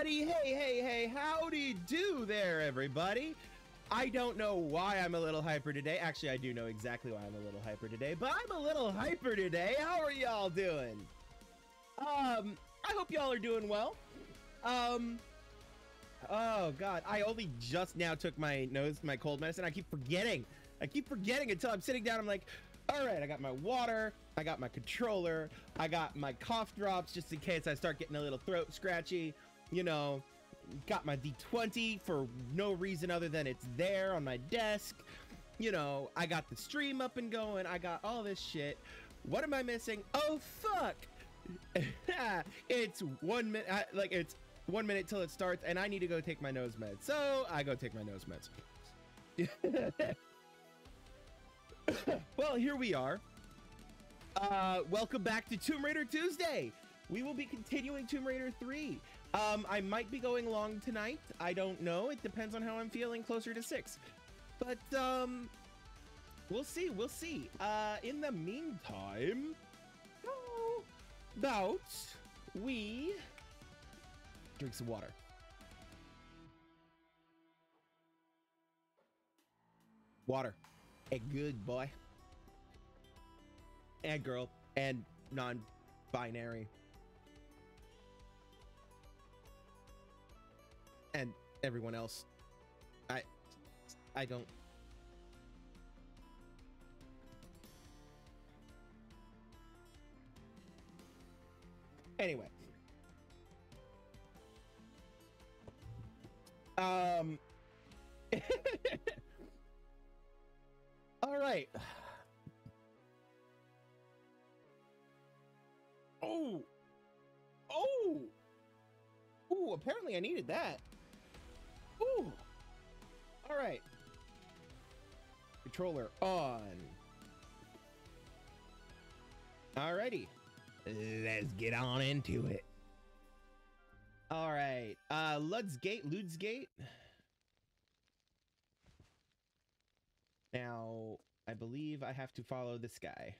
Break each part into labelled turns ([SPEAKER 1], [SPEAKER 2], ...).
[SPEAKER 1] everybody? Hey, hey, hey, howdy do there, everybody. I don't know why I'm a little hyper today. Actually, I do know exactly why I'm a little hyper today, but I'm a little hyper today. How are y'all doing? Um, I hope y'all are doing well. Um, oh god, I only just now took my nose, my cold medicine. I keep forgetting. I keep forgetting until I'm sitting down. I'm like, all right, I got my water, I got my controller, I got my cough drops just in case I start getting a little throat scratchy. You know, got my D20 for no reason other than it's there on my desk. You know, I got the stream up and going. I got all this shit. What am I missing? Oh, fuck. it's one minute, like it's one minute till it starts, and I need to go take my nose meds. So I go take my nose meds. well, here we are. Uh, welcome back to Tomb Raider Tuesday. We will be continuing Tomb Raider 3. Um, I might be going long tonight. I don't know. It depends on how I'm feeling closer to 6. But, um, we'll see. We'll see. Uh, in the meantime, how about we drink some water? Water. A good boy. And girl. And non-binary. And everyone else. I I don't Anyway. Um All right. Oh. Oh. Ooh, apparently I needed that. Ooh. All right. Controller on. Alrighty. Let's get on into it. All right. Uh Lud's Gate, Ludsgate. Now, I believe I have to follow this guy.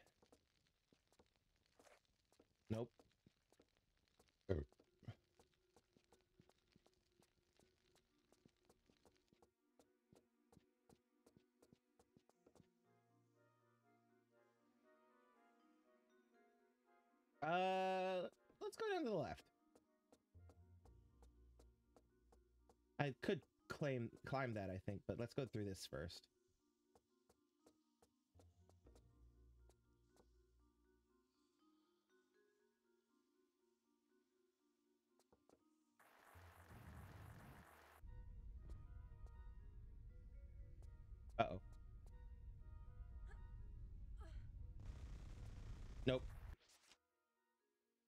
[SPEAKER 1] Nope. Uh, let's go down to the left. I could claim climb that, I think, but let's go through this first.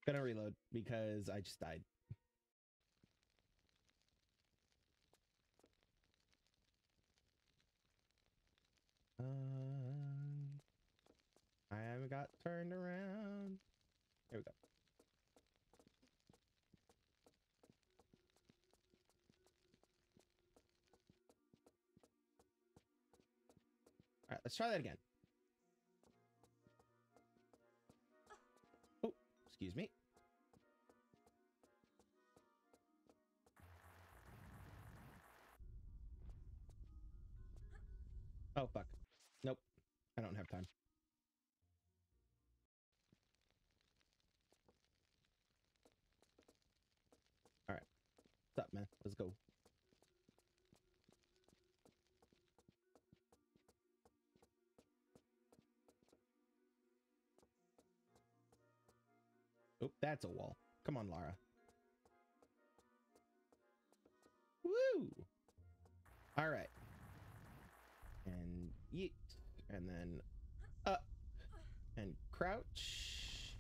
[SPEAKER 1] Gonna reload because I just died. Um, I haven't got turned around. Here we go. All right, let's try that again. Excuse me. Oh, fuck. Nope. I don't have time. All right. What's up, man? Let's go. Oh, that's a wall. Come on, Lara. Woo! All right. And yeet. And then up. And crouch.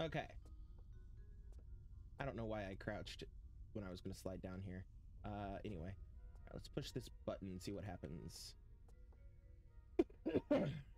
[SPEAKER 1] Okay. I don't know why I crouched when I was going to slide down here. Uh, anyway. Right, let's push this button and see what happens.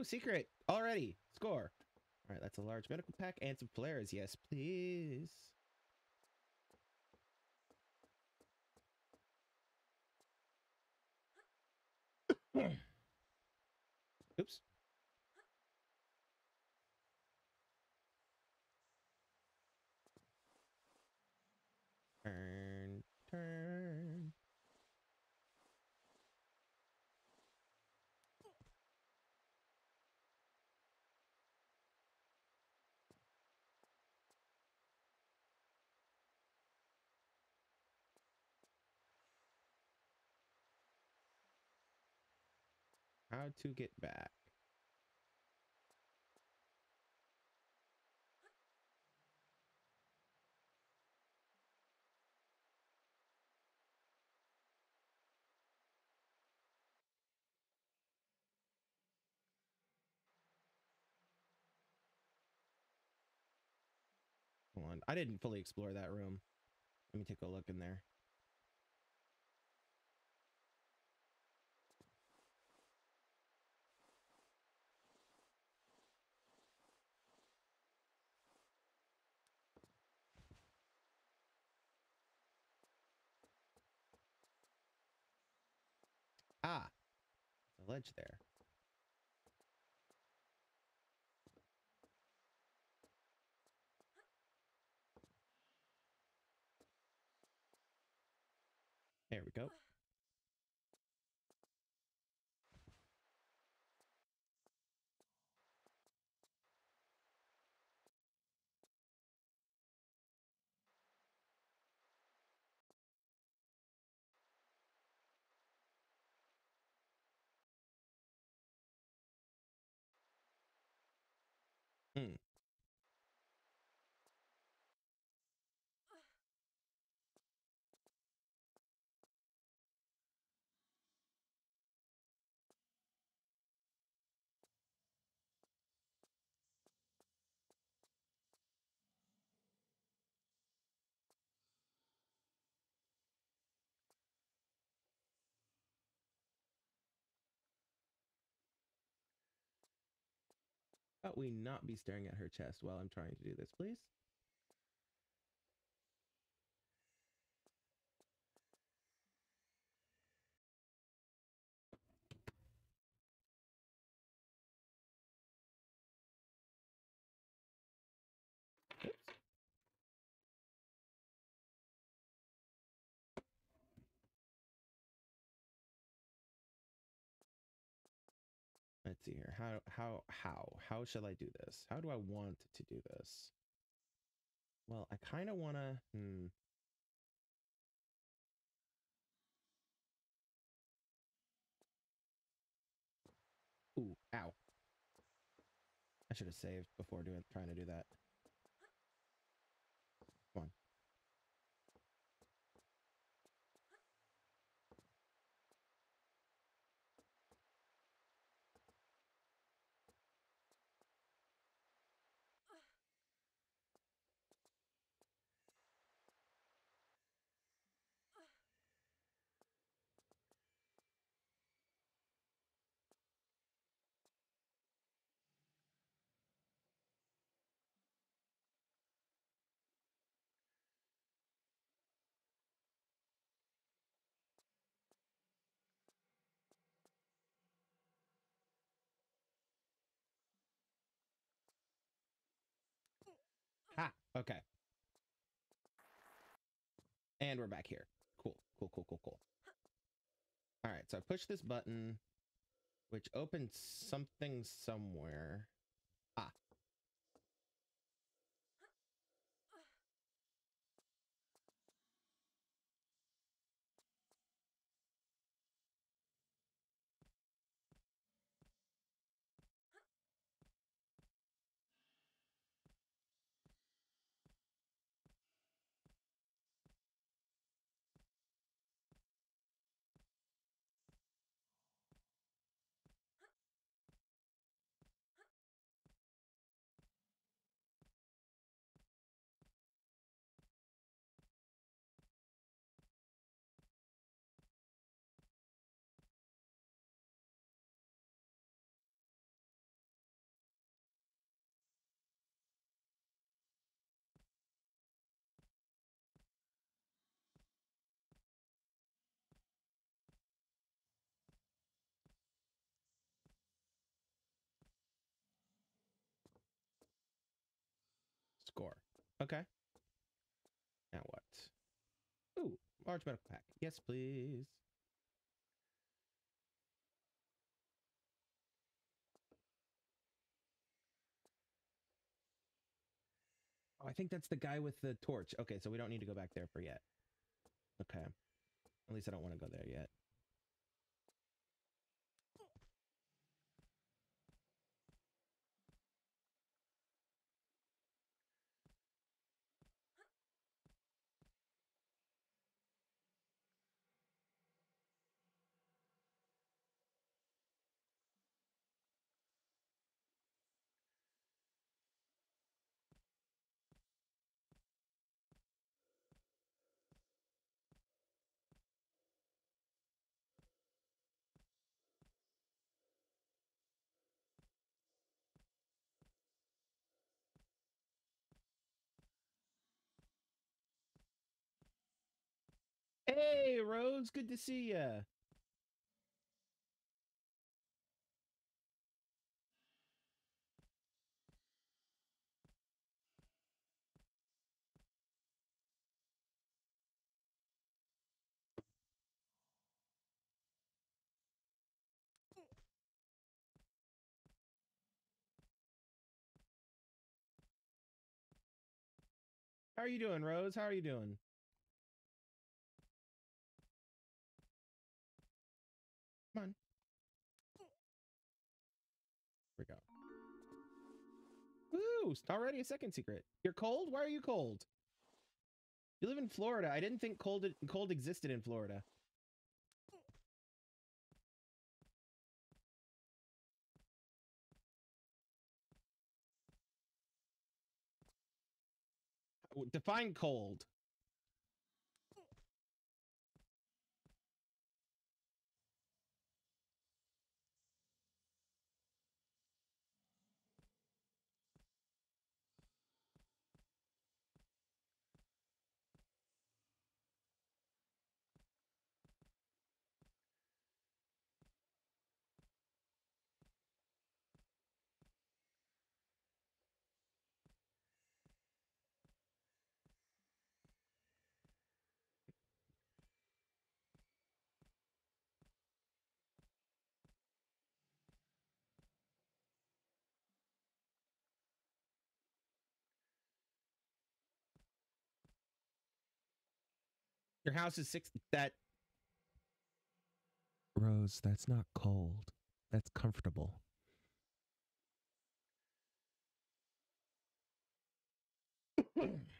[SPEAKER 1] Ooh, secret already. Score. All right, that's a large medical pack and some flares. Yes, please. Oops. How to get back. Hold on. I didn't fully explore that room. Let me take a look in there. Ledge there we go. Hmm. About we not be staring at her chest while I'm trying to do this, please? How how how how shall I do this? How do I want to do this? Well, I kind of want to. Hmm. Ooh, ow. I should have saved before doing trying to do that. Ha! Okay. And we're back here. Cool, cool, cool, cool, cool. All right, so I push this button, which opens something somewhere. Score. Okay. Now what? Ooh, large medical pack. Yes, please. Oh, I think that's the guy with the torch. Okay, so we don't need to go back there for yet. Okay. At least I don't want to go there yet. Hey, Rose, good to see ya. How are you doing, Rose? How are you doing? Already a second secret. You're cold? Why are you cold? You live in Florida. I didn't think cold cold existed in Florida. Define cold. Your house is six. That Rose, that's not cold. That's comfortable.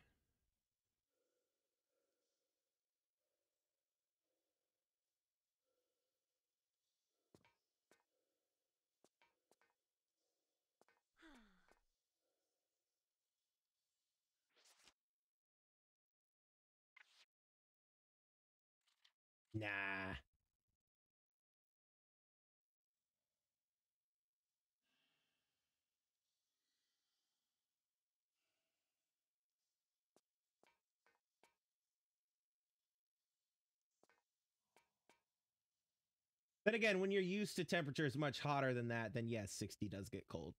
[SPEAKER 1] nah. Then again, when you're used to temperatures much hotter than that, then yes, 60 does get cold.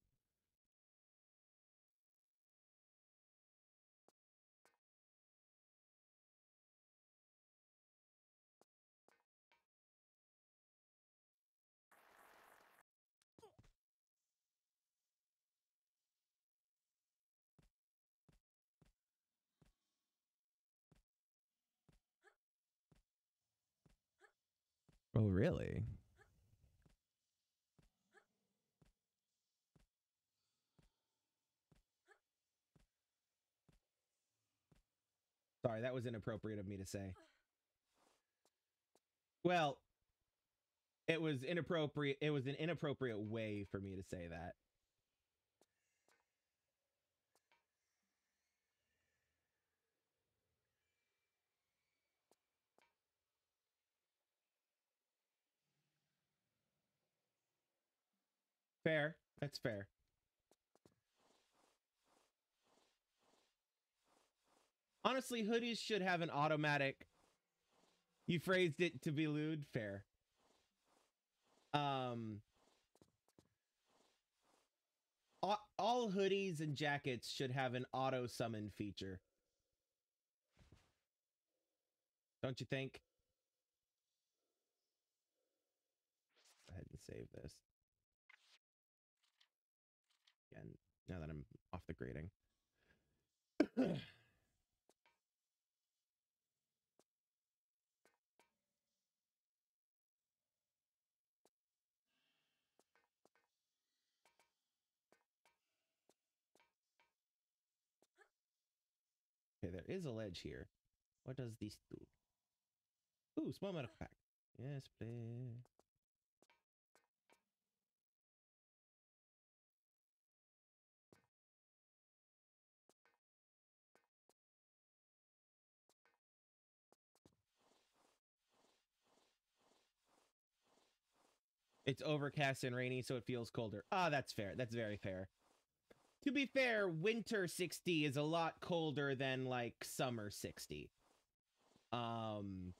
[SPEAKER 1] Oh, really? Sorry, that was inappropriate of me to say. Well, it was inappropriate. It was an inappropriate way for me to say that. Fair. That's fair. Honestly, hoodies should have an automatic. You phrased it to be lewd. Fair. Um. all, hoodies and jackets should have an auto summon feature. Don't you think? Go ahead and save this. Now that I'm off the grading. Okay, there is a ledge here. What does this do? Ooh, small medical pack. Yes, please. It's overcast and rainy, so it feels colder. Ah, that's fair. That's very fair. To be fair, winter 60 is a lot colder than like summer 60. Um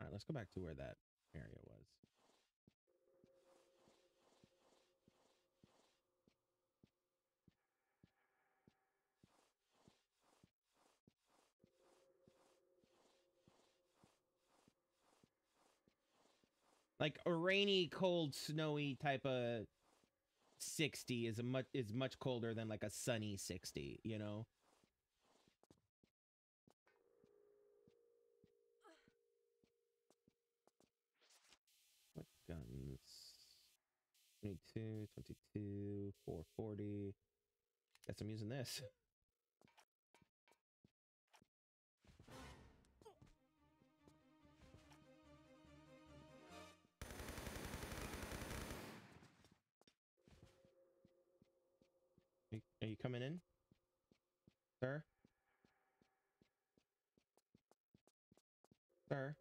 [SPEAKER 1] All right, let's go back to where that area was. Like a rainy, cold, snowy type of 60 is a much is much colder than like a sunny 60, you know? What guns? 22, 22, 440. Guess I'm using this. You, coming in? Sir? Sir?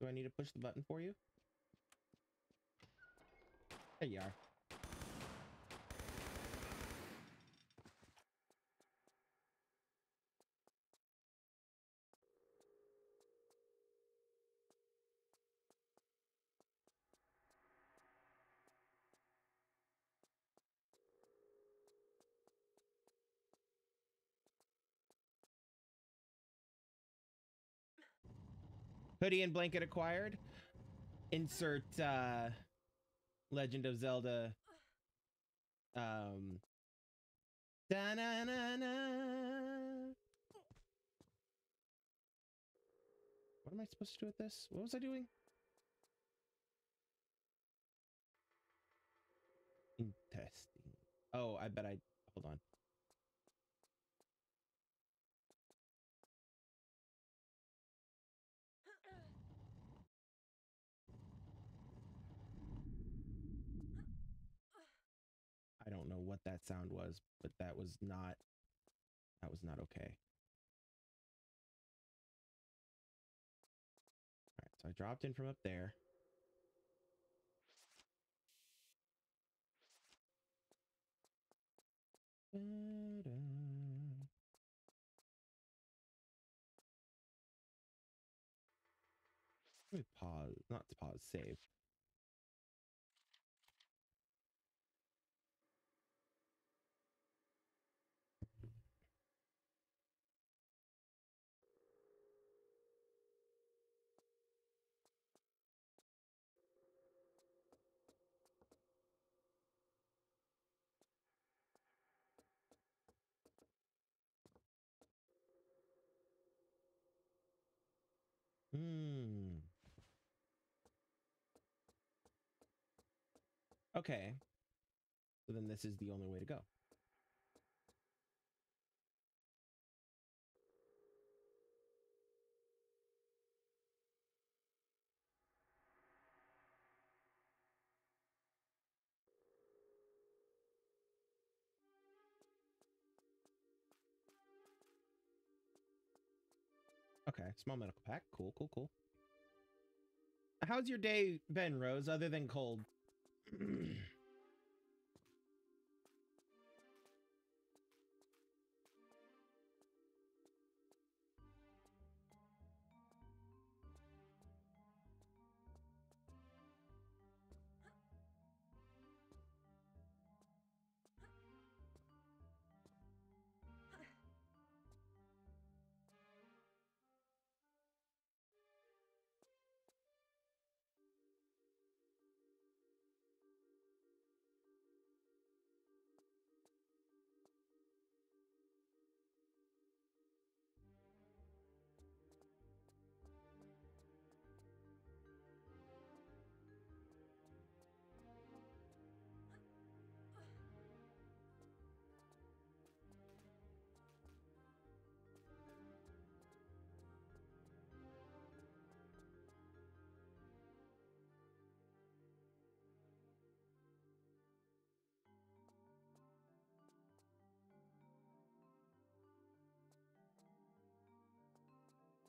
[SPEAKER 1] Do I need to push the button for you? There you are. Hoodie and blanket acquired. Insert uh Legend of Zelda um da-na-na-na. What am I supposed to do with this? What was I doing? Interesting. Oh, I bet I hold on. I don't know what that sound was, but that was not that was not okay. All right, so I dropped in from up there. Let me pause, not pause, save. Okay. So then this is the only way to go. Okay, small medical pack. Cool, cool, cool. How's your day been, Rose, other than cold? mm.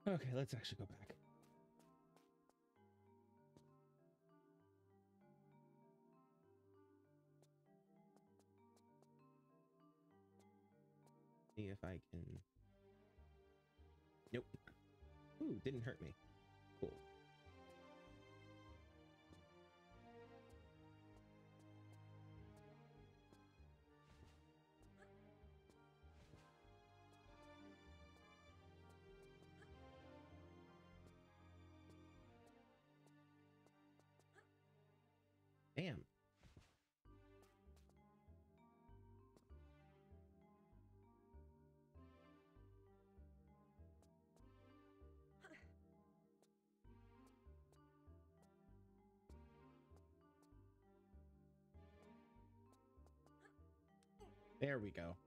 [SPEAKER 1] Okay, let's actually go back. See if I can. Nope. Ooh, didn't hurt me. There we go.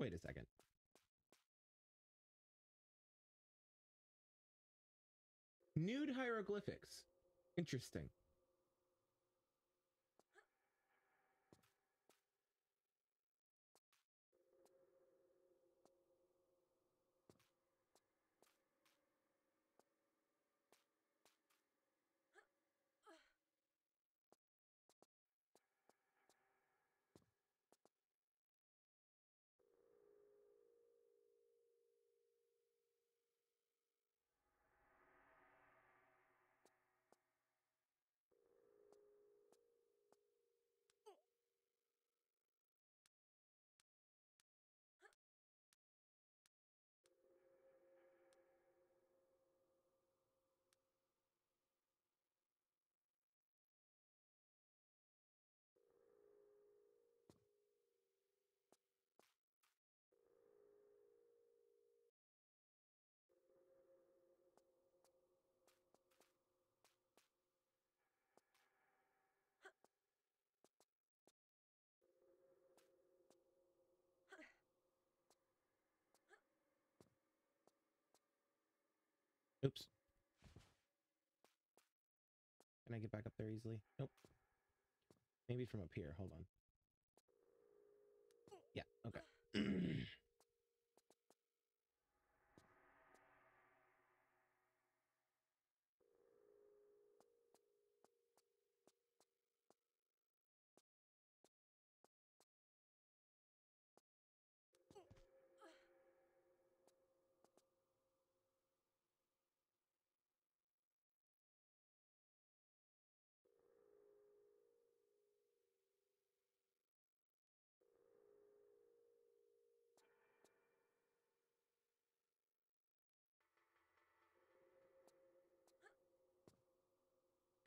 [SPEAKER 1] Wait a second. Nude hieroglyphics. Interesting. Oops. Can I get back up there easily? Nope. Maybe from up here. Hold on. Yeah, okay.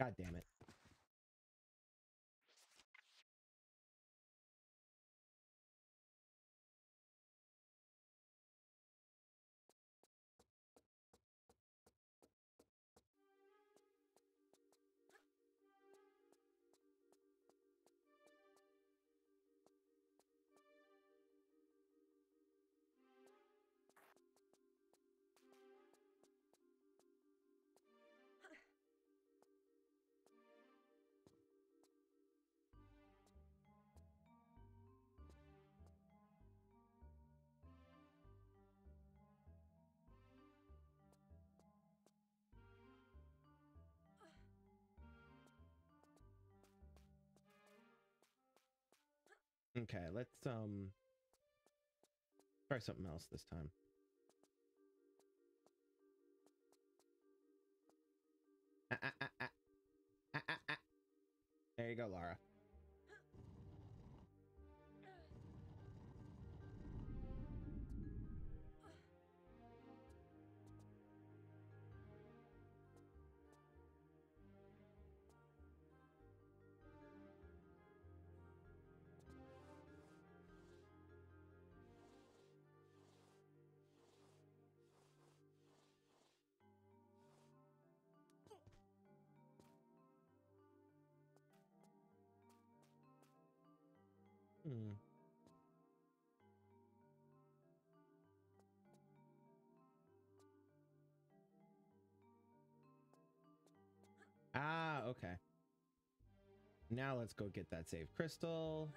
[SPEAKER 1] God damn it. Okay, let's um try something else this time. Ah, ah, ah, ah. Ah, ah. There you go, Lara. Hmm. Ah, okay. Now let's go get that save crystal.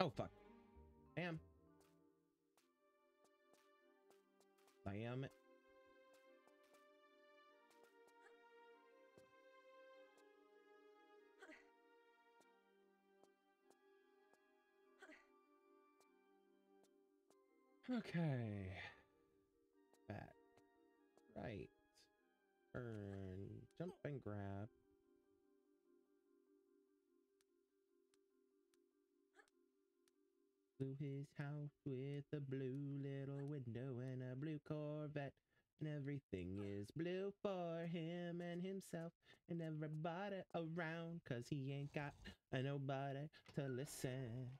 [SPEAKER 1] Oh, fuck. Bam. Bam. Okay. Back. Right. Turn. Jump and grab. Blew his house with a blue little window and a blue Corvette. And everything is blue for him and himself and everybody around. Cause he ain't got nobody to listen.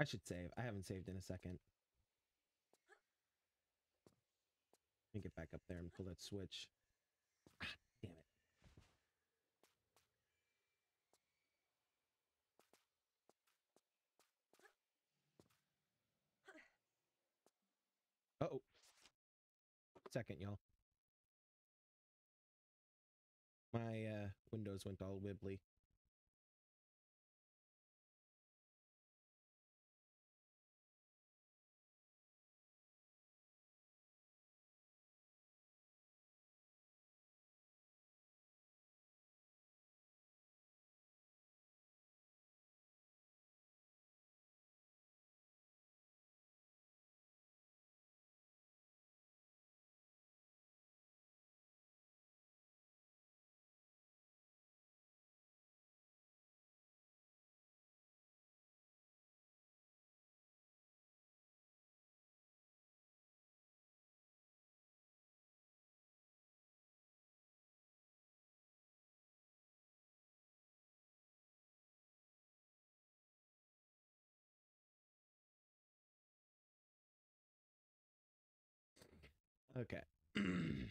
[SPEAKER 1] I should save. I haven't saved in a second. Let me get back up there and pull that switch. Ah, damn it. Uh oh. Second, y'all. My uh, windows went all wibbly. Okay.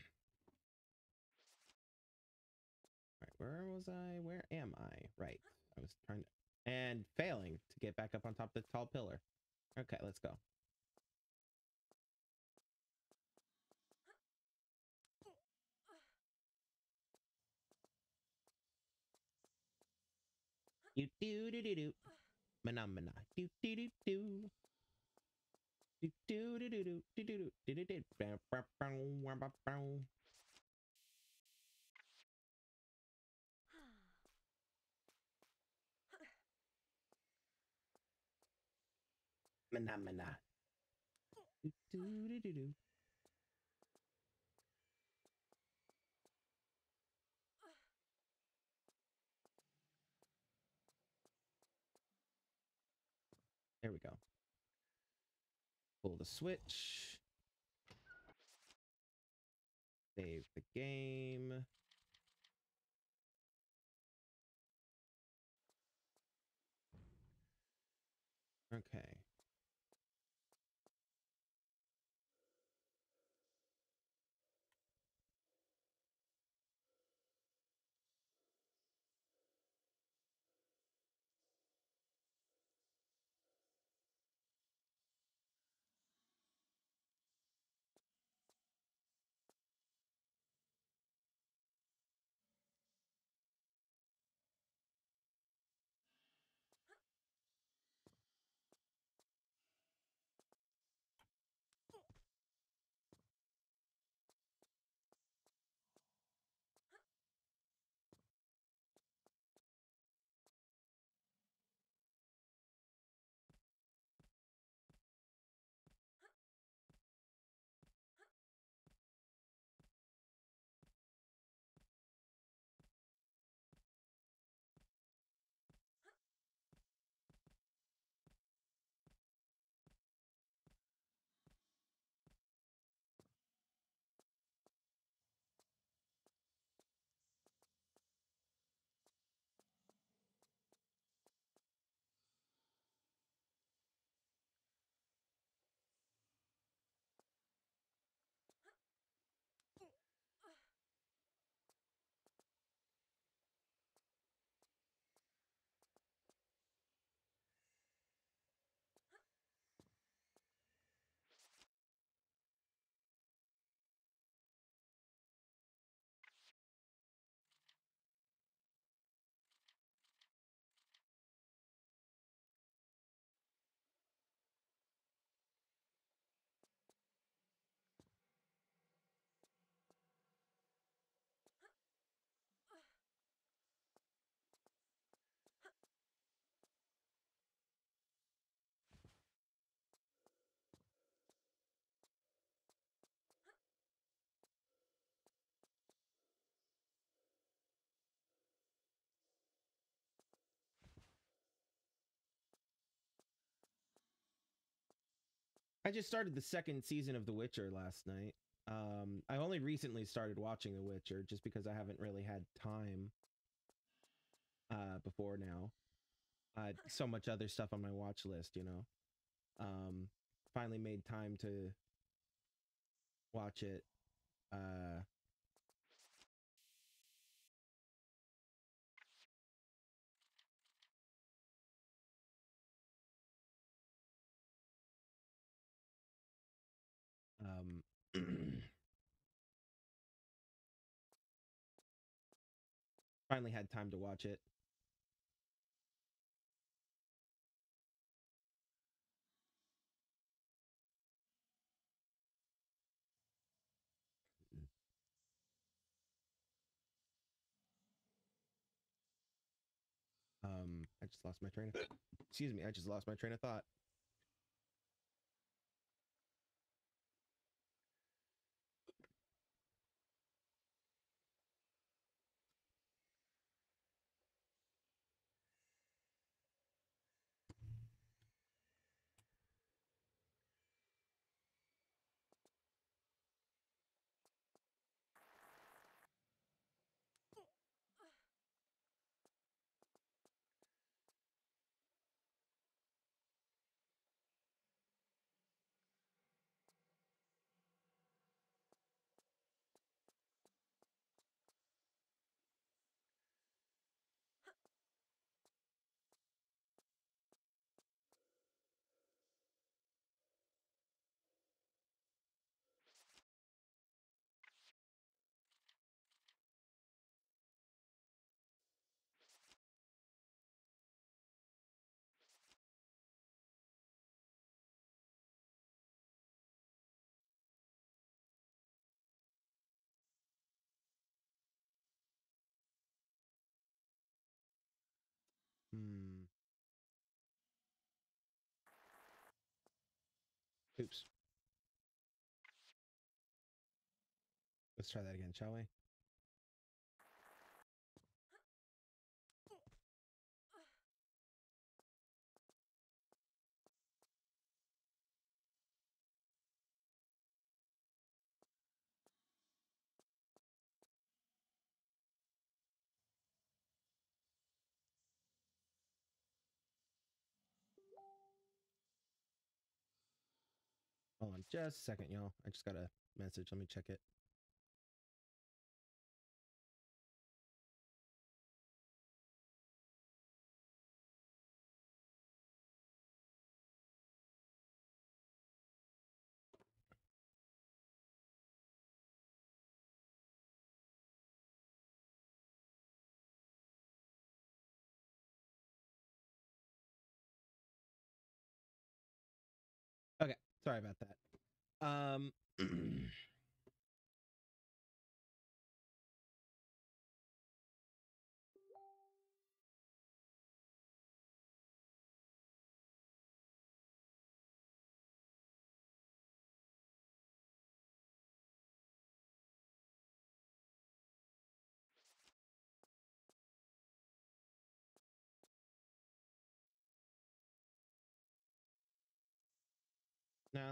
[SPEAKER 1] Right, where was I? Where am I? Right. I was trying to and failing to get back up on top of the tall pillar. Okay, let's go. Do do do do do. Phenomena. Do do do do. Do do do do do do do do do do. Bow, bow, bow, bow, bow, bow. Phenomena. Do do do do do. There we go. Pull the switch. Save the game. Okay. I just started the second season of The Witcher last night. Um, I only recently started watching The Witcher just because I haven't really had time uh, before now. Had so much other stuff on my watch list, you know. Um, finally made time to watch it. Uh, finally had time to watch it. Um, I just lost my train of excuse me, I just lost my train of thought. Hmm. Oops. Let's try that again, shall we? Just a second, y'all. I just got a message. Let me check it. Okay, sorry about that. Um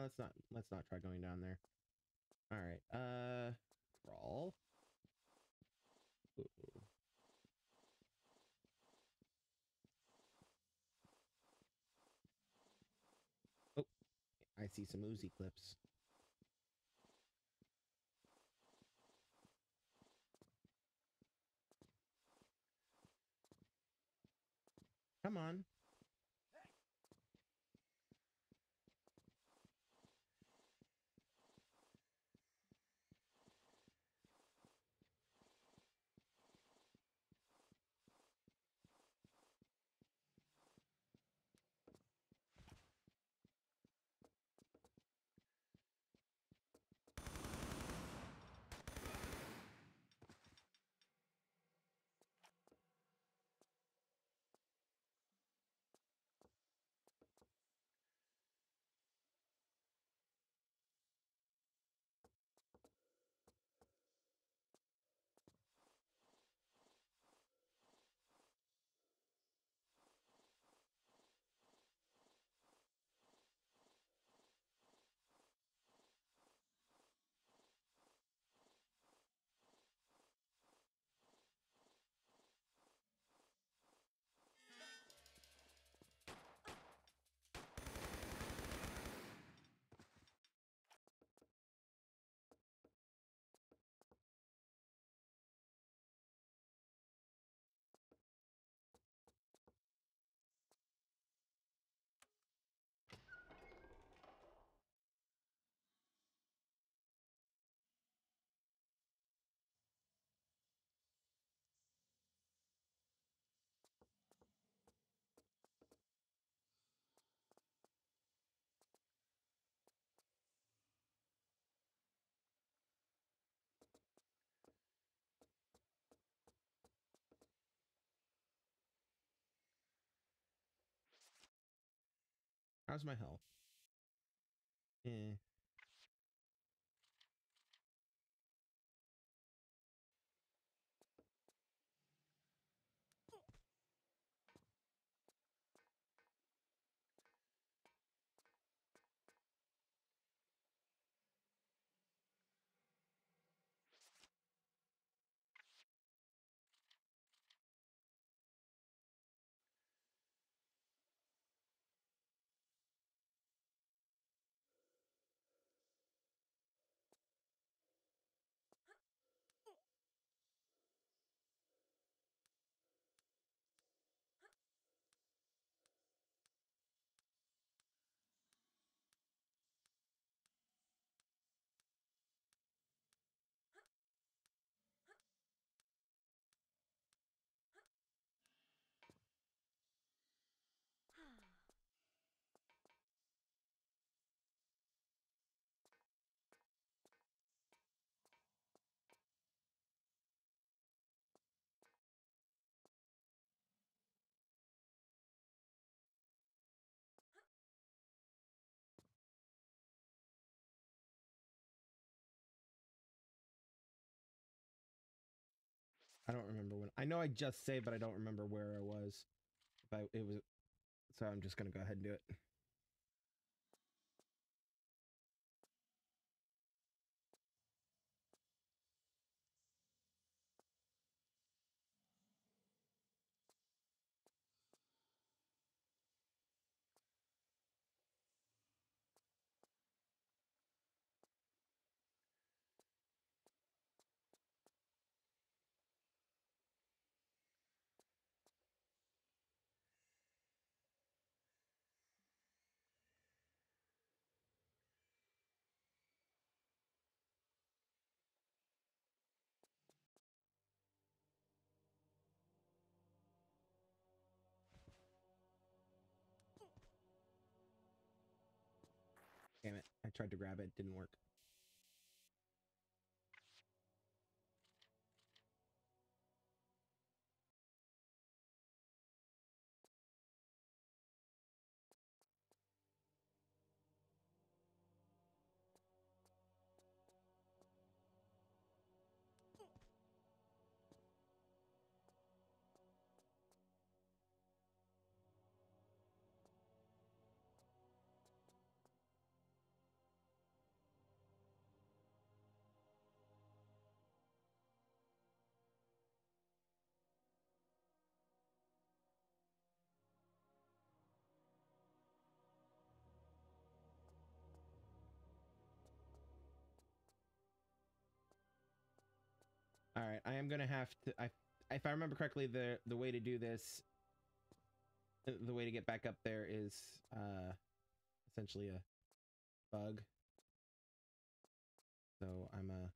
[SPEAKER 1] Let's not let's not try going down there. All right. Uh crawl. Ooh. Oh, I see some Uzi clips. Come on. How's my health? Eh. I don't remember when. I know I just saved, but I don't remember where I was. I it was, so I'm just gonna go ahead and do it. I tried to grab it, didn't work. All right, I am gonna have to. I, if I remember correctly, the the way to do this, the, way to get back up there is uh, essentially a bug. So I'm a.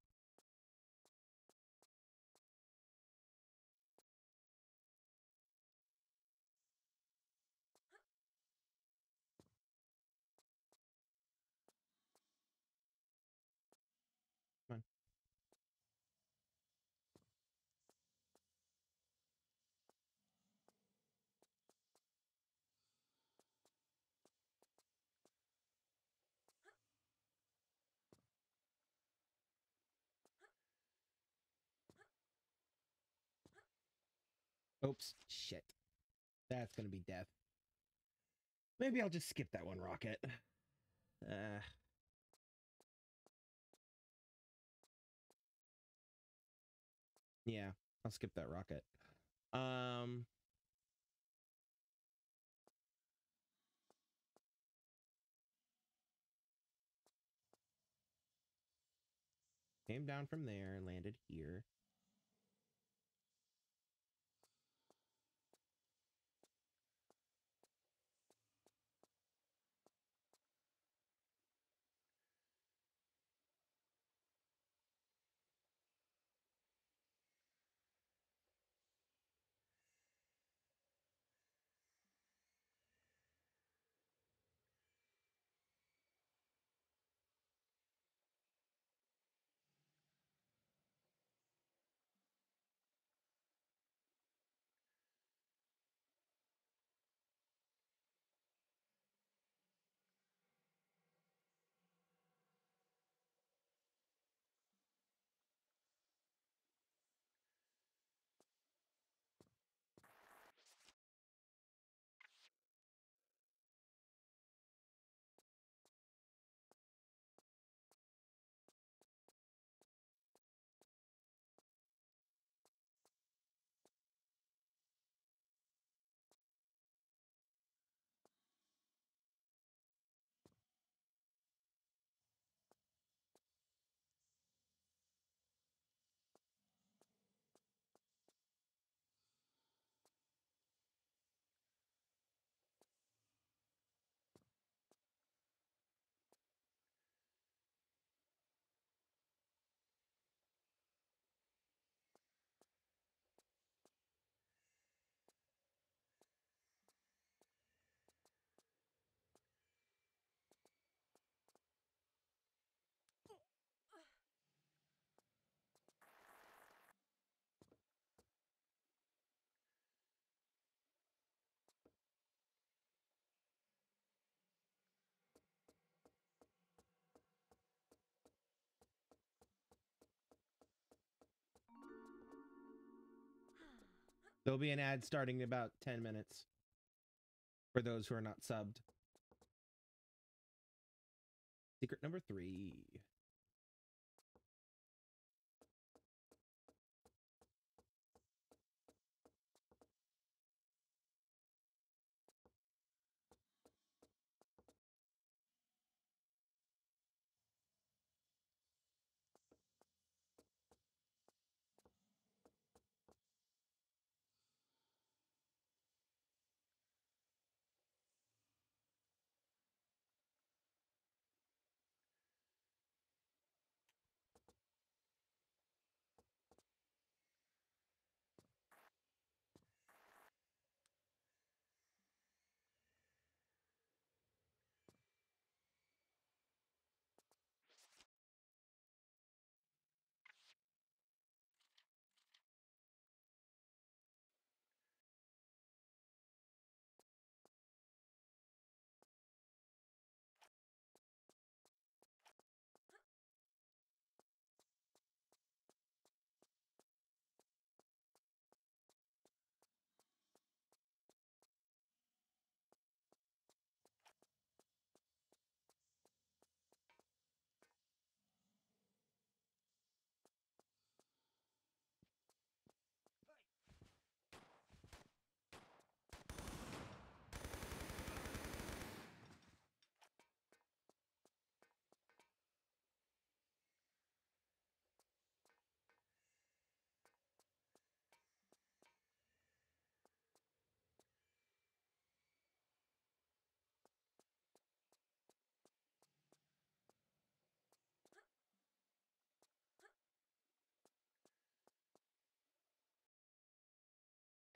[SPEAKER 1] Oops, shit. That's gonna be death. Maybe I'll just skip that one rocket. Uh, yeah, I'll skip that rocket. Um, came down from there and landed here. There'll be an ad starting in about 10 minutes for those who are not subbed. Secret number three.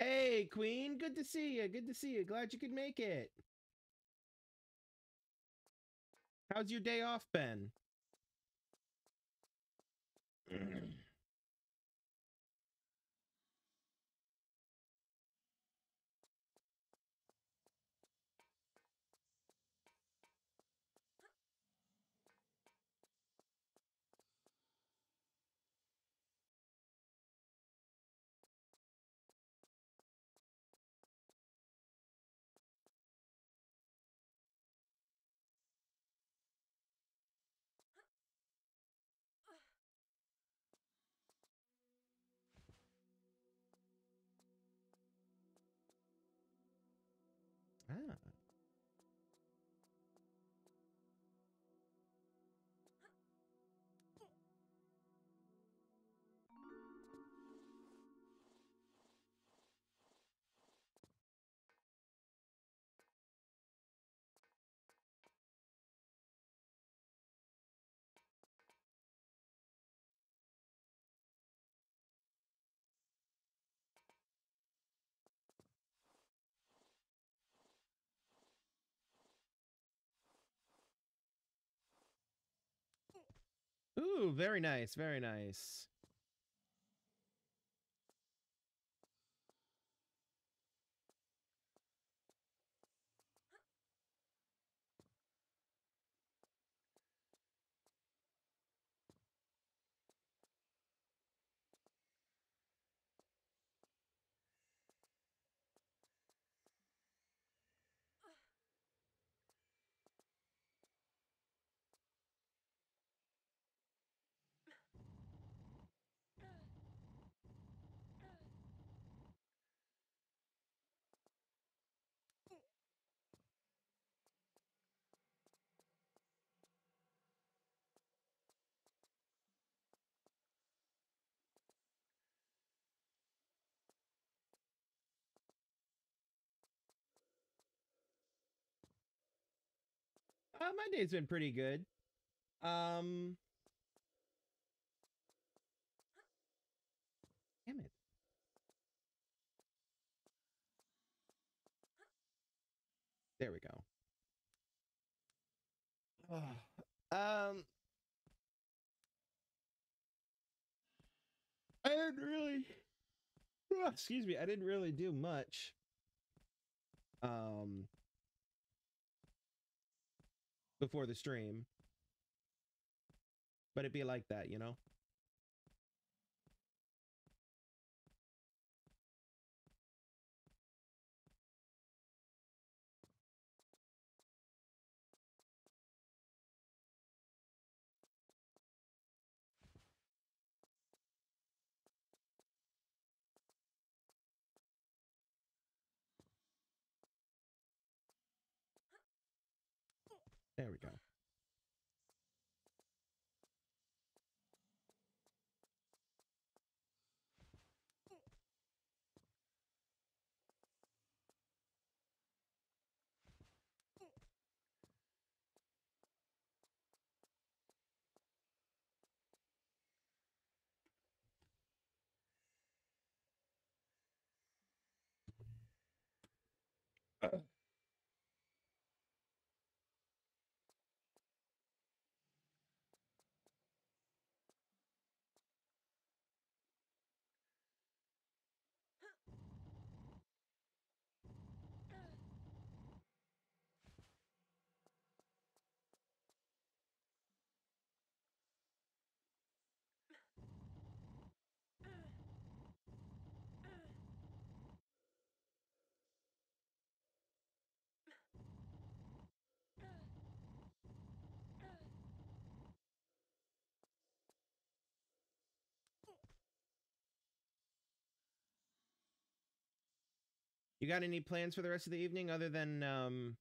[SPEAKER 1] Hey, Queen. Good to see you. Good to see you. Glad you could make it. How's your day off been? Ooh, very nice, very nice. Uh, my day's been pretty good. Um, damn it. There we go. um, I didn't really. Excuse me. I didn't really do much. Um, before the stream. But it'd be like that, you know? There we go. You got any plans for the rest of the evening other than um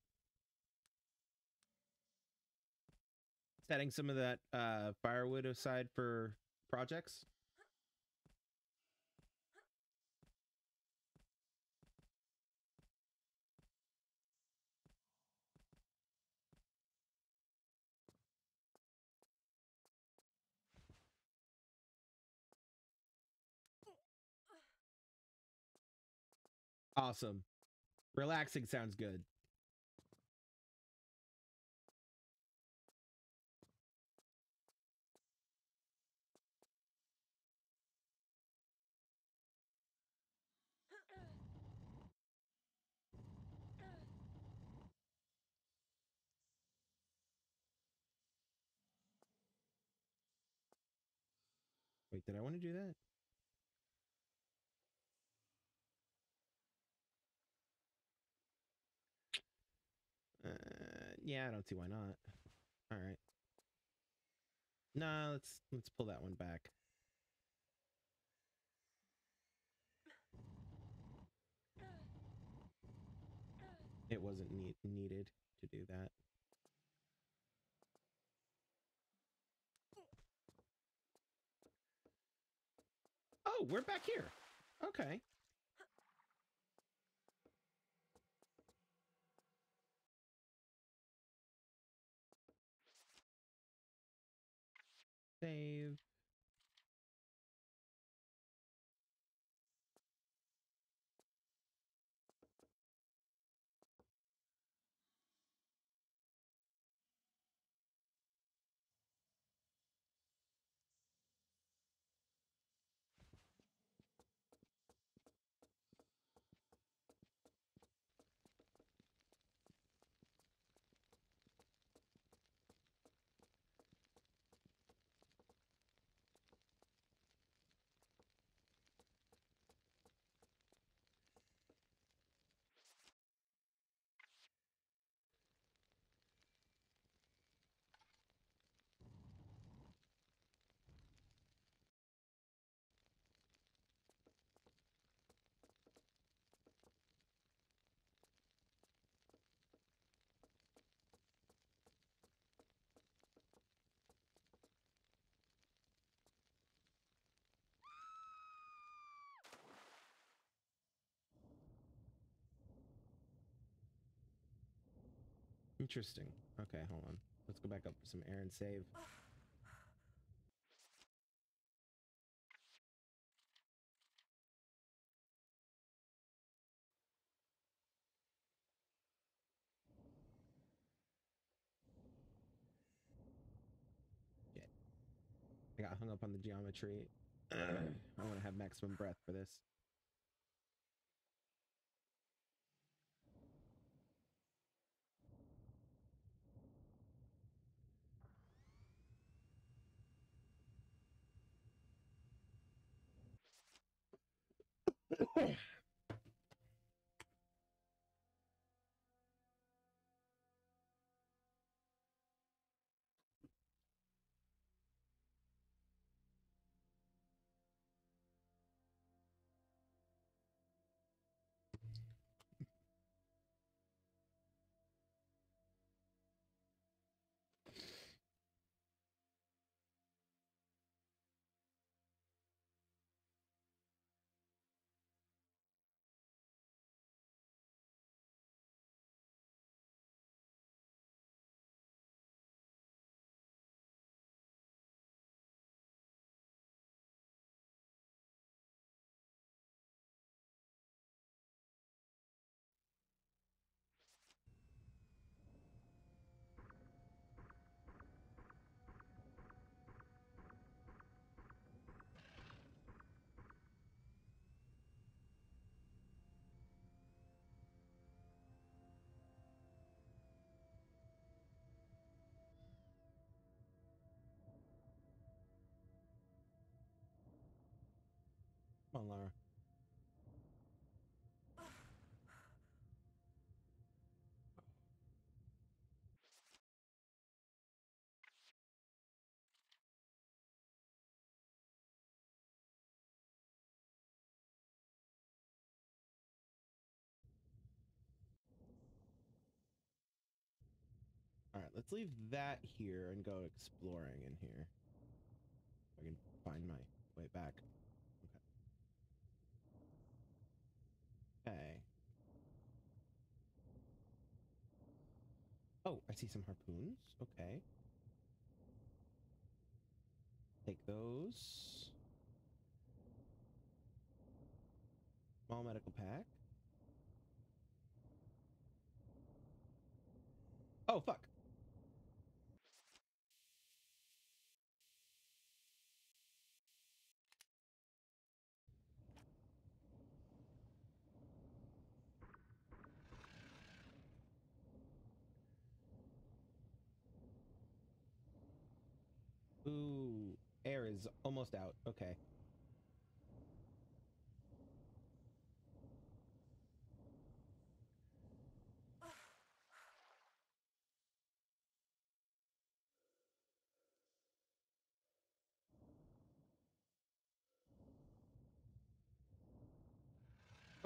[SPEAKER 1] setting some of that uh firewood aside for projects? Awesome. Relaxing sounds good. Wait, did I want to do that? Yeah, I don't see why not. All right. Nah, let's let's pull that one back. It wasn't need, needed to do that. Oh, we're back here. Okay. Save. Interesting. Okay, hold on. Let's go back up for some air and save. I got hung up on the geometry. I want to have maximum breath for this. Down, Lara. All right, let's leave that here and go exploring in here. I can find my way back. Okay. Oh, I see some harpoons. Okay. Take those. Small medical pack. Oh, fuck. Ooh, air is almost out. Okay.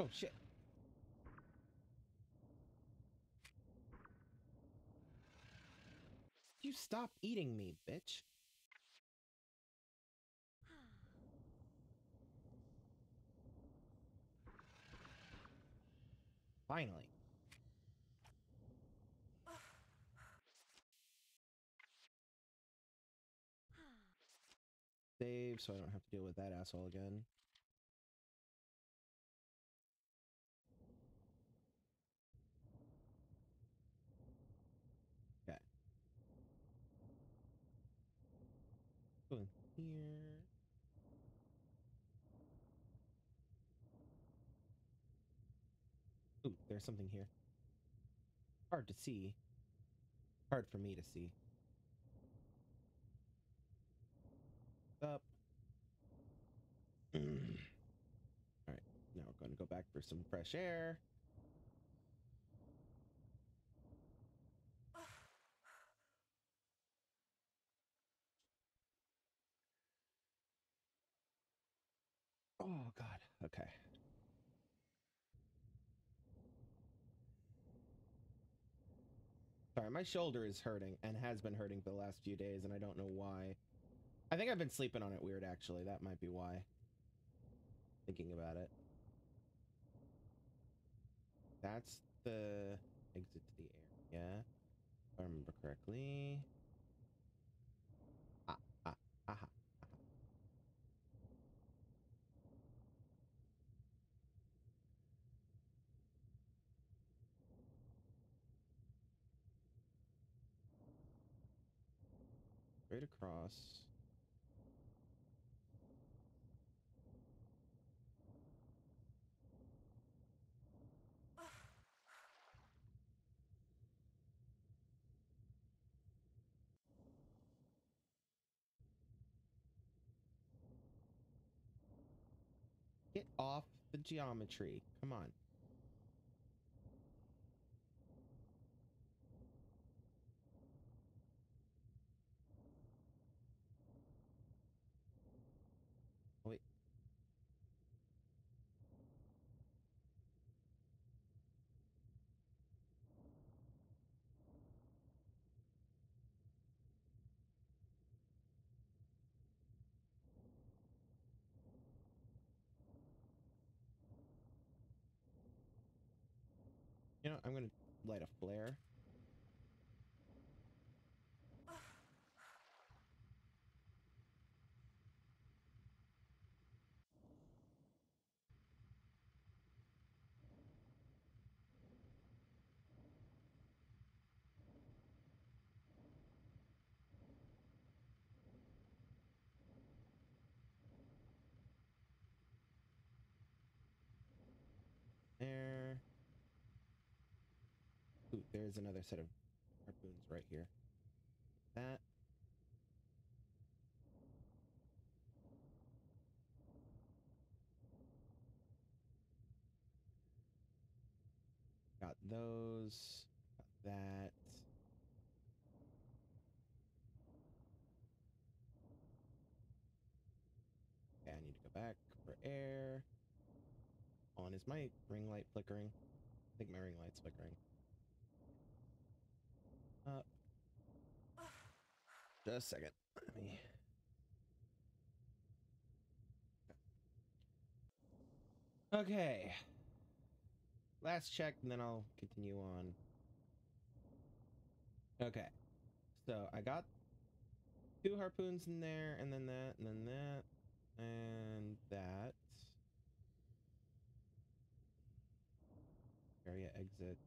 [SPEAKER 1] Oh shit. You stop eating me, bitch. Finally. Save so I don't have to deal with that asshole again. Okay. Go in here. Ooh, there's something here. Hard to see. Hard for me to see. Up. Alright, now we're going to go back for some fresh air. Oh, God. Okay. Sorry, my shoulder is hurting and has been hurting for the last few days, and I don't know why. I think I've been sleeping on it weird, actually. That might be why. Thinking about it. That's the exit to the area. If I remember correctly. Straight across. Get off the geometry. Come on. I'm gonna light a flare. There. Ooh, there is another set of harpoons right here. That. Got those. Got that. Okay, I need to go back for air. On is my ring light flickering? I think my ring light's flickering. A second. Let me. Okay. Last check, and then I'll continue on. Okay. So I got two harpoons in there, and then that, and then that, and that. Area exit.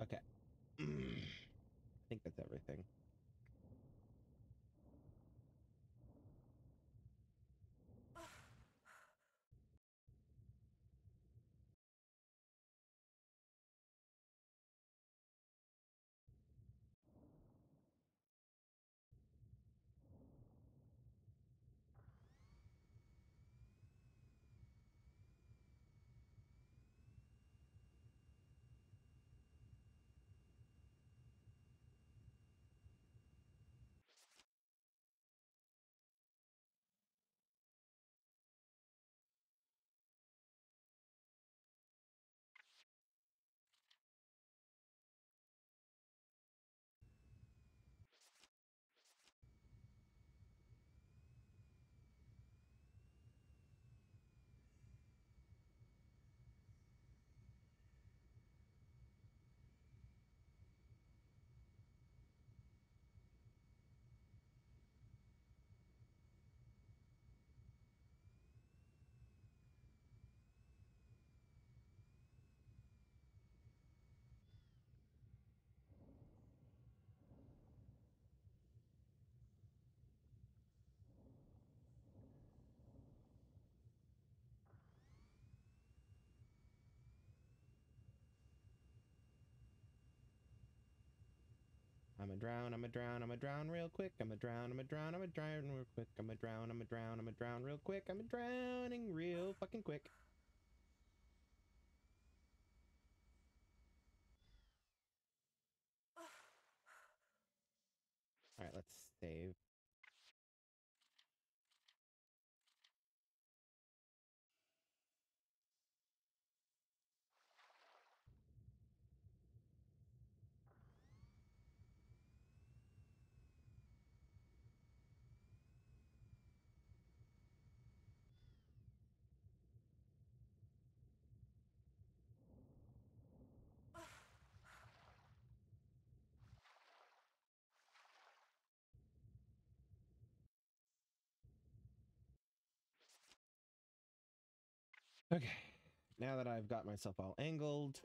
[SPEAKER 1] Okay. I think that's everything. I'm a drown, I'm a drown, I'm a drown real quick. I'm a drown, I'm a drown, I'm a drown real quick. I'm a drown, I'm a drown, I'm a drown real quick. I'm a drowning real fucking quick. Alright, let's save. Okay, now that I've got myself all angled,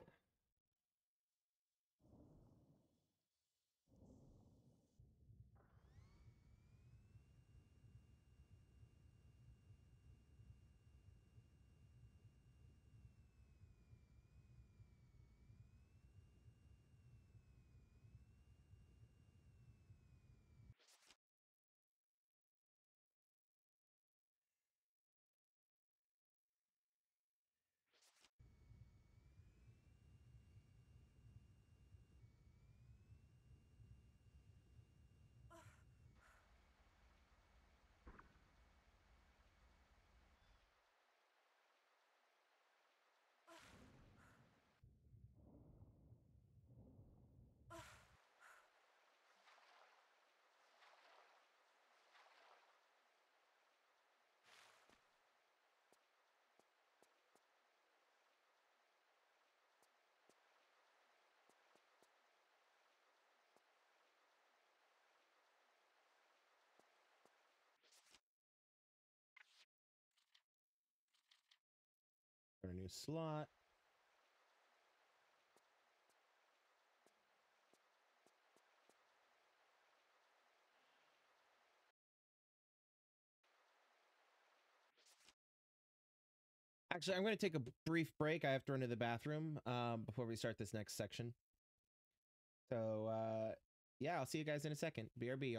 [SPEAKER 1] slot. Actually, I'm going to take a brief break. I have to run to the bathroom um, before we start this next section. So, uh, yeah, I'll see you guys in a second. BRB.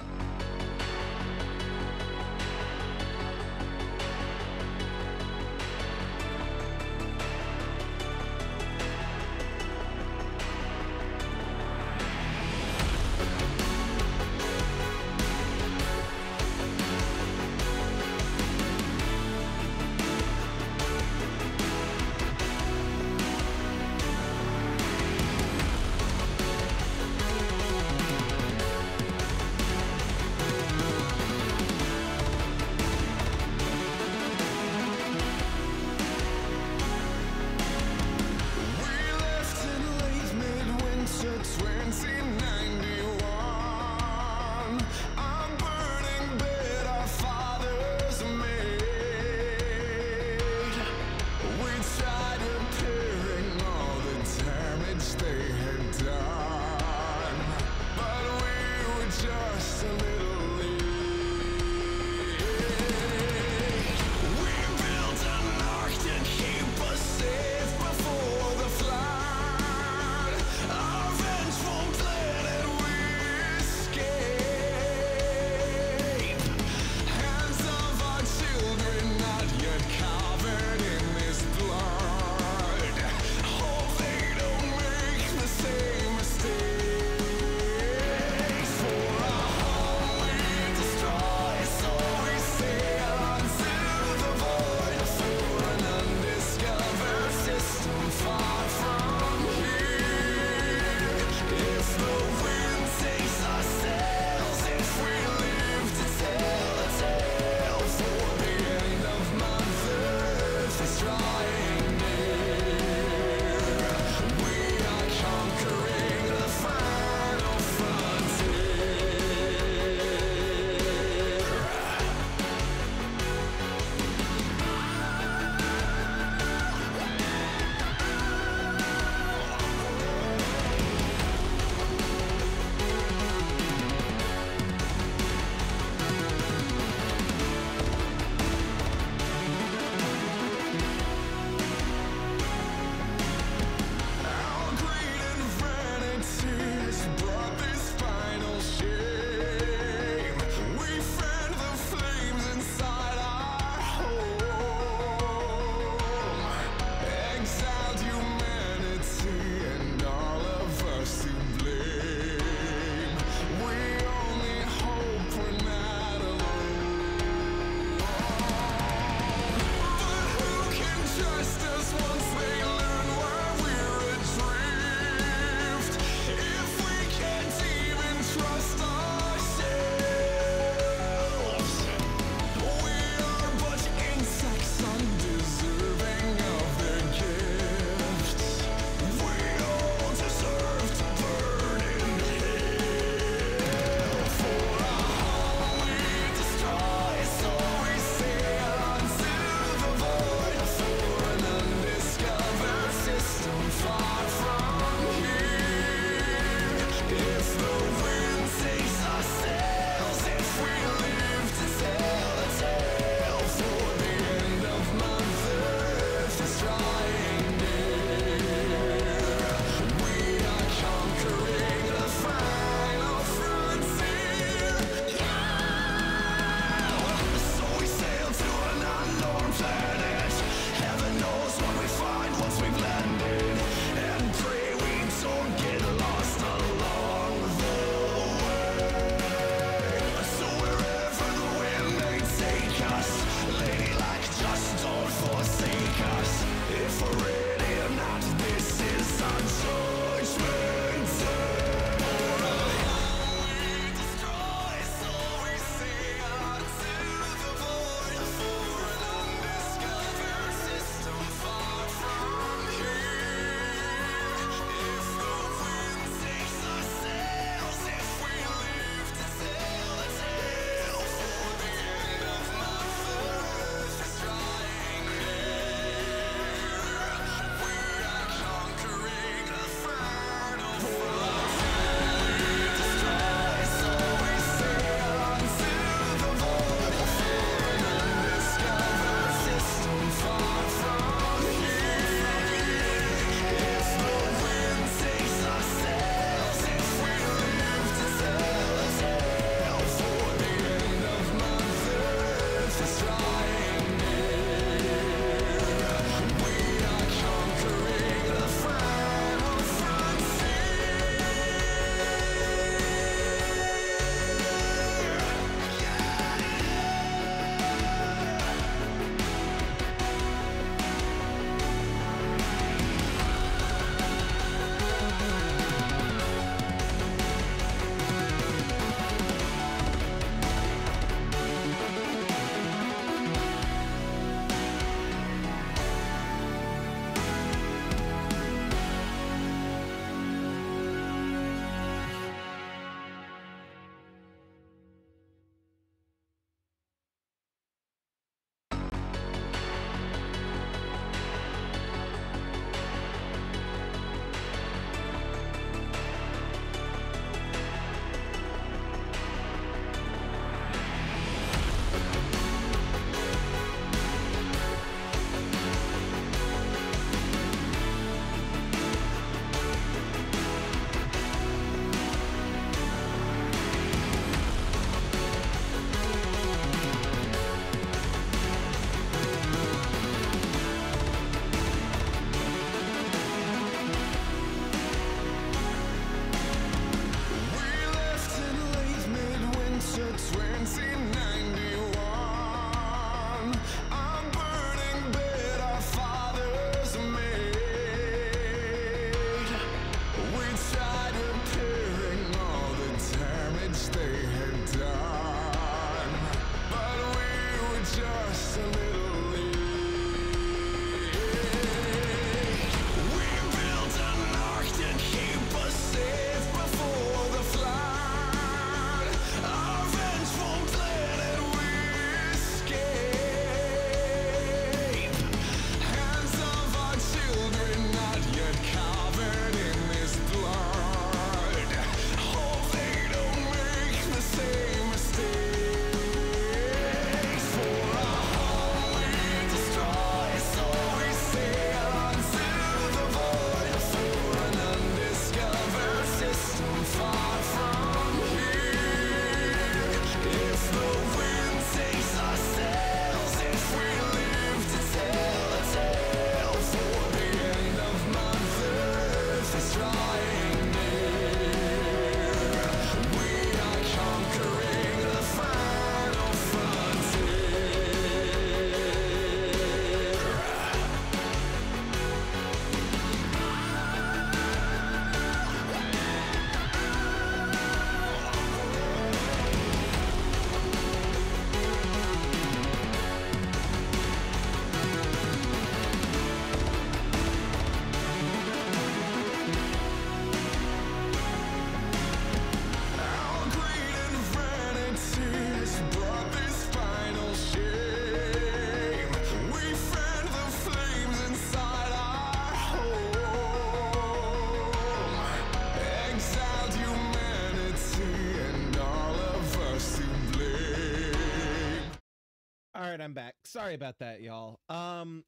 [SPEAKER 1] Sorry about that, y'all. Um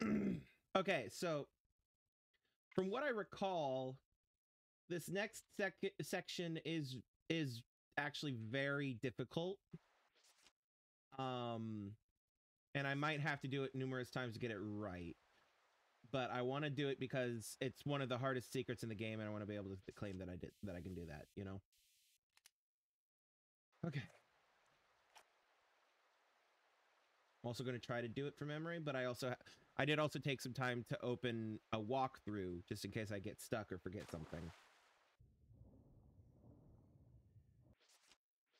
[SPEAKER 1] okay, so from what I recall, this next sec- section is is actually very difficult. Um and I might have to do it numerous times to get it right. But I want to do it because it's one of the hardest secrets in the game and I want to be able to claim that I did that I can do that, you know. Okay. I'm also going to try to do it from memory, but I also I did also take some time to open a walkthrough just in case I get stuck or forget something.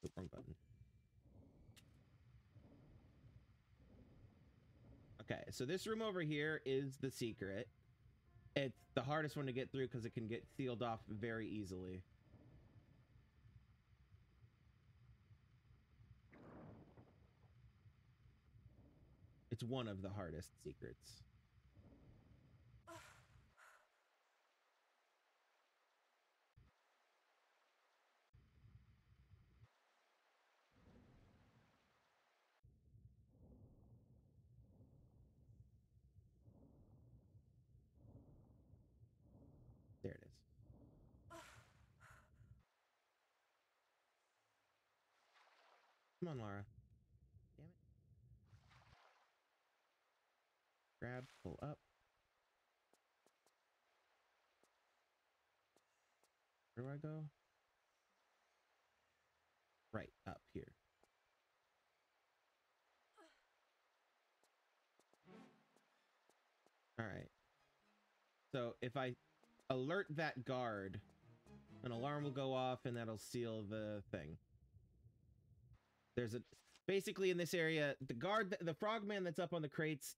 [SPEAKER 1] Oh, wrong button. Okay, so this room over here is the secret. It's the hardest one to get through because it can get sealed off very easily. It's one of the hardest secrets. There it is. Come on, Lara. Damn it. Grab, pull up. Where do I go? Right, up here. Alright. So if I alert that guard, an alarm will go off and that'll seal the thing. There's a basically in this area, the guard, the frogman that's up on the crates,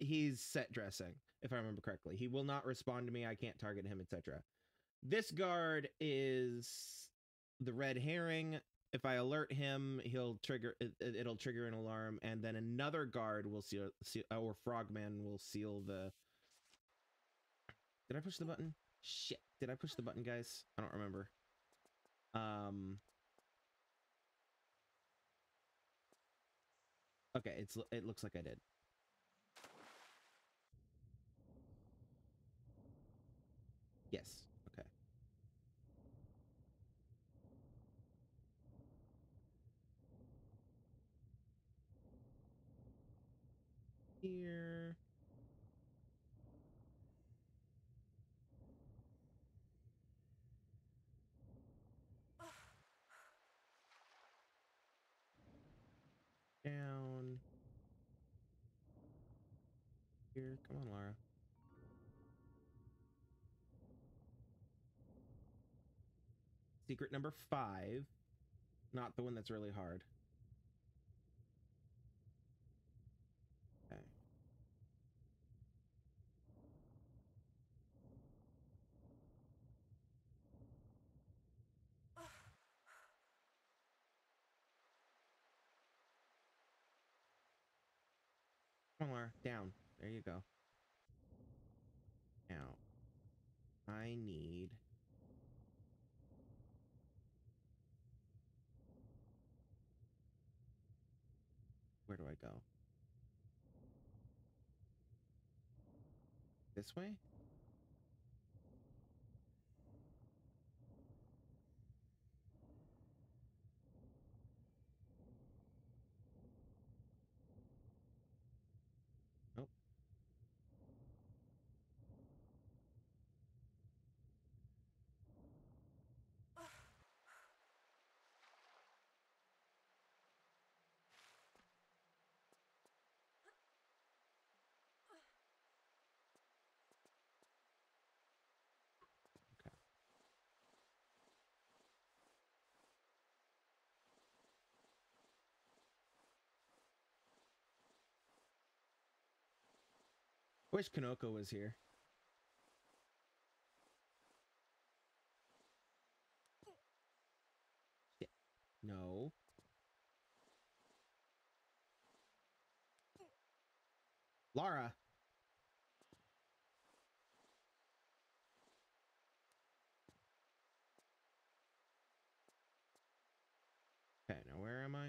[SPEAKER 1] he's set dressing, if I remember correctly. He will not respond to me. I can't target him, etc. This guard is the red herring. If I alert him, he'll trigger. It, it'll trigger an alarm, and then another guard will seal, seal, or frogman will seal the. Did I push the button? Shit! Did I push the button, guys? I don't remember. Um. Okay, it's it looks like I did. Yes. Okay. Here. Down. Here, come on, Lara. Secret number five. Not the one that's really hard. Okay. On, Down. There you go. Now, I need... Where do I go? This way? Wish Kanoko was here. Shit. No. Lara. Okay, now where am I?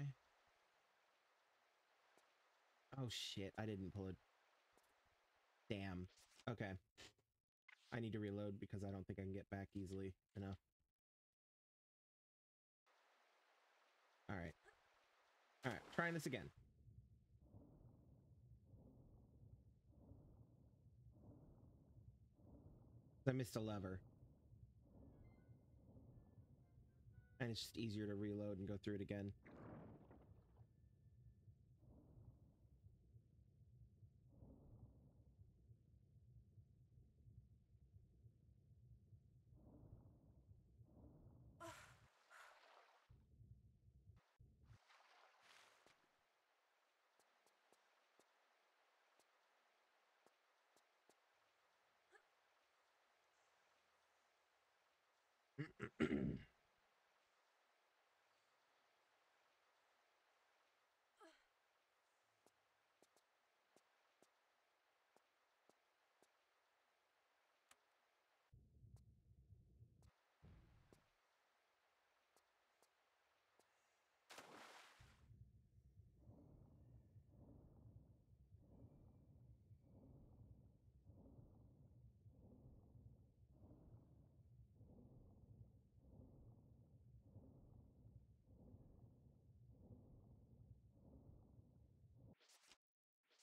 [SPEAKER 1] Oh shit, I didn't pull it. Damn. Okay. I need to reload because I don't think I can get back easily enough. Alright. Alright, trying this again. I missed a lever. And it's just easier to reload and go through it again.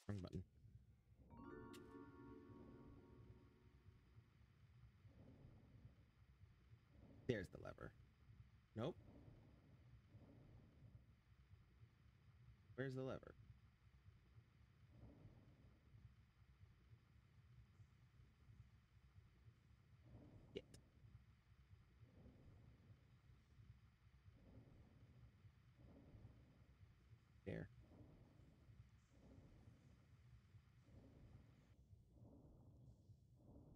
[SPEAKER 1] Wrong button. There's the lever. Nope. Where's the lever? Shit. There.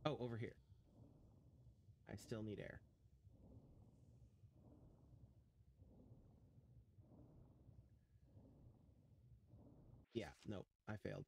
[SPEAKER 1] Oh, over here. I still need air. Yeah, nope, I failed.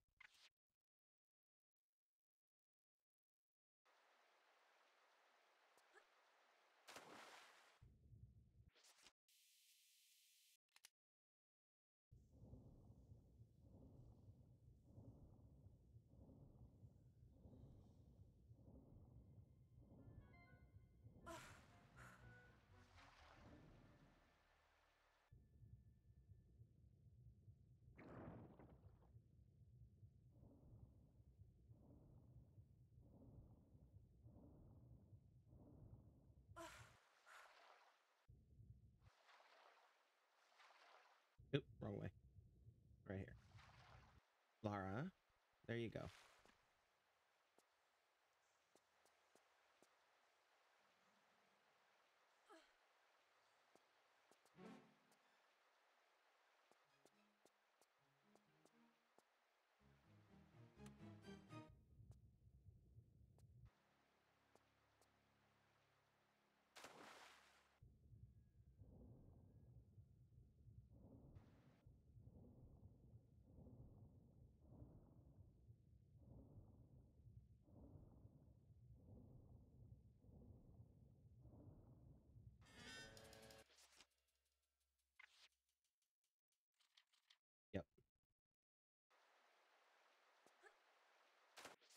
[SPEAKER 1] Oop, wrong way. Right here. Lara, there you go.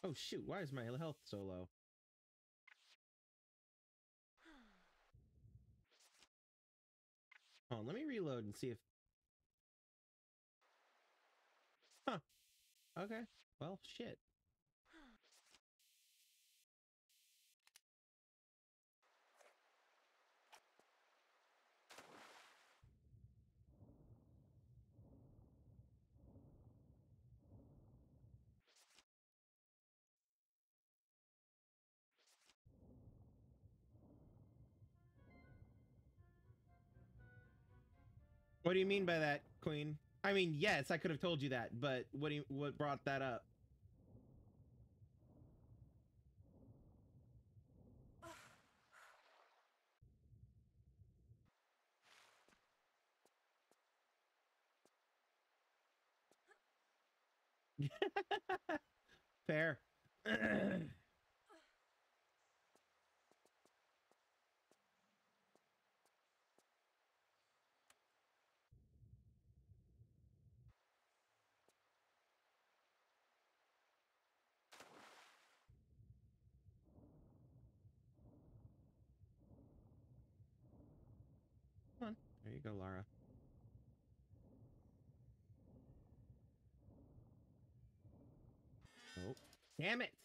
[SPEAKER 1] Oh shoot, why is my health so low? Hold on, let me reload and see if... Huh. Okay. Well, shit. What do you mean by that, Queen? I mean, yes, I could have told you that, but what do you, what brought that up? Fair. damn it!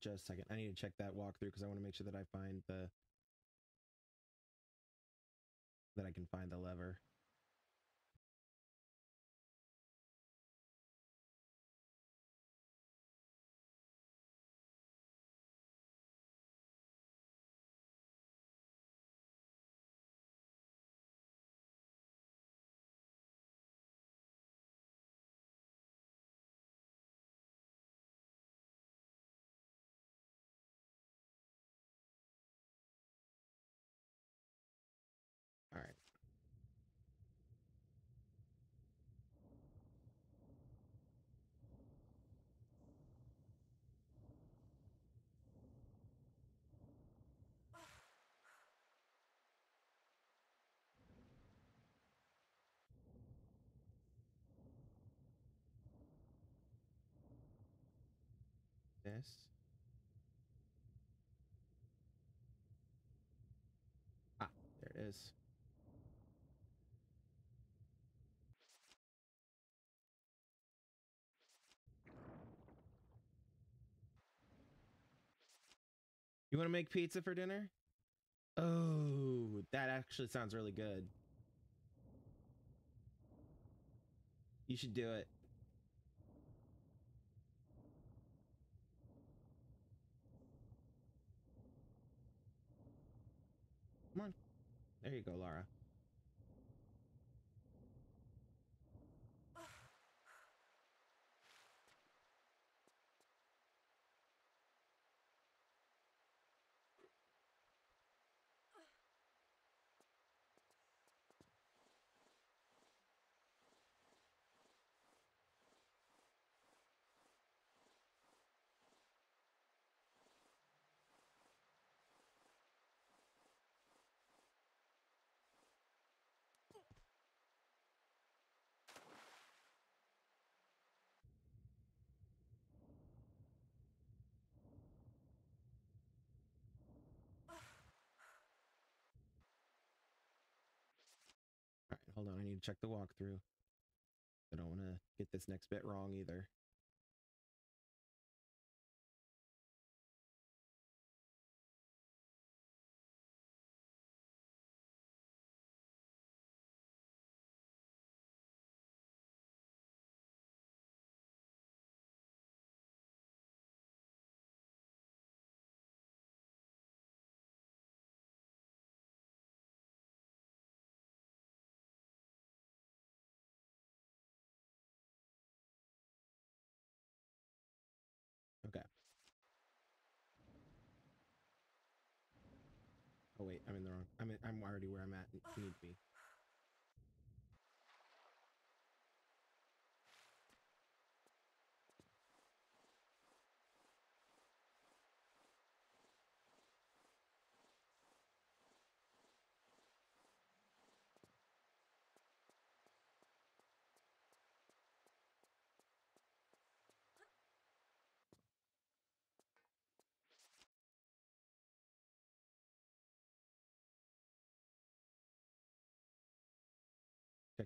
[SPEAKER 1] Just a second. I need to check that walkthrough because I want to make sure that I find the that I can find the lever. This. Ah, there it is. You want to make pizza for dinner? Oh, that actually sounds really good. You should do it. There you go, Lara. Hold on. I need to check the walkthrough. I don't want to get this next bit wrong either. I'm in the wrong. I'm in, I'm already where I'm at. Need to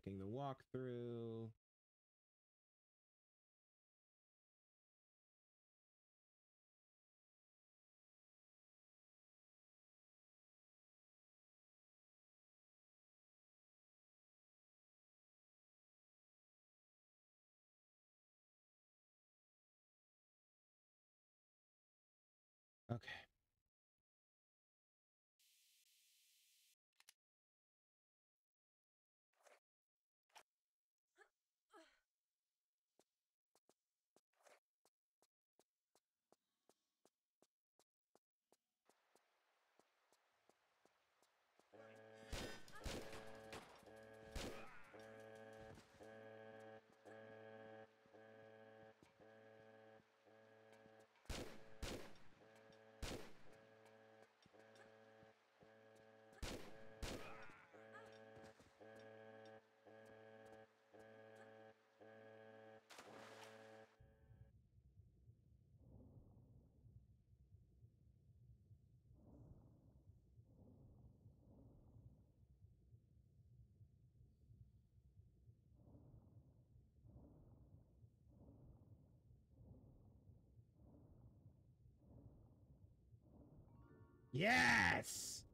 [SPEAKER 1] Checking the walkthrough. Yes!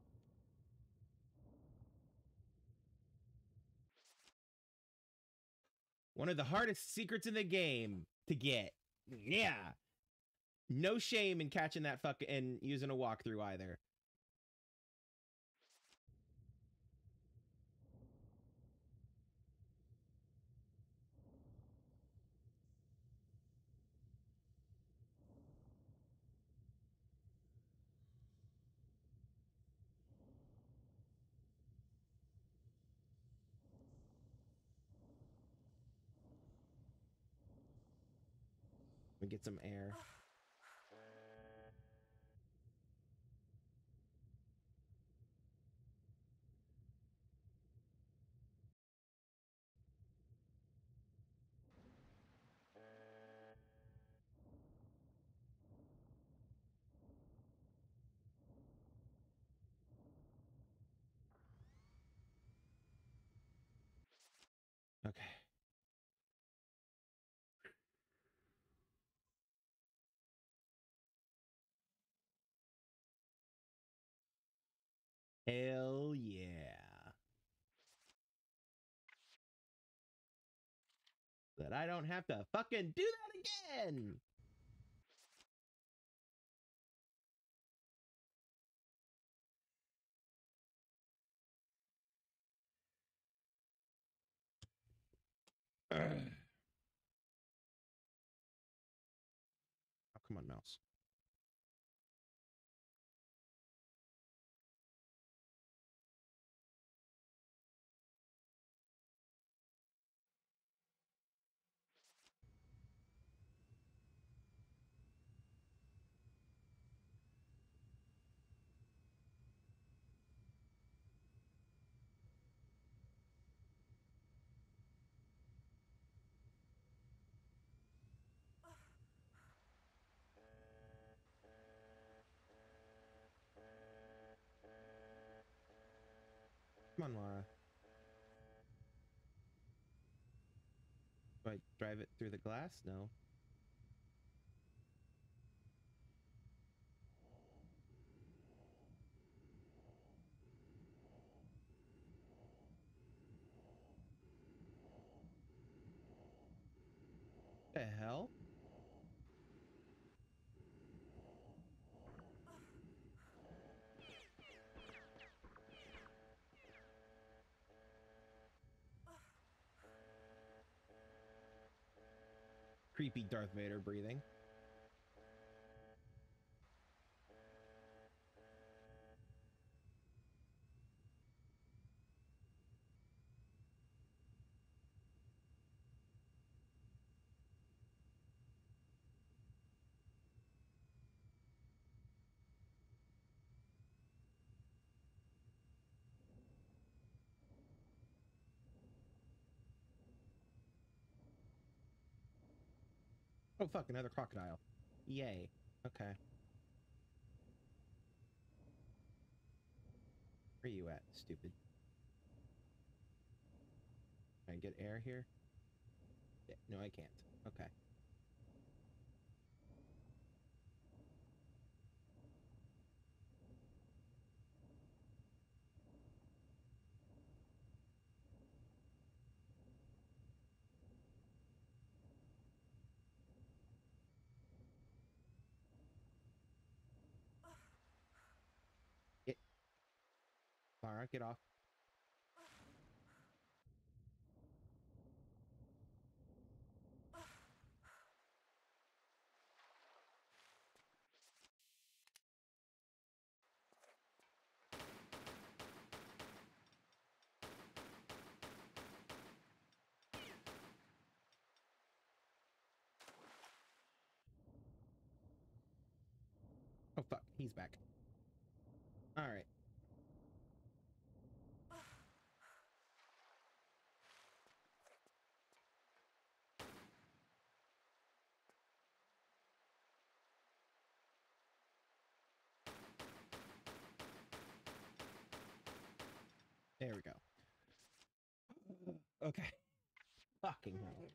[SPEAKER 1] One of the hardest secrets in the game to get. Yeah. No shame in catching that fuck and using a walkthrough either. Hell yeah. That I don't have to fucking do that again. Ugh. Oh, come on, mouse. Come on, Laura. Do I drive it through the glass? No. The hell? Creepy Darth Vader breathing. Oh fuck, another crocodile. Yay. Okay. Where are you at, stupid? Can I get air here? Yeah, no, I can't. Okay. Lara, get off. Oh fuck, he's back. All There we go. Okay. Fucking hell.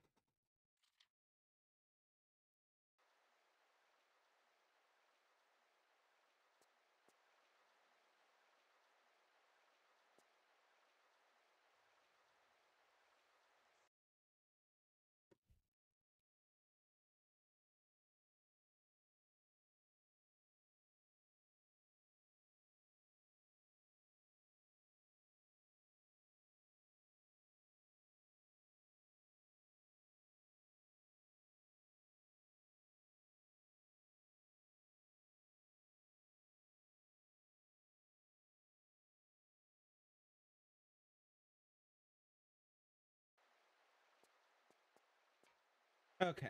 [SPEAKER 1] Okay.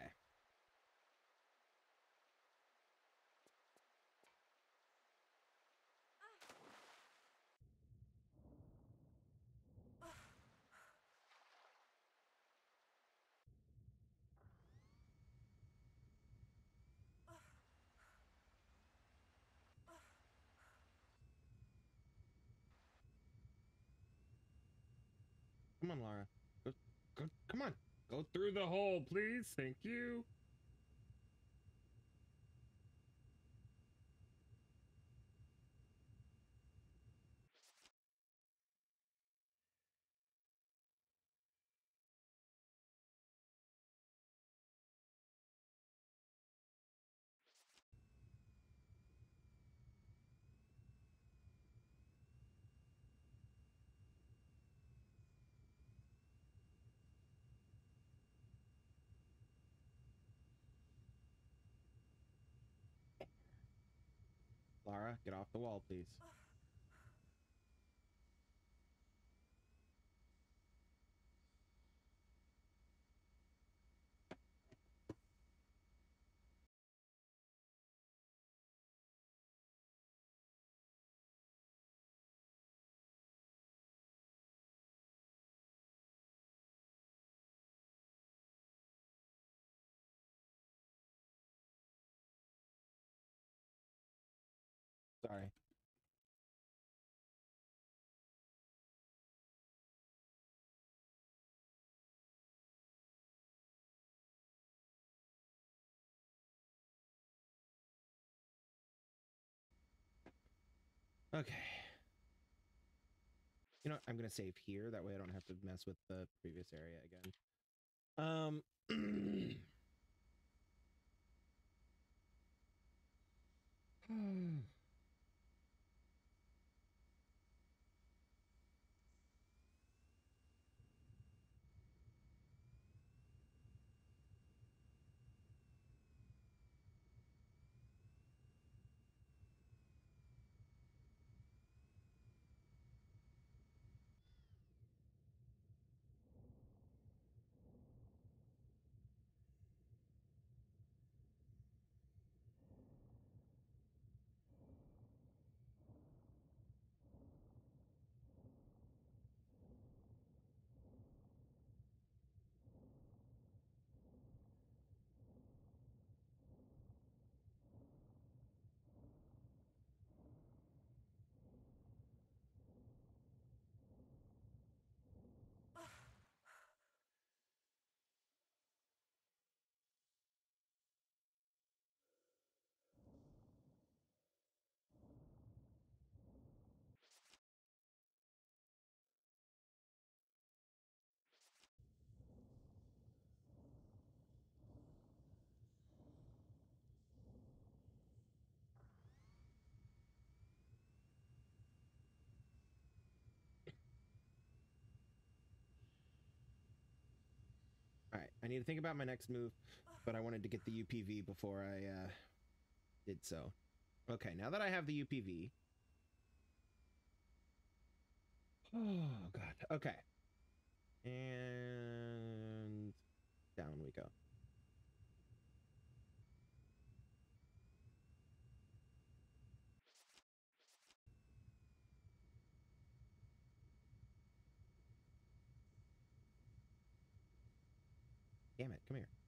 [SPEAKER 1] Come on, Lara. Come on.
[SPEAKER 2] Go through the hole, please. Thank you.
[SPEAKER 1] Get off the wall, please. Sorry Okay. You know what? I'm going to save here. That way I don't have to mess with the previous area again. Um. hmm. All right, I need to think about my next move, but I wanted to get the UPV before I uh, did so. Okay, now that I have the UPV. Oh, God. Okay. And down we go. Damn it, come here.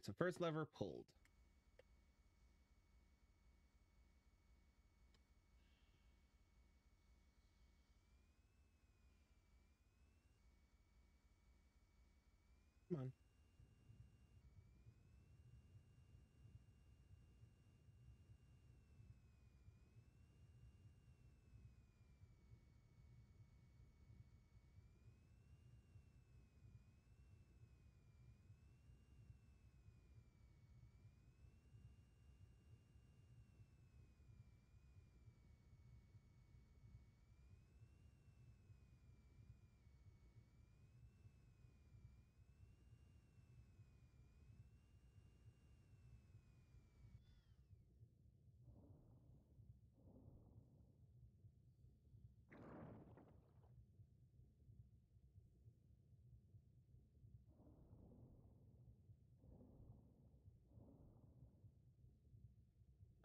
[SPEAKER 1] Right, so first lever pulled. Come on.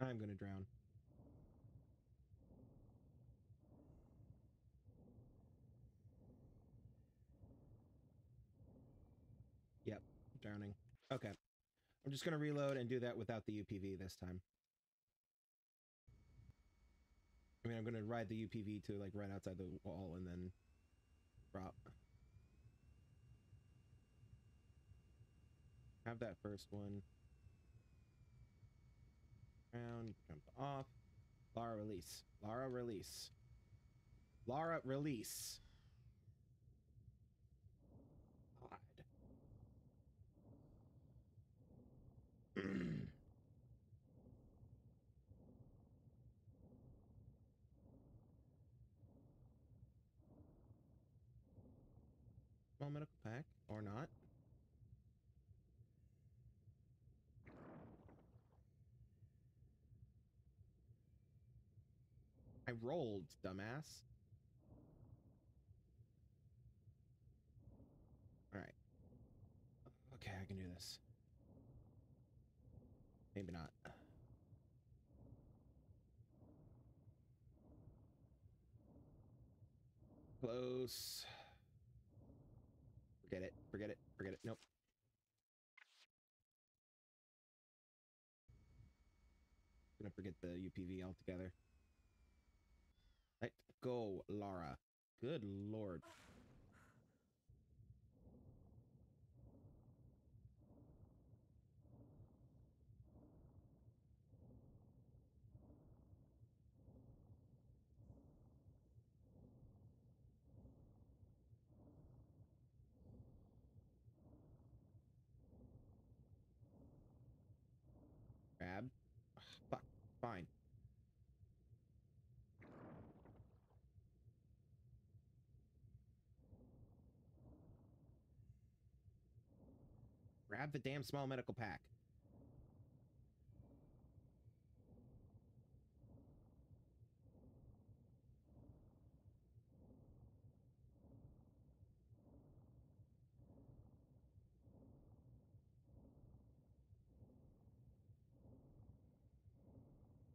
[SPEAKER 1] I'm gonna drown. Yep, drowning. Okay. I'm just gonna reload and do that without the UPV this time. I mean, I'm gonna ride the UPV to like right outside the wall and then drop. Have that first one. Round, jump off. Lara release. Lara release. Lara release. God. Small medical pack, or not. Rolled, dumbass. Alright. Okay, I can do this. Maybe not. Close. Forget it. Forget it. Forget it. Nope. Gonna forget the UPV altogether. Go, Lara. Good lord. Grab. Ugh, fuck. Fine. Grab the damn small medical pack.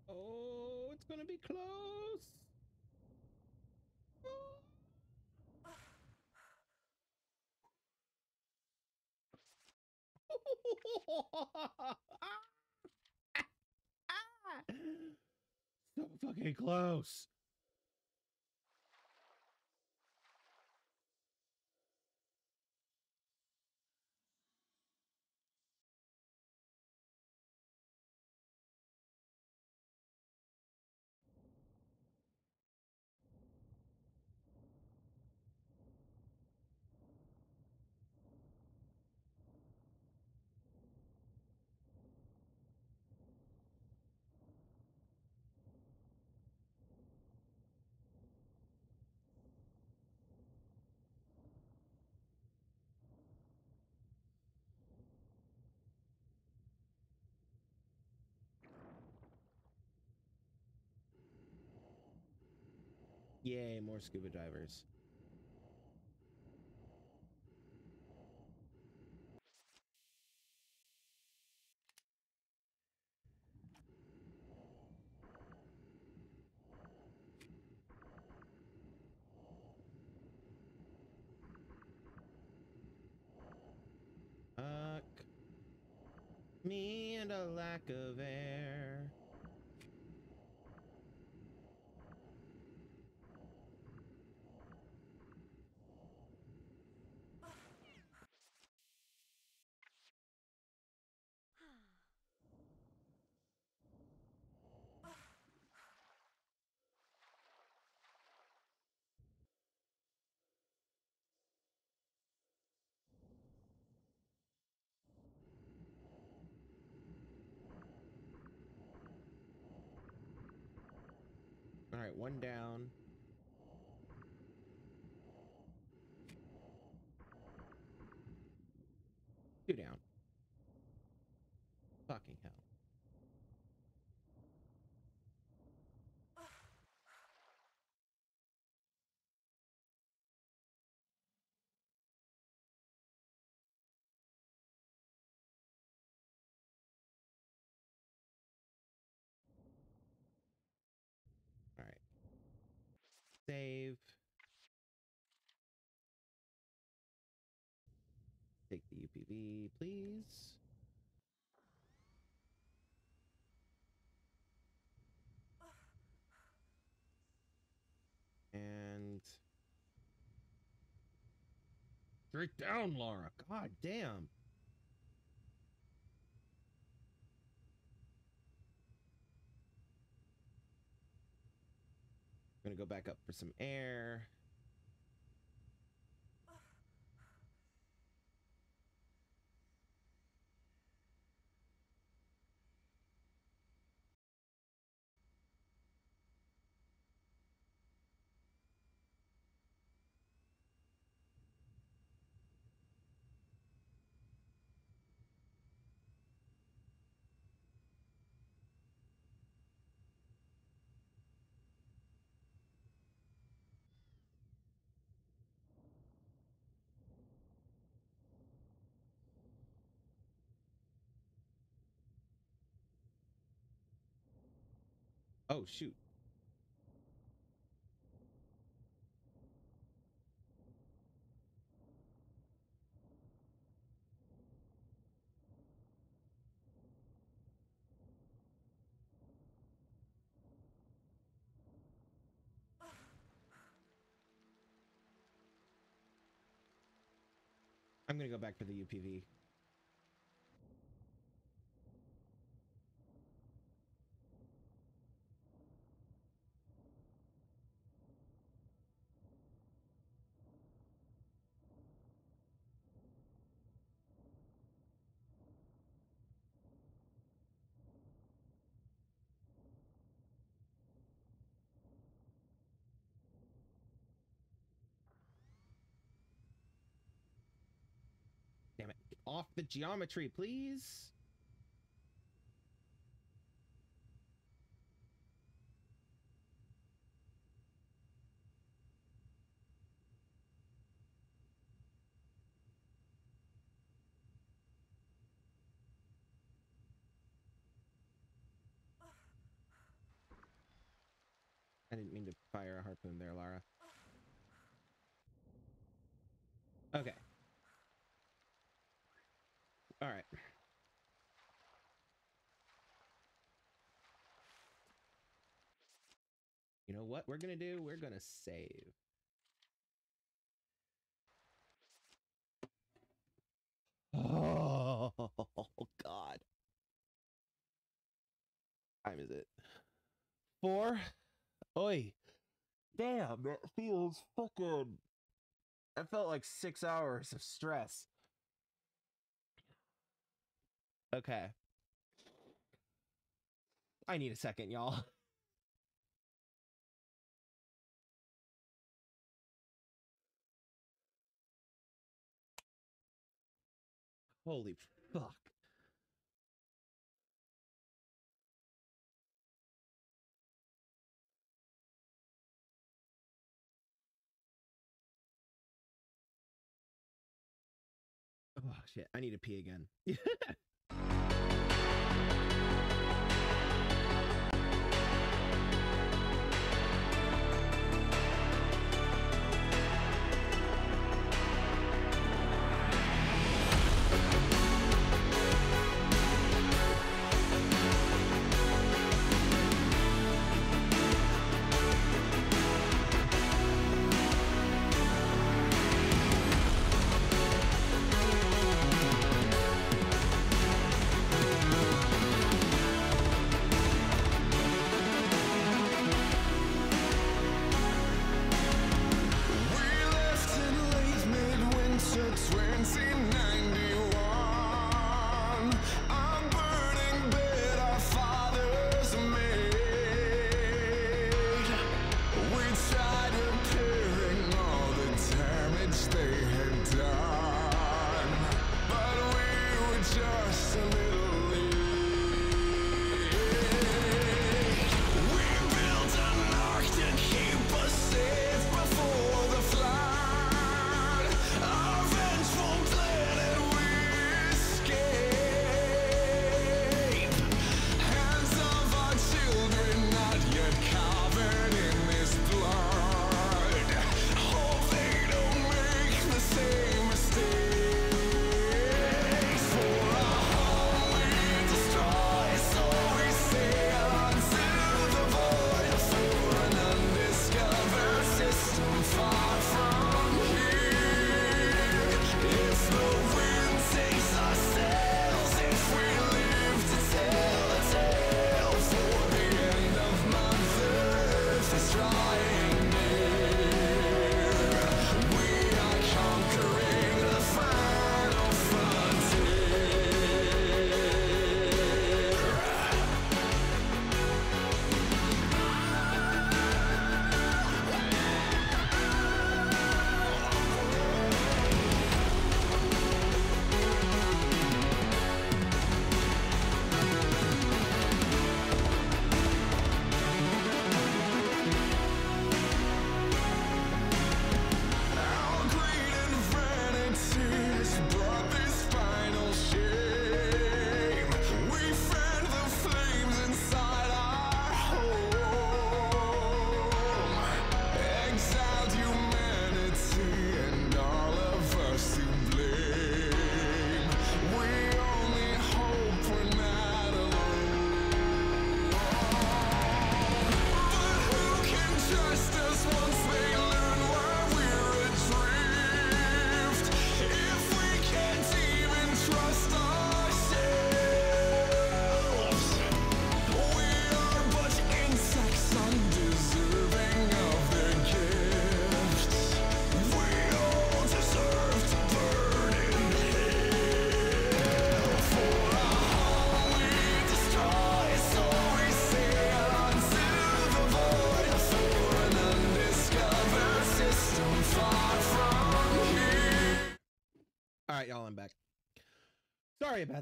[SPEAKER 1] Oh, it's gonna be close. so fucking close. Yay, more scuba divers. Fuck me and a lack of air. All right, one down. Two down. Fucking hell. All right. Save. Take the UPV, please. And straight down, Laura. God damn. Gonna go back up for some air. Oh, shoot. I'm gonna go back for the UPV. Off the geometry, please. I didn't mean to fire a harpoon there, Lara. Okay. All right. You know what we're gonna do? We're gonna save. Oh God. Time is it? Four. Oi. Damn, that feels fucking. That felt like six hours of stress. Okay. I need a second, y'all. Holy fuck. Oh shit, I need to pee again.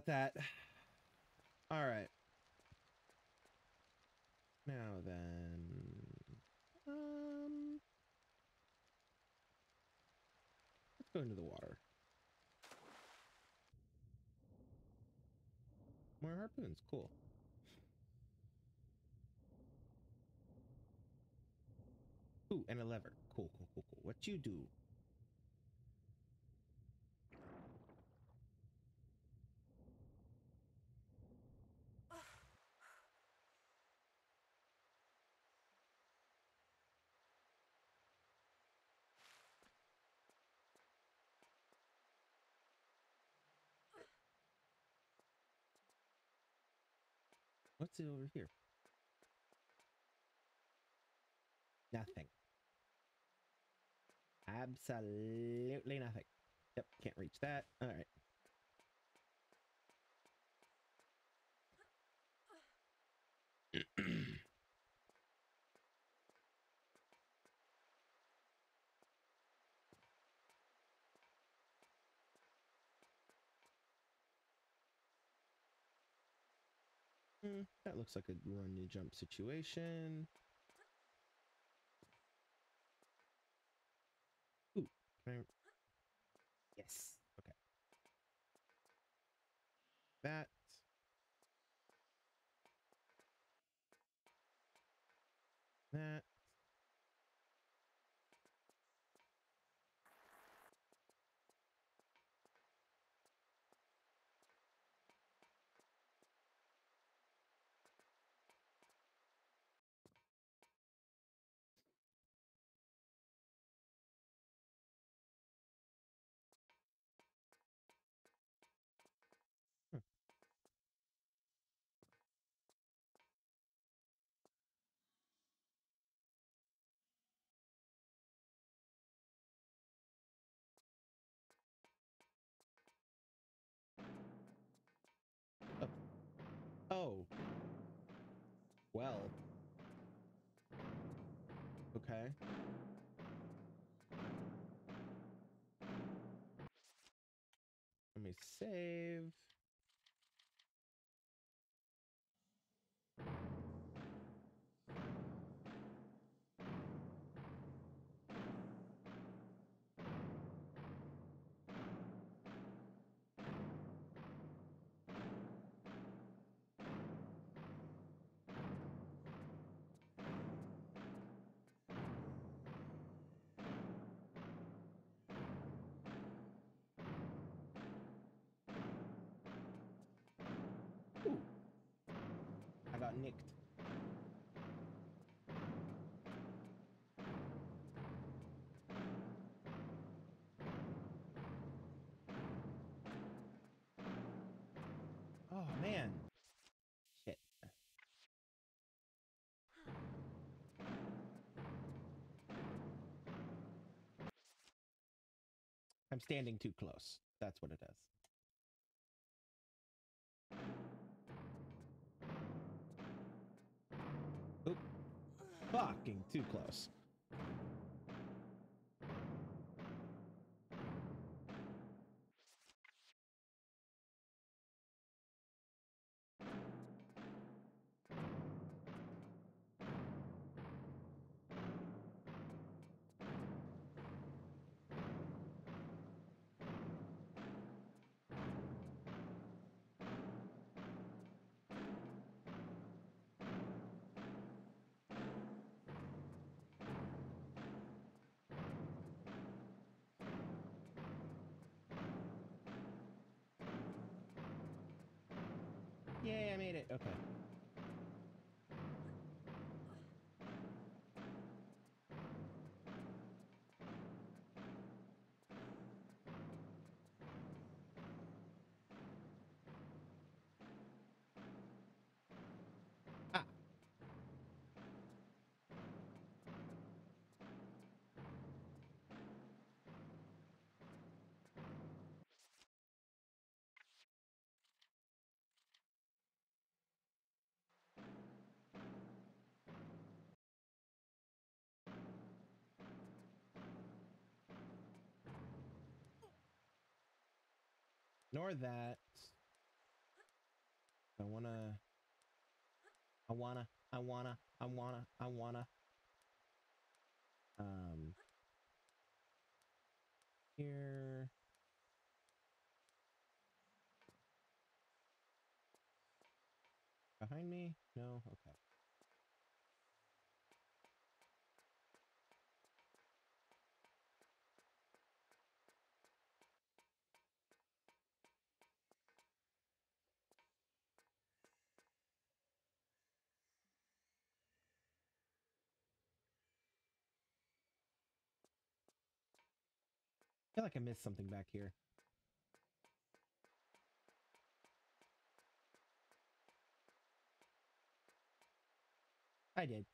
[SPEAKER 1] that. All right. Now then, um, let's go into the water. More harpoons, cool. Ooh, and a lever. Cool, cool, cool, cool. What you do? Over here? Nothing. Absolutely nothing. Yep, can't reach that. All right. Hmm, that looks like a run you jump situation. Ooh, can I? Yes. Okay. That. That. Oh. Well. Okay. Let me save. Oh man. Shit. I'm standing too close. That's what it is. Too close. Okay. Ignore that. I wanna. I wanna. I wanna. I wanna. I wanna. Um. Here. Behind me? No? Okay. Feel like I missed something back here. I did.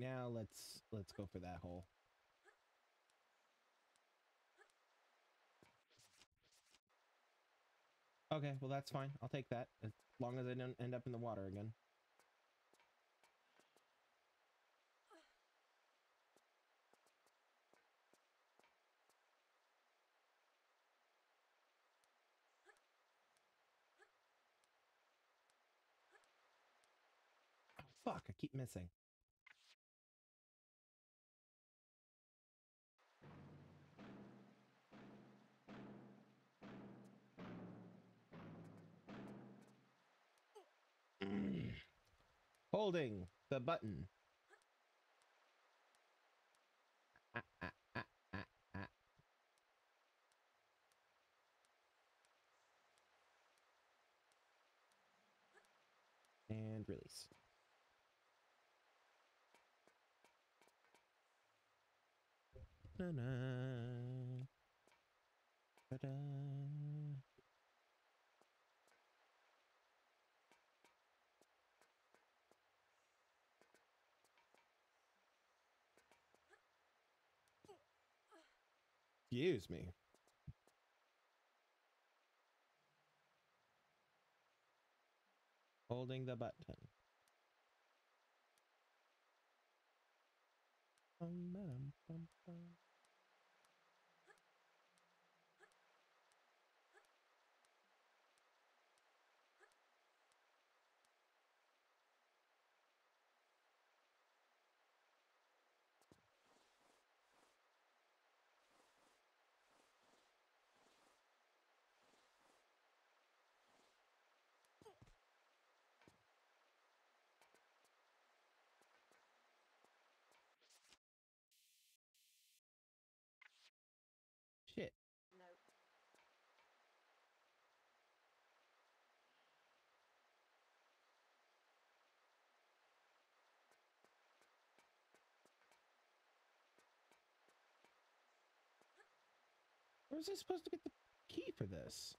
[SPEAKER 1] Now let's let's go for that hole. Okay, well that's fine. I'll take that as long as I don't end up in the water again. Fuck, I keep missing. Holding the button. Ah, ah. And release. Na-na. Ta-da. Excuse me. Holding the button. Bum, bum, bum. Shit.
[SPEAKER 3] No.
[SPEAKER 1] Where was I supposed to get the key for this?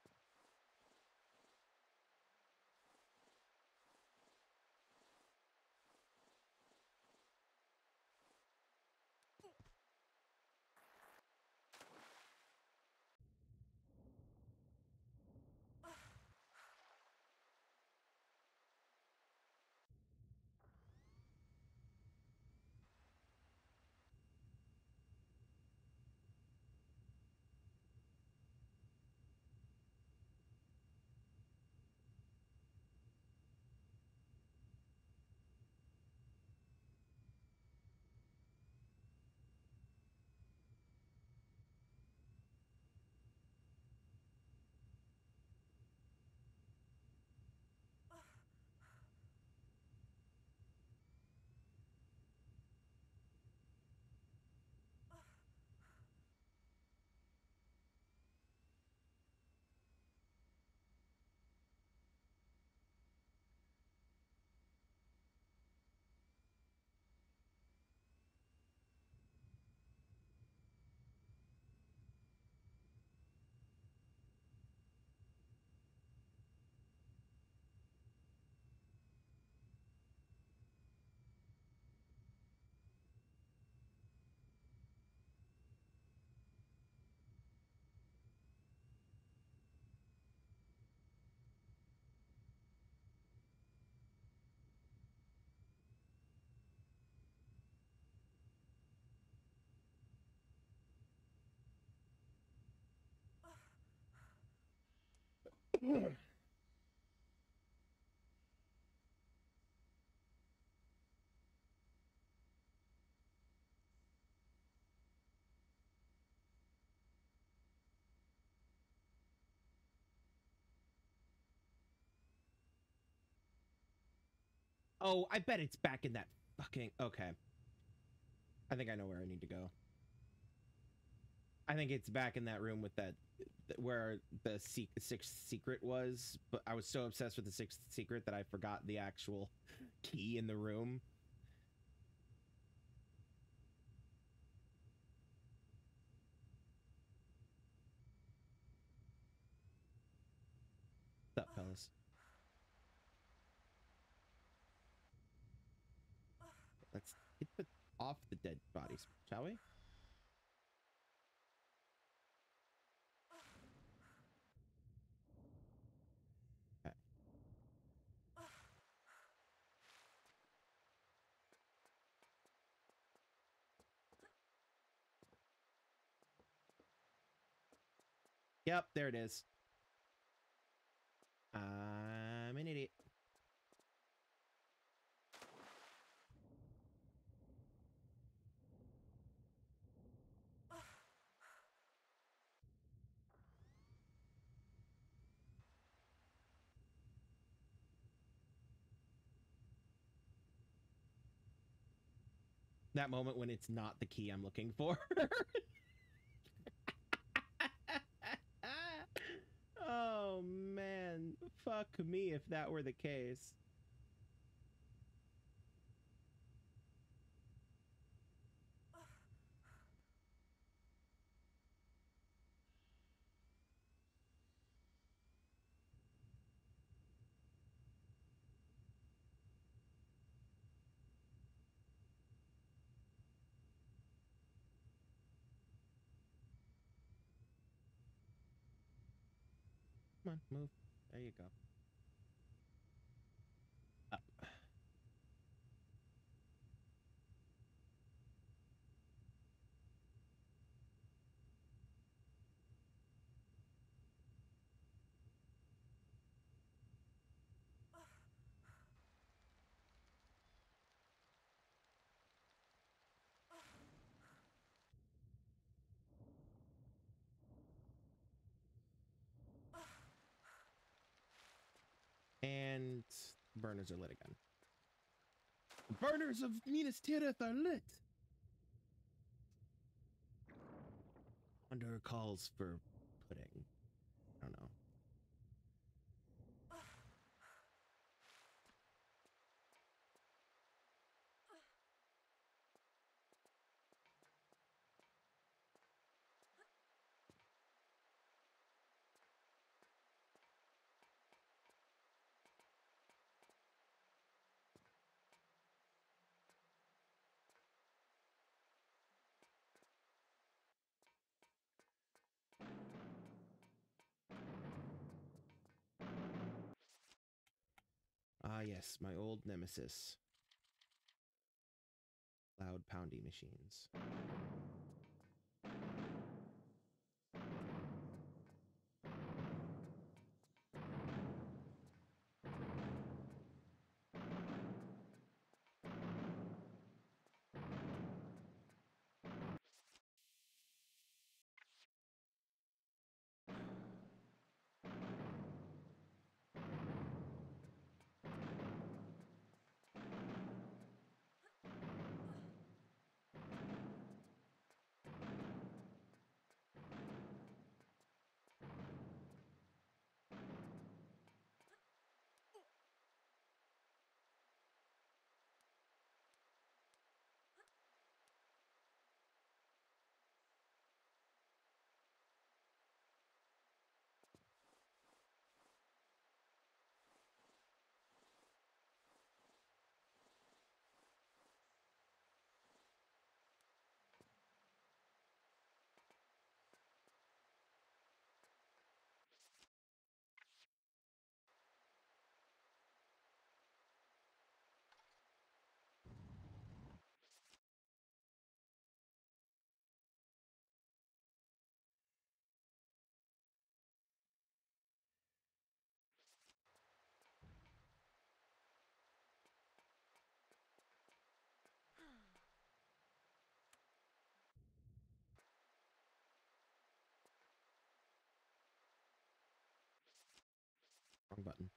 [SPEAKER 1] Oh, I bet it's back in that fucking. Okay. I think I know where I need to go. I think it's back in that room with that where the sixth secret was, but I was so obsessed with the sixth secret that I forgot the actual key in the room. What's up, fellas? Let's get the, off the dead bodies, shall we? Yep, there it is. I'm an idiot. That moment when it's not the key I'm looking for. oh man, fuck me if that were the case. Move. There you go. And burners are lit again. Burners of Minas Tirith are lit. Wonder calls for Ah, yes, my old nemesis. Loud poundy machines. Button.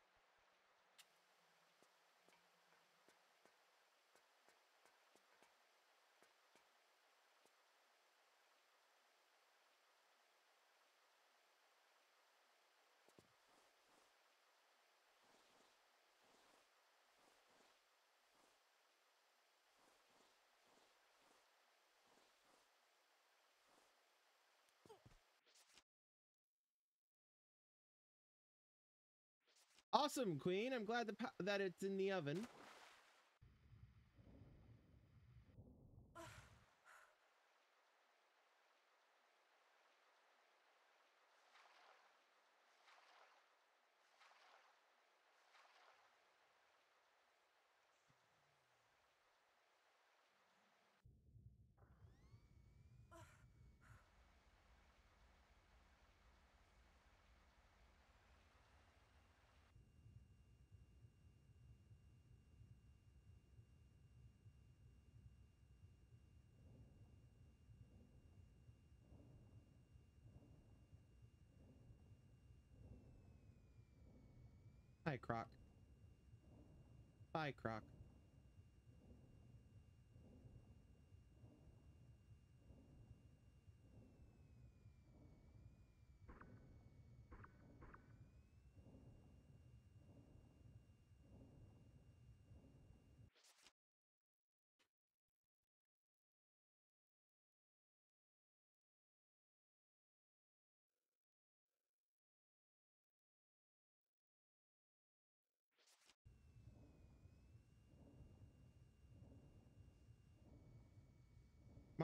[SPEAKER 1] Awesome, Queen. I'm glad the, that it's in the oven. Hi, Croc. Bye, Croc.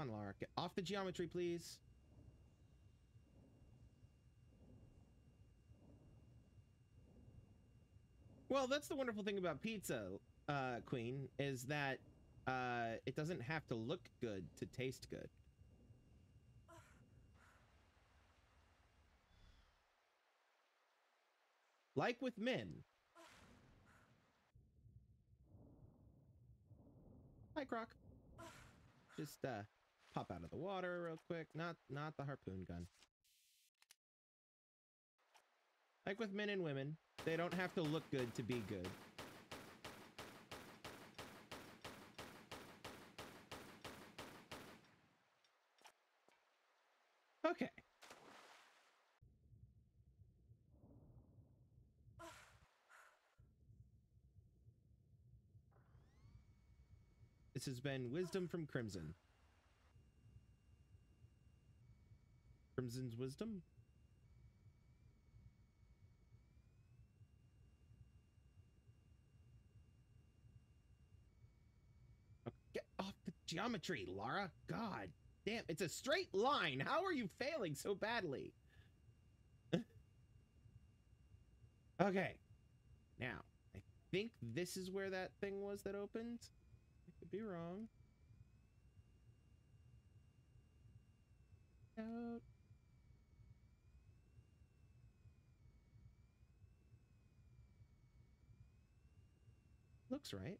[SPEAKER 1] Come on, Lara. Get off the geometry, please. Well, that's the wonderful thing about pizza, uh, Queen, is that uh, it doesn't have to look good to taste good. Like with men. Hi, Croc. Just uh, pop out of the water real quick. Not not the harpoon gun. Like with men and women, they don't have to look good to be good. Okay. This has been Wisdom from Krimzon. Krimzon's Wisdom? Get off the geometry, Lara. God damn, it's a straight line. How are you failing so badly? okay. Now, I think this is where that thing was that opened. I could be wrong. Out. Looks right.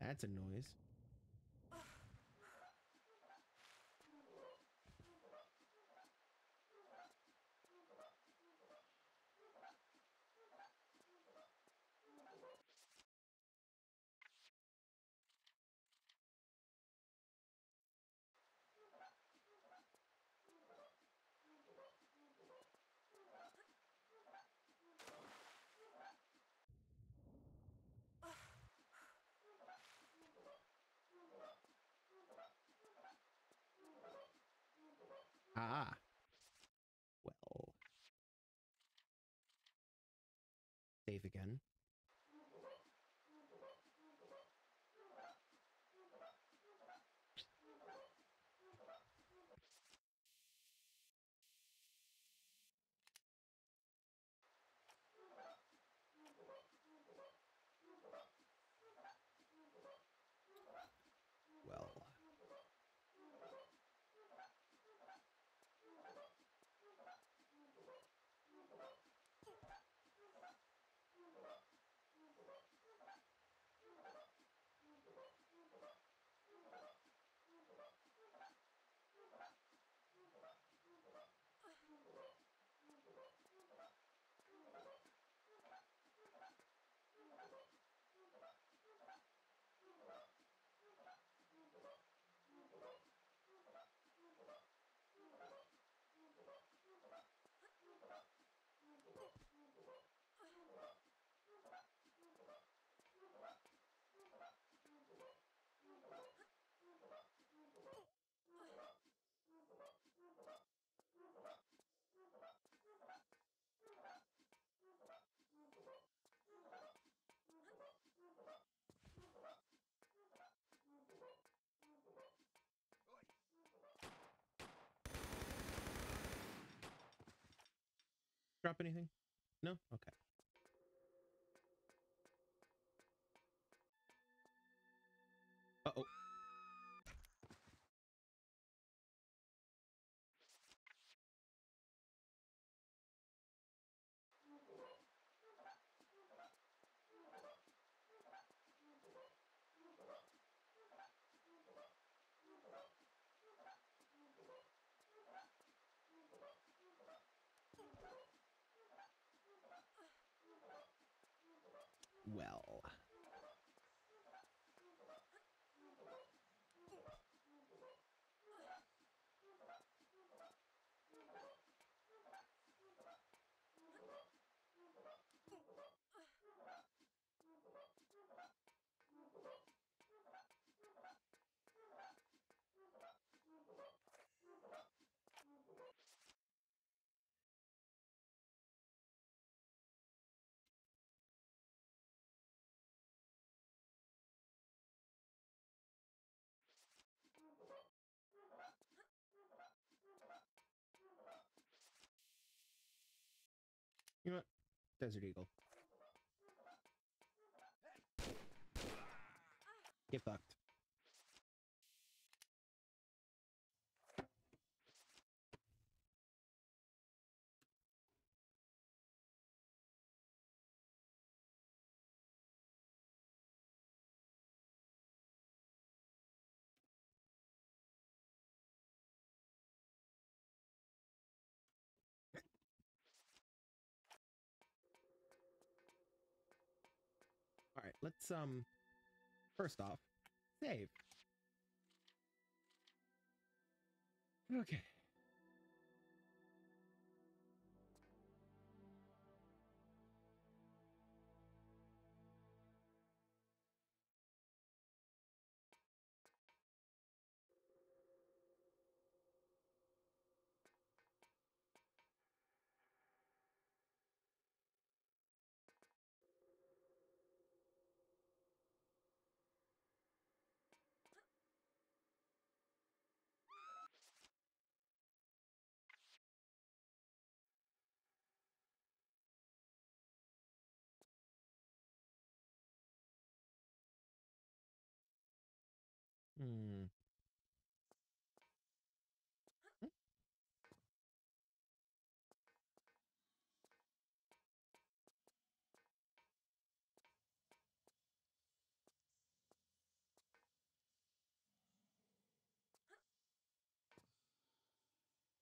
[SPEAKER 1] That's a noise. Ah. Well. Save again. Drop anything? No? Okay. Uh-oh. Well. You know what? Desert Eagle. Get fucked. Let's um first off, save. Okay. Hmm.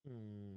[SPEAKER 1] Hmm?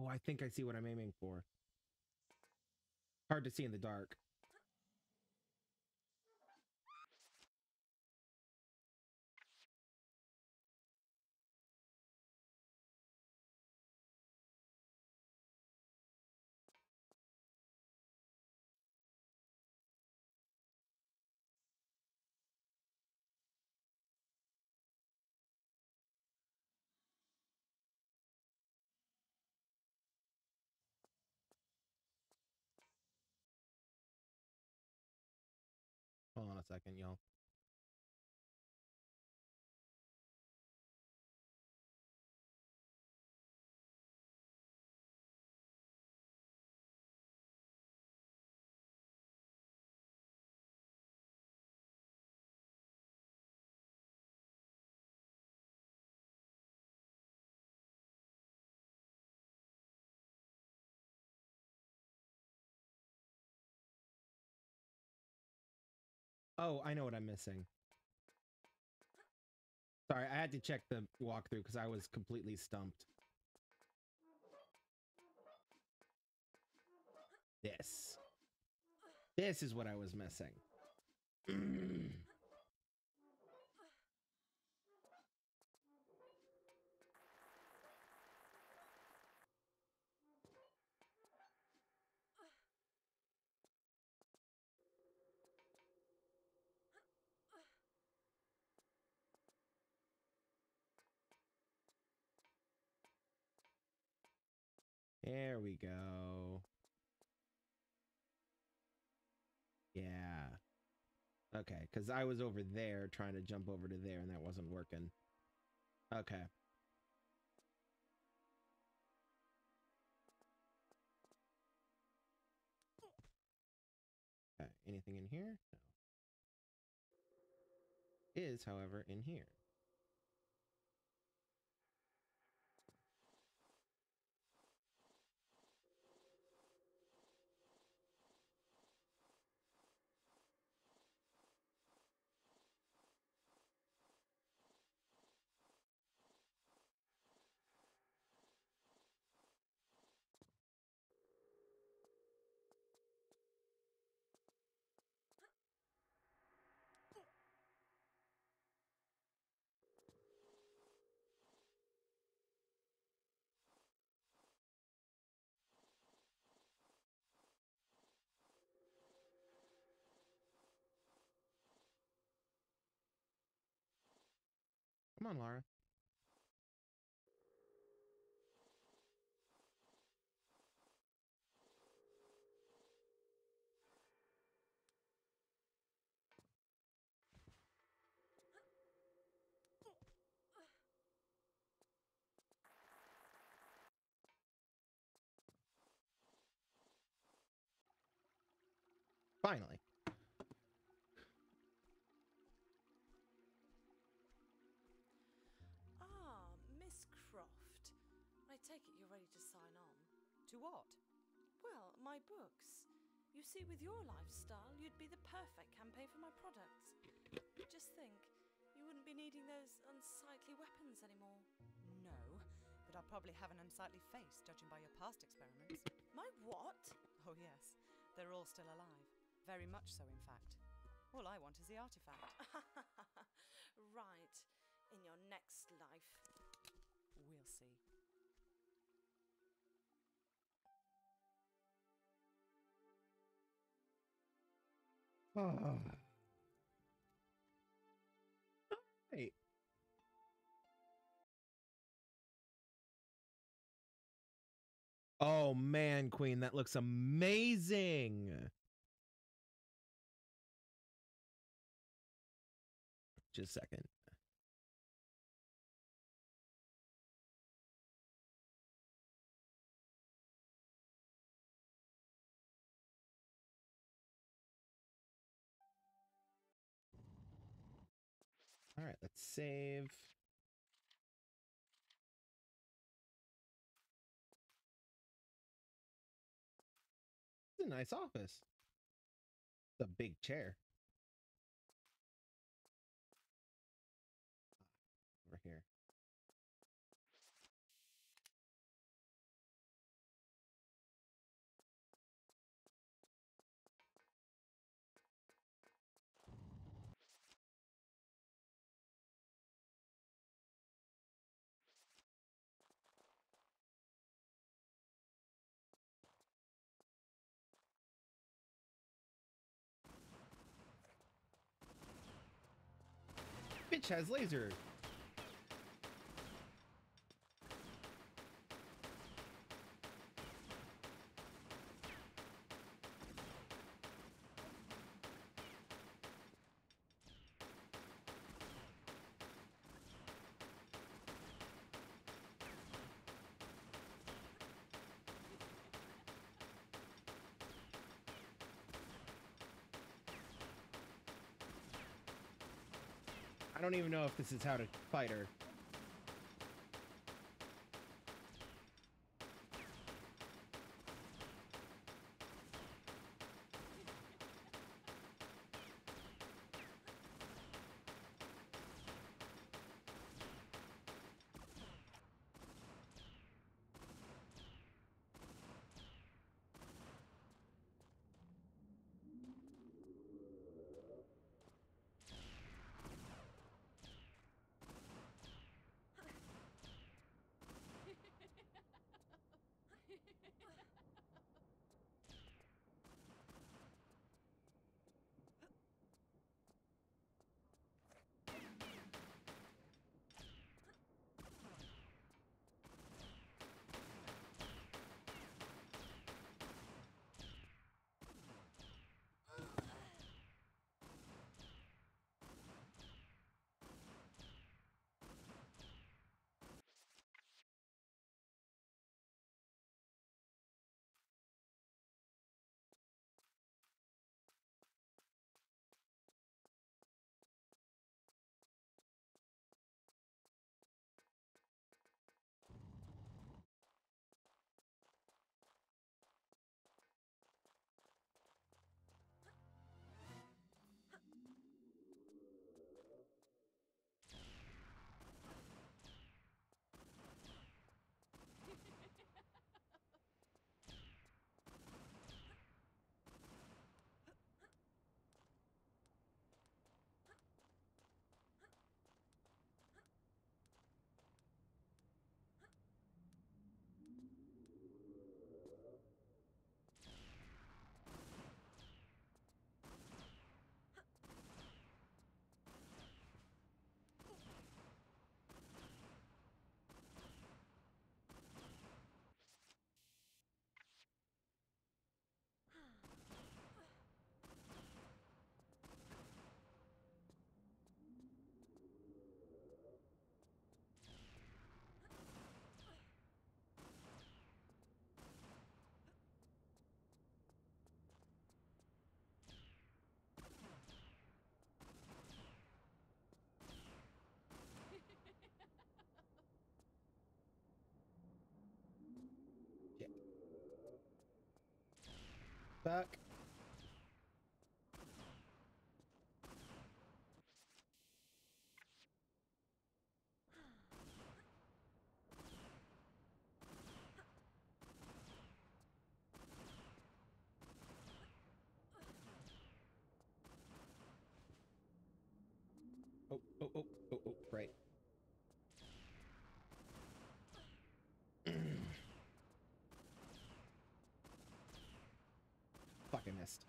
[SPEAKER 1] Oh, I think I see what I'm aiming for. Hard to see in the dark. Second, y'all. Oh, I know what I'm missing. Sorry, I had to check the walkthrough because I was completely stumped. This. This is what I was missing. There we go. Yeah. Okay, because I was over there trying to jump over to there and that wasn't working. Okay. Okay, anything in here? No. Is, however, in here. Come on, Lara. Finally.
[SPEAKER 3] To
[SPEAKER 4] what?
[SPEAKER 3] Well, my books. You see, with your lifestyle, you'd be the perfect campaign for my products. Just think, you wouldn't be needing those unsightly weapons anymore.
[SPEAKER 4] No, but I'll probably have an unsightly face, judging by your past experiments.
[SPEAKER 3] My what?
[SPEAKER 4] Oh, yes, they're all still alive. Very much so, in fact. All I want is the artifact.
[SPEAKER 3] right. In your next life.
[SPEAKER 4] We'll see.
[SPEAKER 1] Oh. Oh man, Queen, that looks amazing. Just a second. All right, let's save. It's a nice office. It's a big chair. Has laser. Don't even know if this is how to fight her. Fuck. Oh, oh, oh, oh, oh, right. Missed.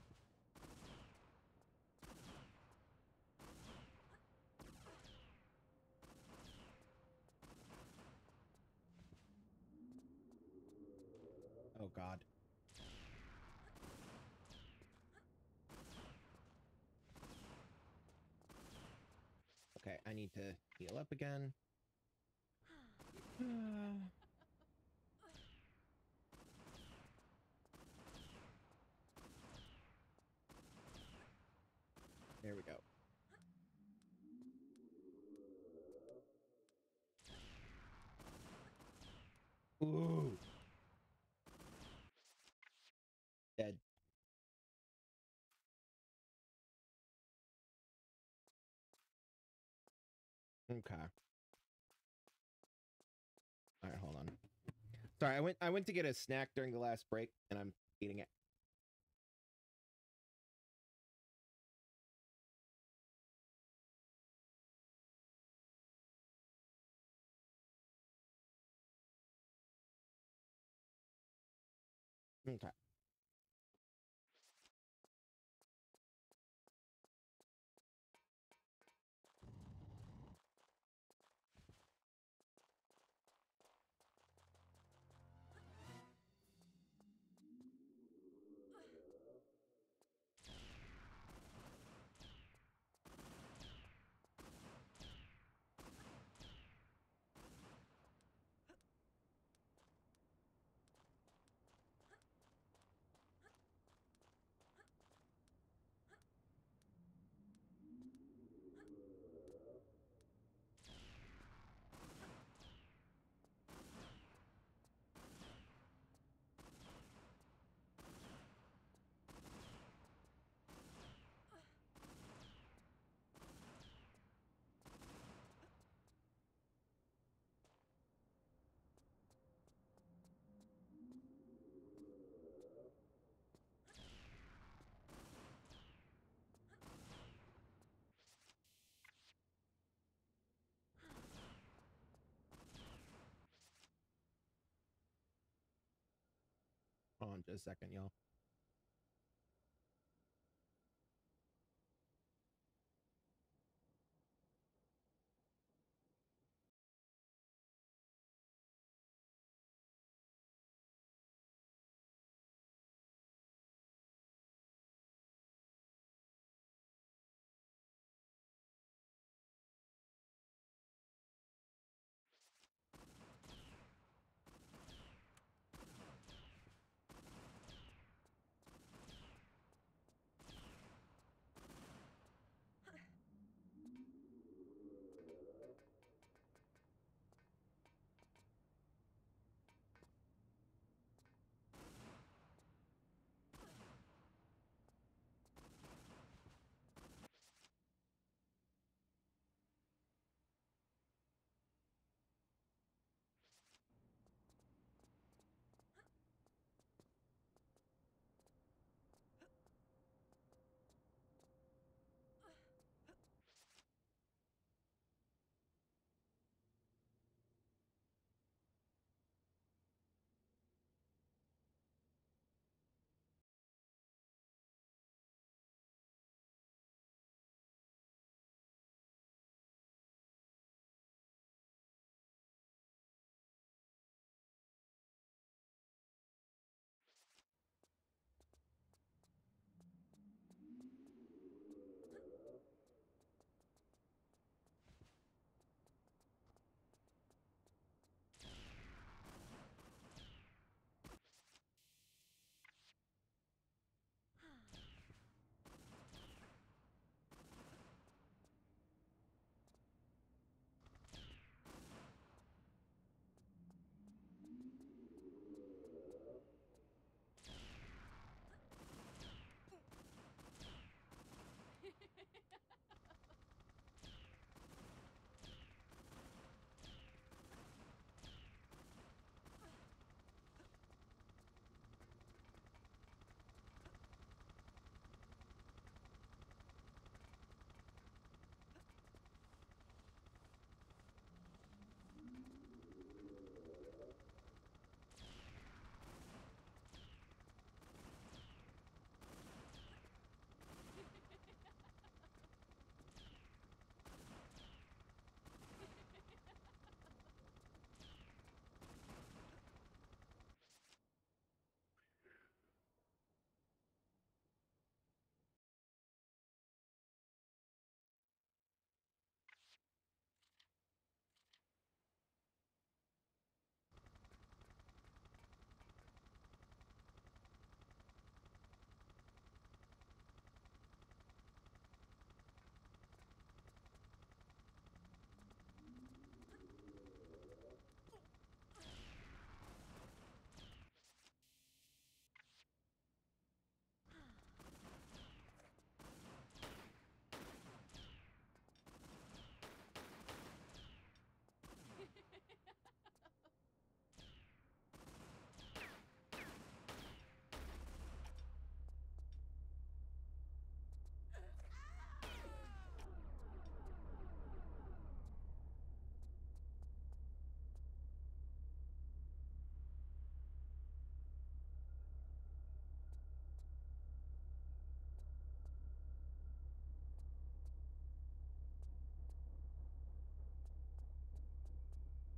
[SPEAKER 1] Oh god. Okay, I need to heal up again. There uh, we go. Ooh. Dead. Okay. All right, hold on. Sorry, I went I went to get a snack during the last break and I'm eating it. Okay. Hold on just a second, y'all.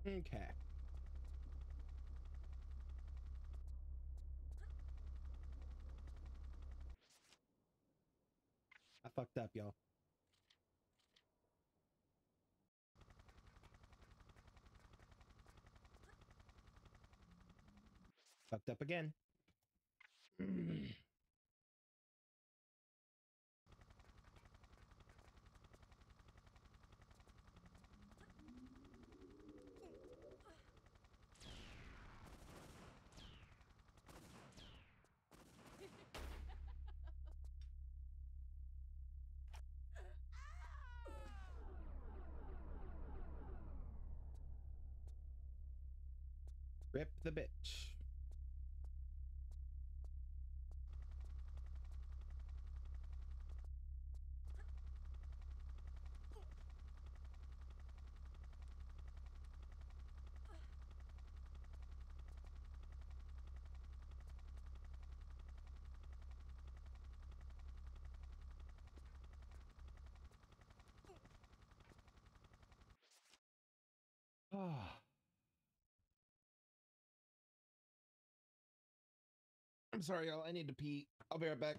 [SPEAKER 5] Okay. I fucked up, y'all. Fucked up again. Rip the bitch. Ah. sorry, y'all. I need to pee. I'll be right back.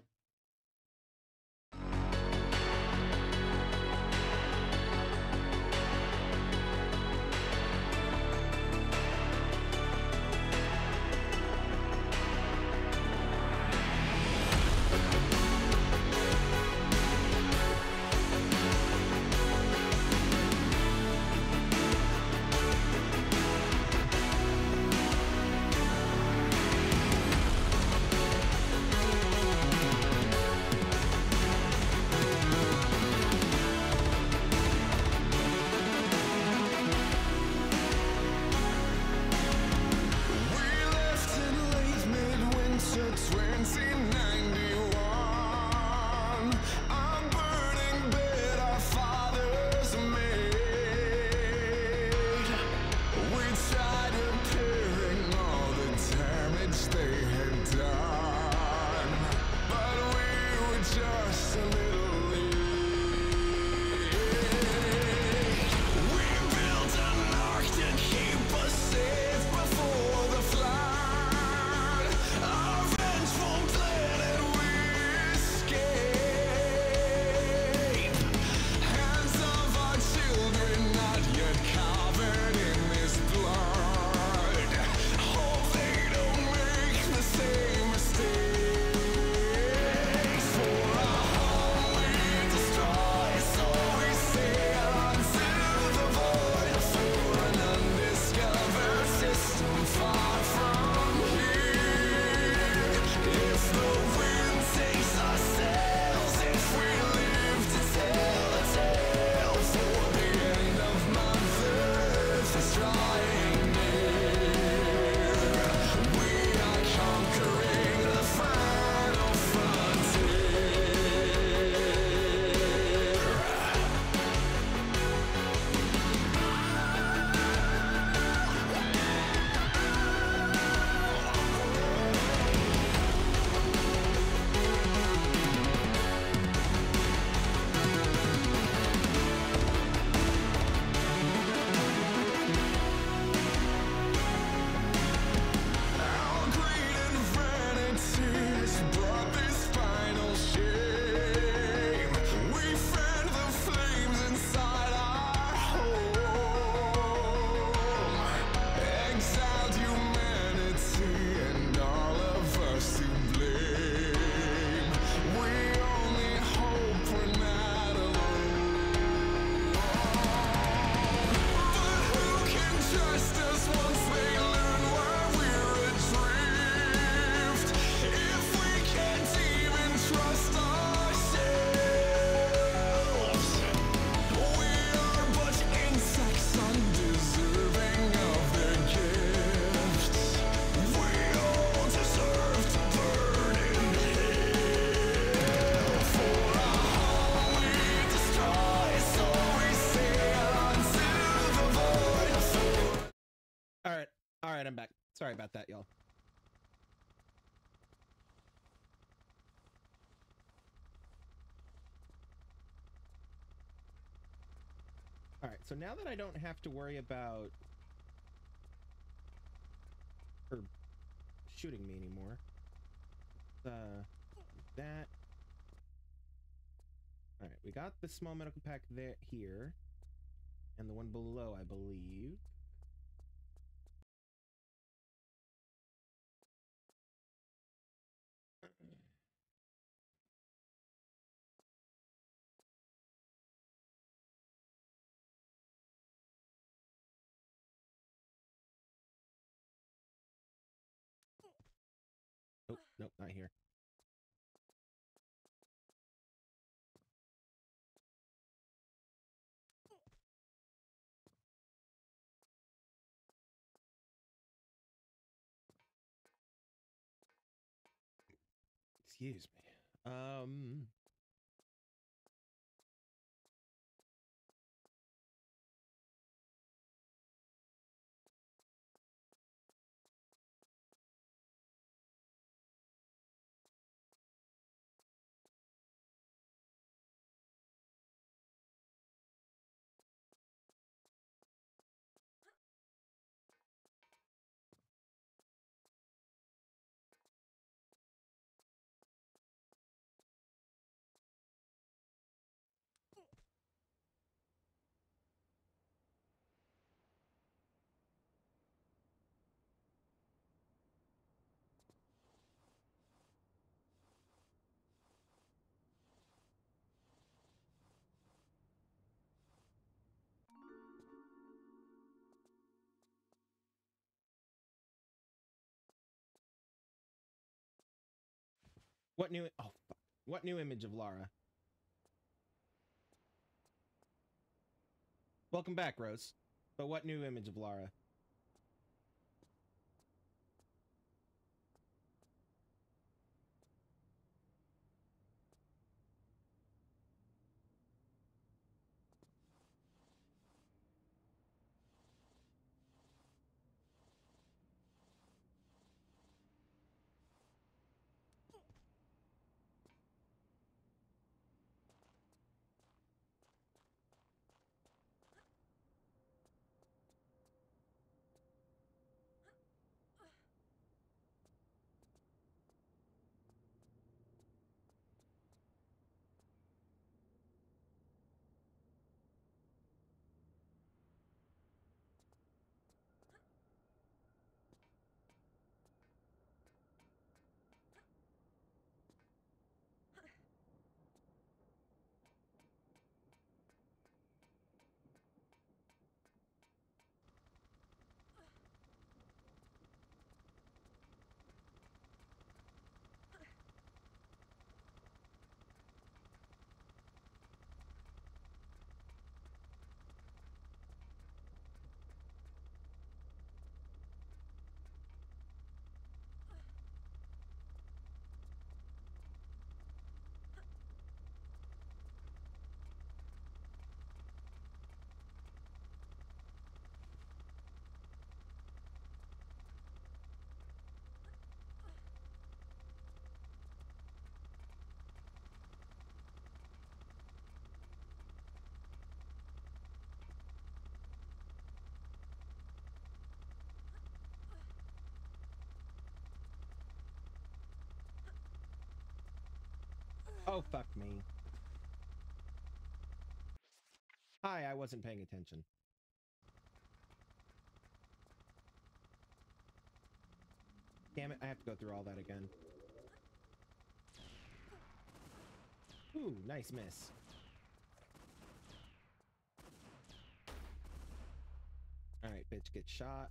[SPEAKER 5] Now that I don't have to worry about
[SPEAKER 1] her shooting me anymore, uh, that. All right, we got the small medical pack there here, and the one below, I believe. Excuse me. Um. What new? Oh, what new image of Lara? Welcome back, Rose. But what new image of Lara? Oh, fuck me. Hi, I wasn't paying attention. Damn it, I have to go through all that again. Ooh, nice miss. Alright, bitch, get shot.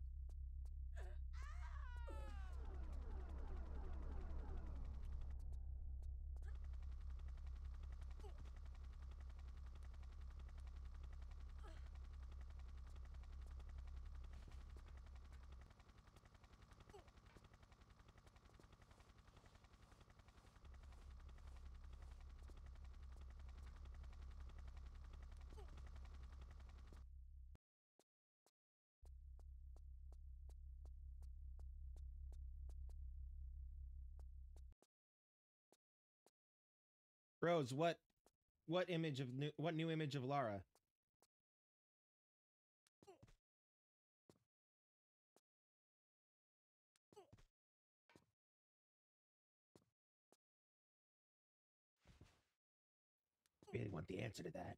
[SPEAKER 1] Rose, what what image of new, what new image of Lara? Really want the answer to that.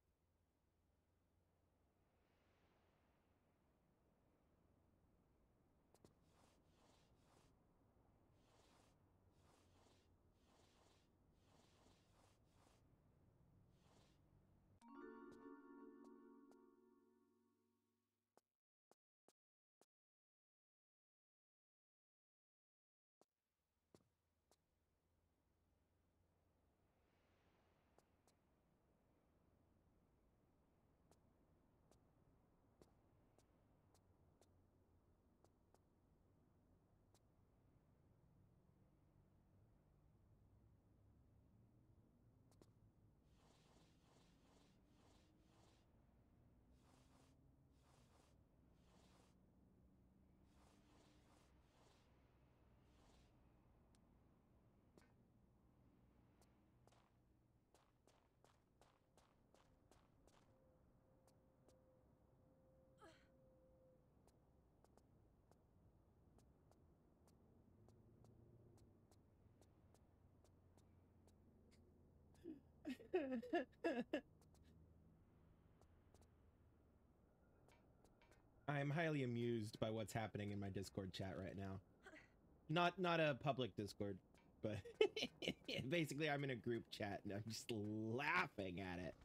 [SPEAKER 1] I'm highly amused by what's happening in my Discord chat right now. Not not a public Discord, but basically I'm in a group chat and I'm just laughing at it.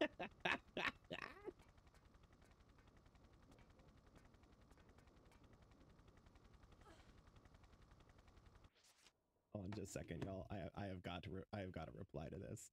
[SPEAKER 1] Hold on just a second, y'all. I I have got to I have got to reply to this.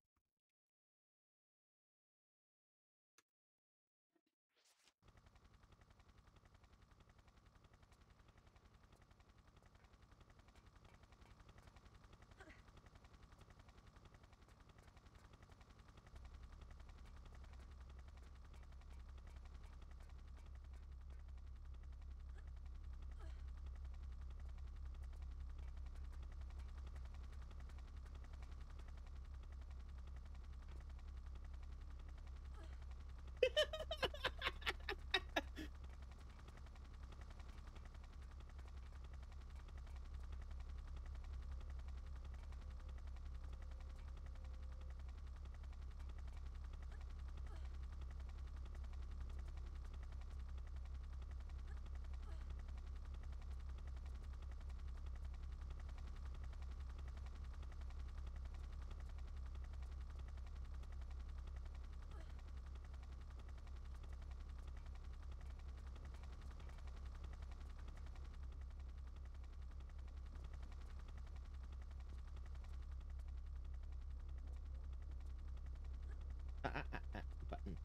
[SPEAKER 1] Ah, ah, ah, ah, button.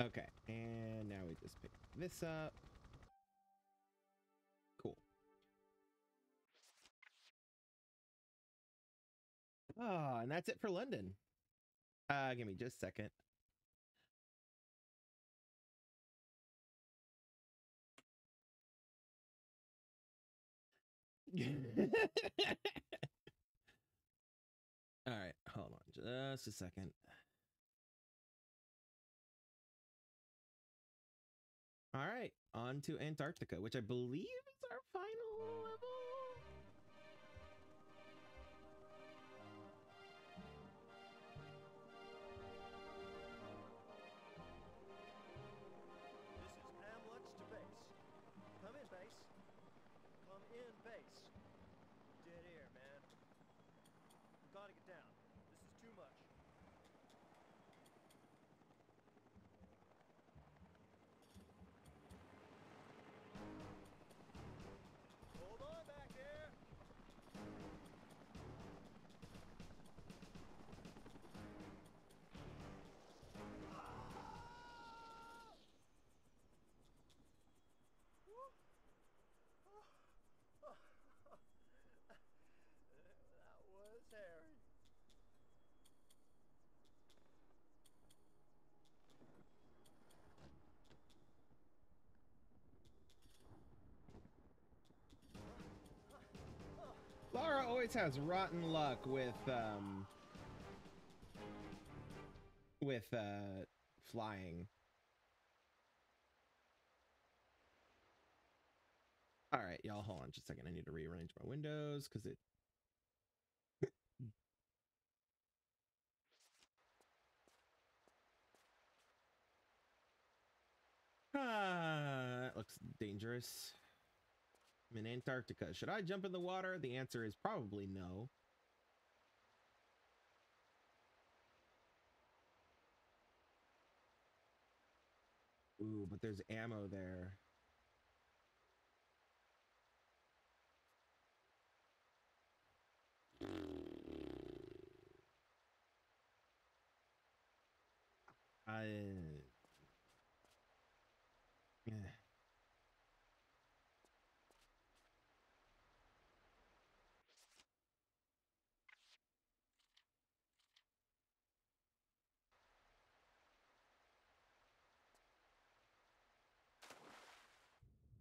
[SPEAKER 1] Okay, and now we just pick this up. Cool. Ah, and that's it for London. Uh, give me just a second. All right, hold on just a second. All right, on to Antarctica, which I believe is our final level. Always has rotten luck with um with uh flying. All right, y'all, hold on just a second. I need to rearrange my windows because it. ah, it looks dangerous. In Antarctica. Should I jump in the water? The answer is probably no. Ooh, but there's ammo there. I. eh.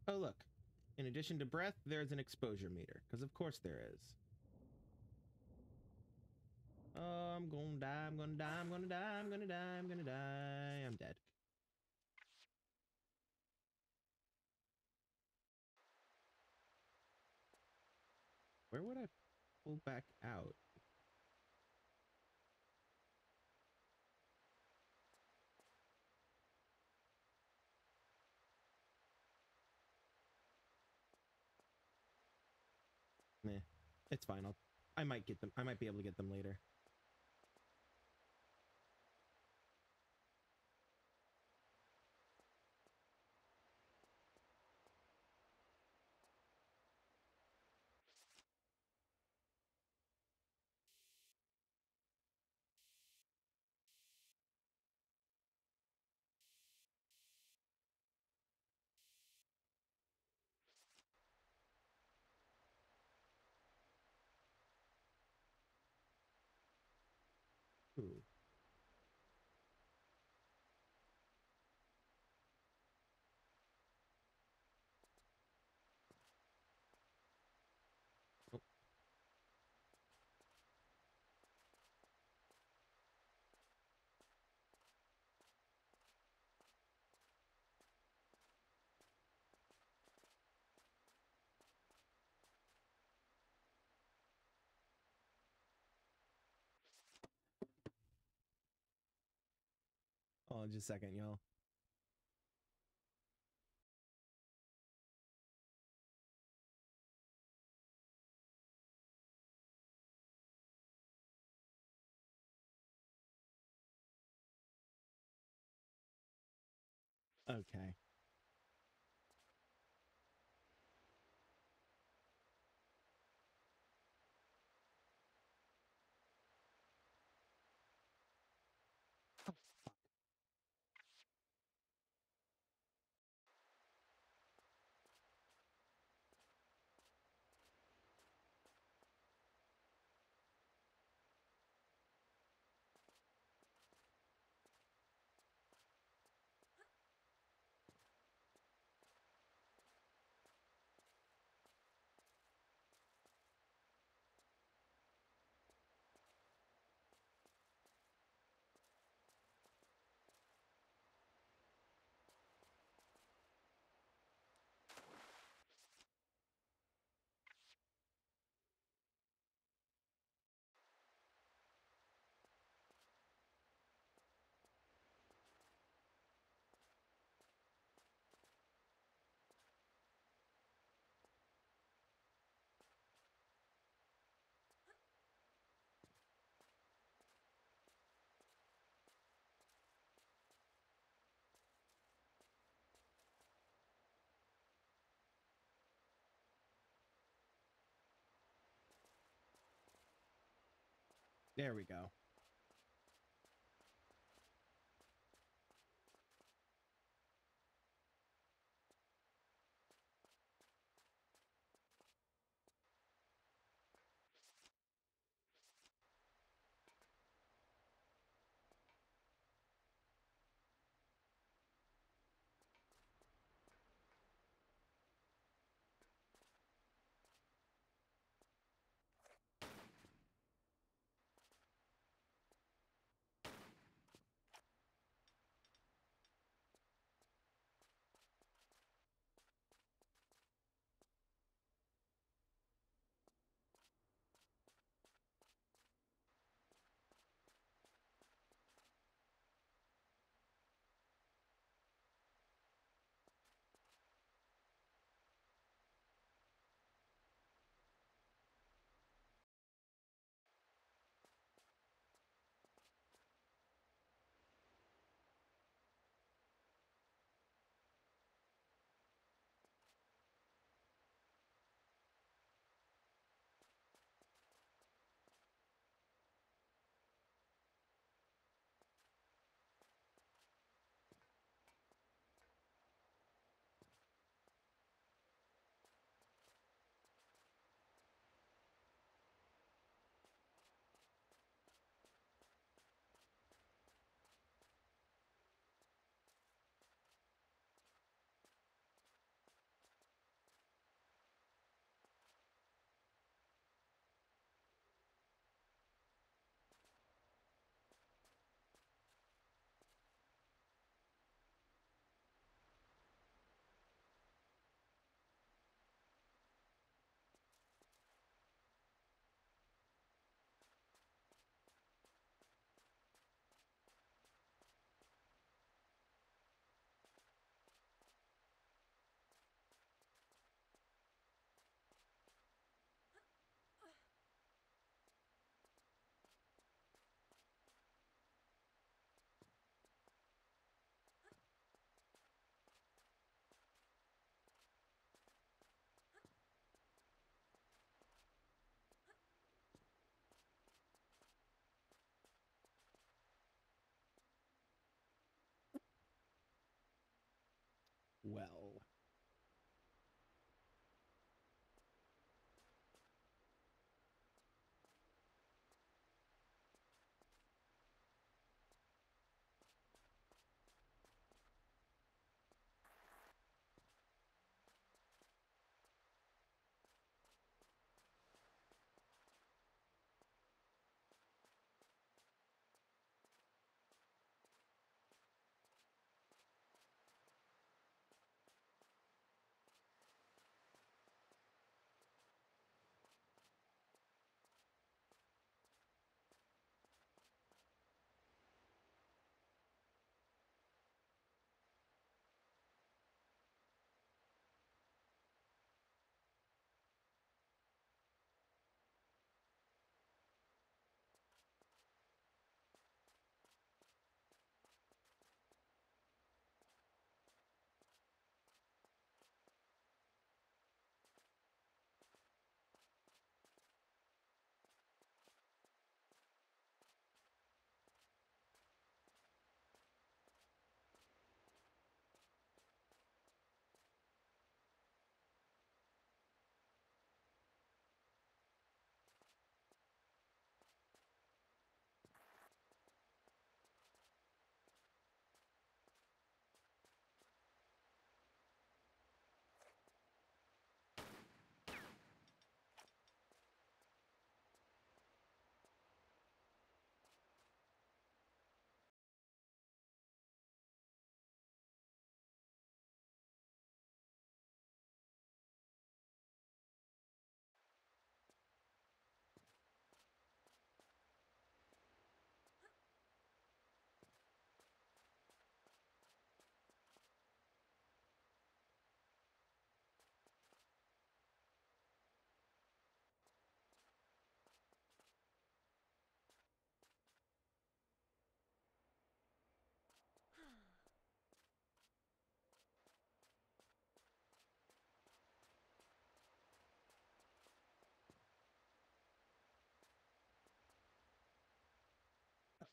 [SPEAKER 1] Oh, look. In addition to breath, there's an exposure meter. Because of course there is. Oh, I'm gonna die, I'm gonna die, I'm gonna die, I'm gonna die, I'm gonna die. I'm dead. Where would I pull back out? It's fine. I'll I might get them. I might be able to get them later. Just a second, y'all. Okay. There we go. Well.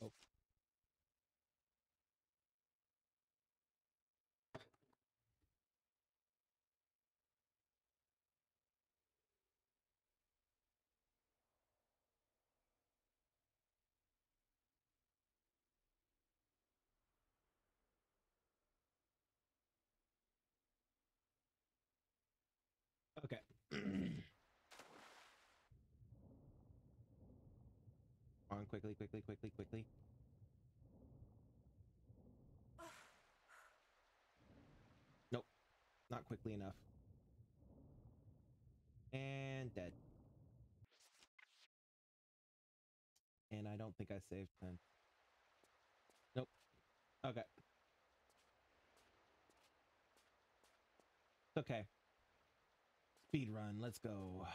[SPEAKER 1] Oh. Okay. On quickly, quickly, quickly, quickly. Nope. Not quickly enough. And dead. And I don't think I saved then. Nope. Okay. Okay. Speed run. Let's go.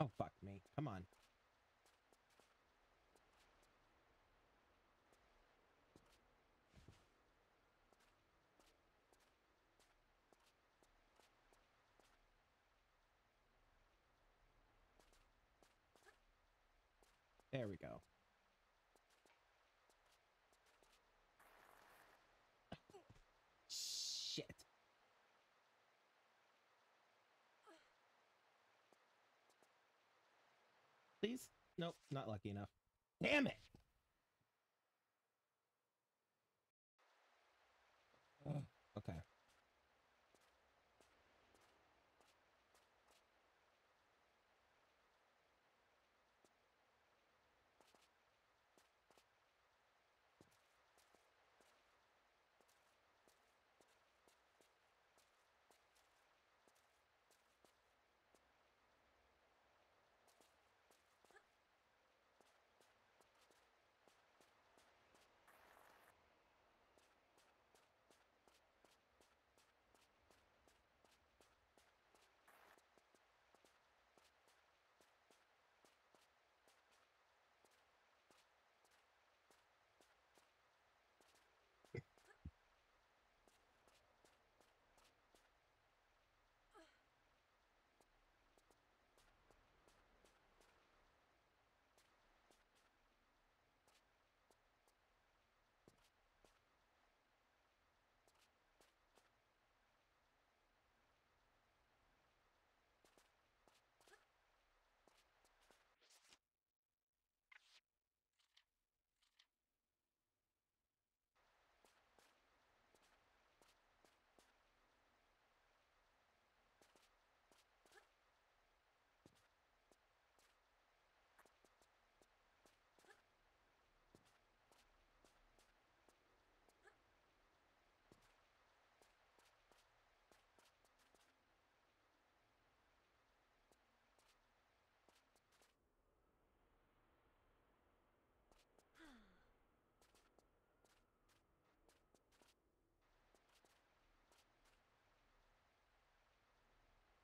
[SPEAKER 1] Oh, fuck me. Come on. There we go. Please? Nope, not lucky enough. Damn it! Ugh, okay.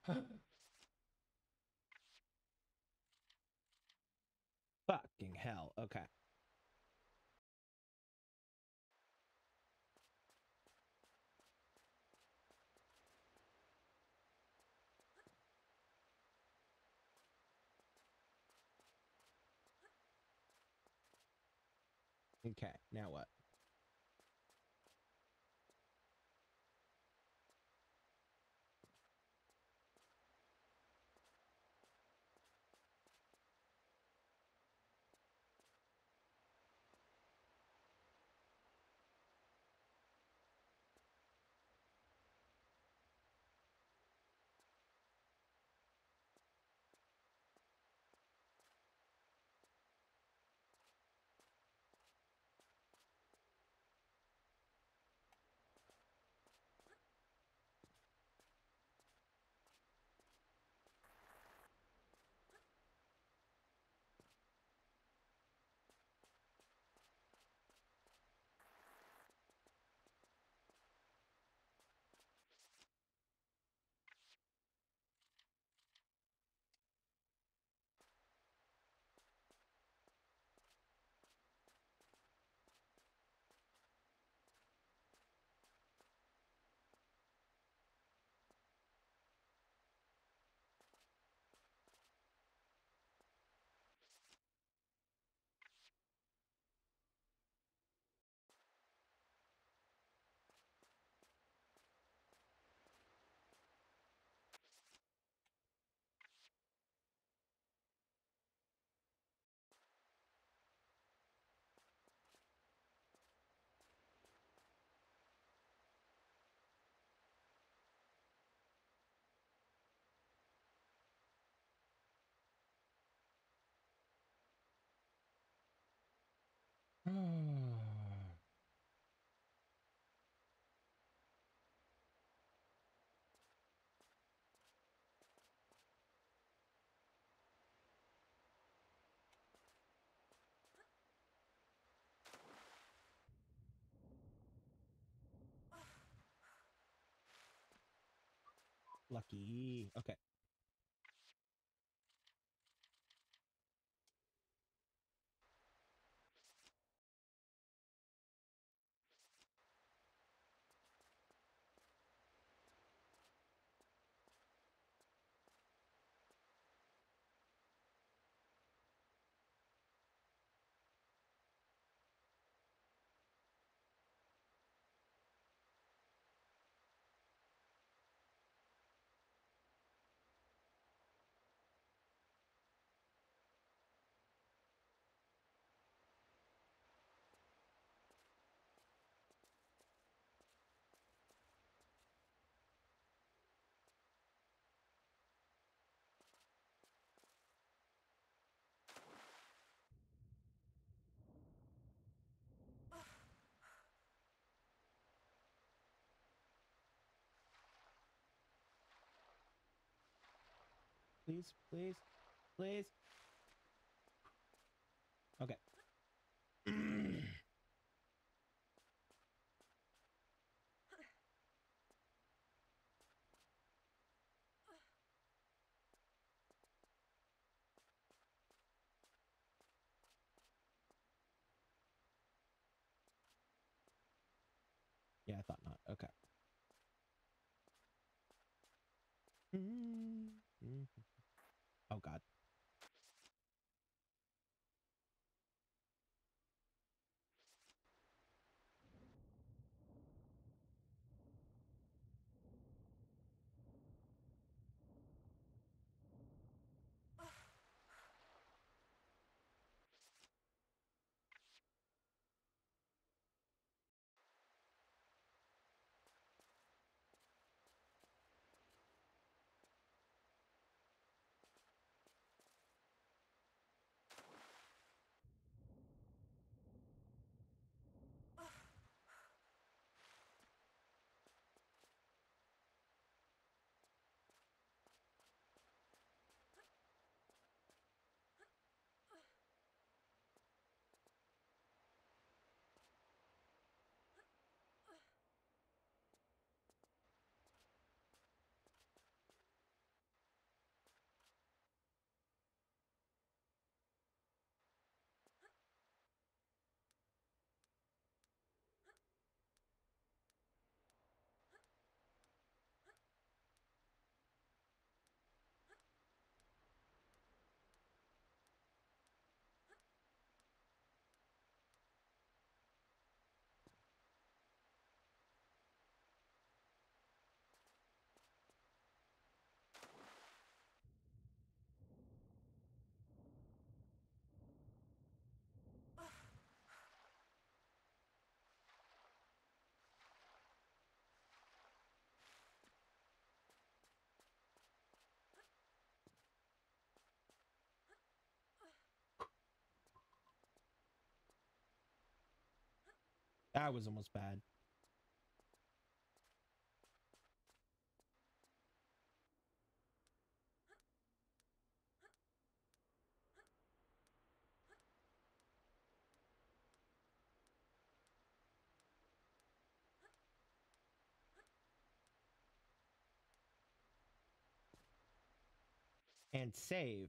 [SPEAKER 1] Fucking hell. Okay. Okay, now what? Hmm. Lucky. Okay. Please, please, please. Okay. yeah, I thought not. Okay. Mhm. God. That was almost bad. And save.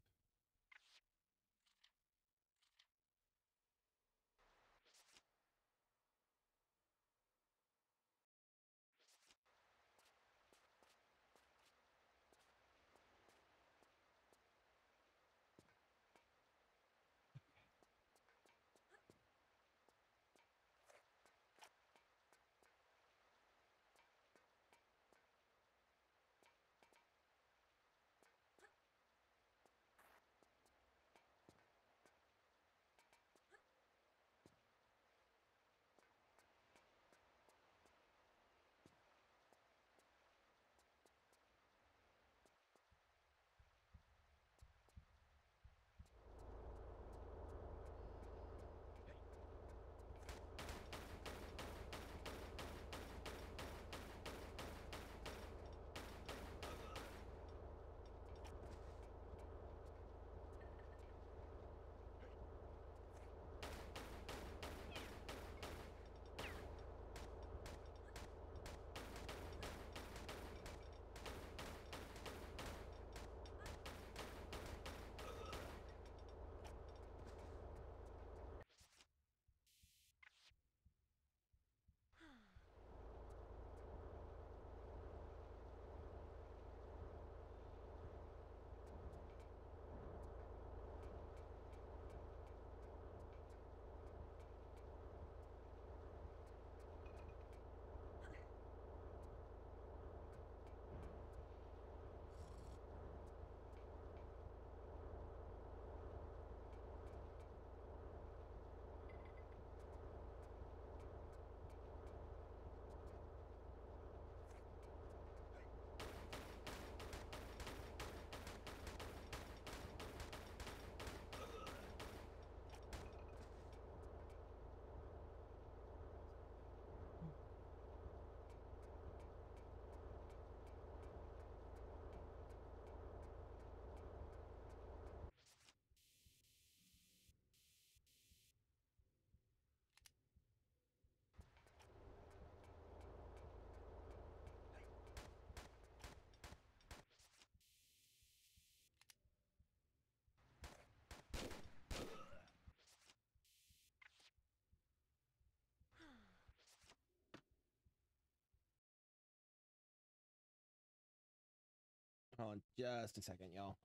[SPEAKER 1] Hold on just a second, y'all.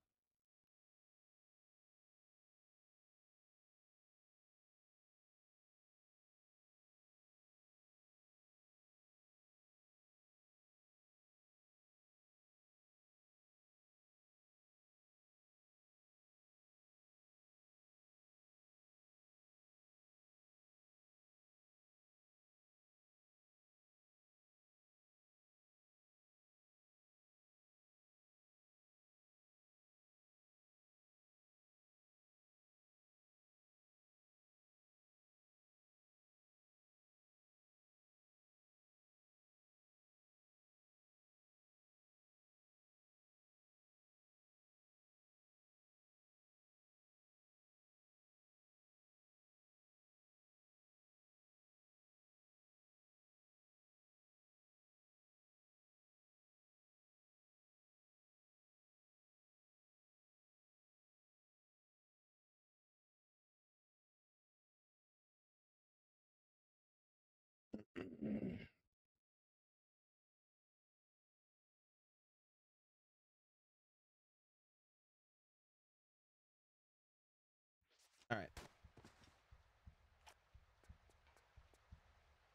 [SPEAKER 1] All right.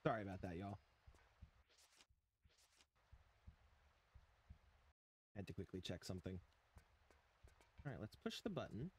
[SPEAKER 1] Sorry about that, y'all. Had to quickly check something. All right, let's push the button.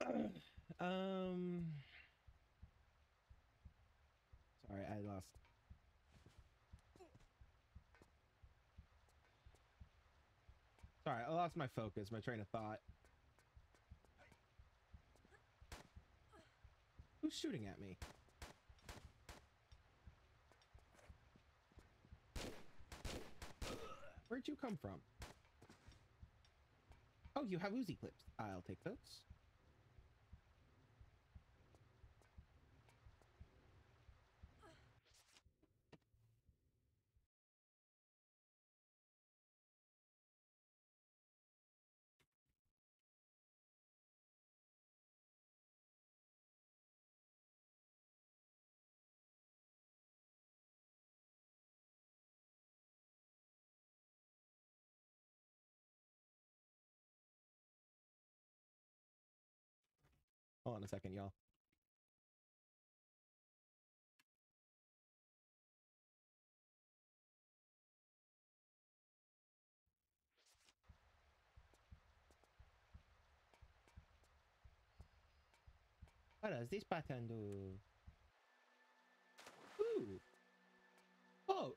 [SPEAKER 1] um. Sorry, I lost. Sorry, I lost my focus, my train of thought. Who's shooting at me? Where'd you come from? Oh, you have Uzi clips. I'll take those. On a second, y'all. What does this button do? Ooh. Oh.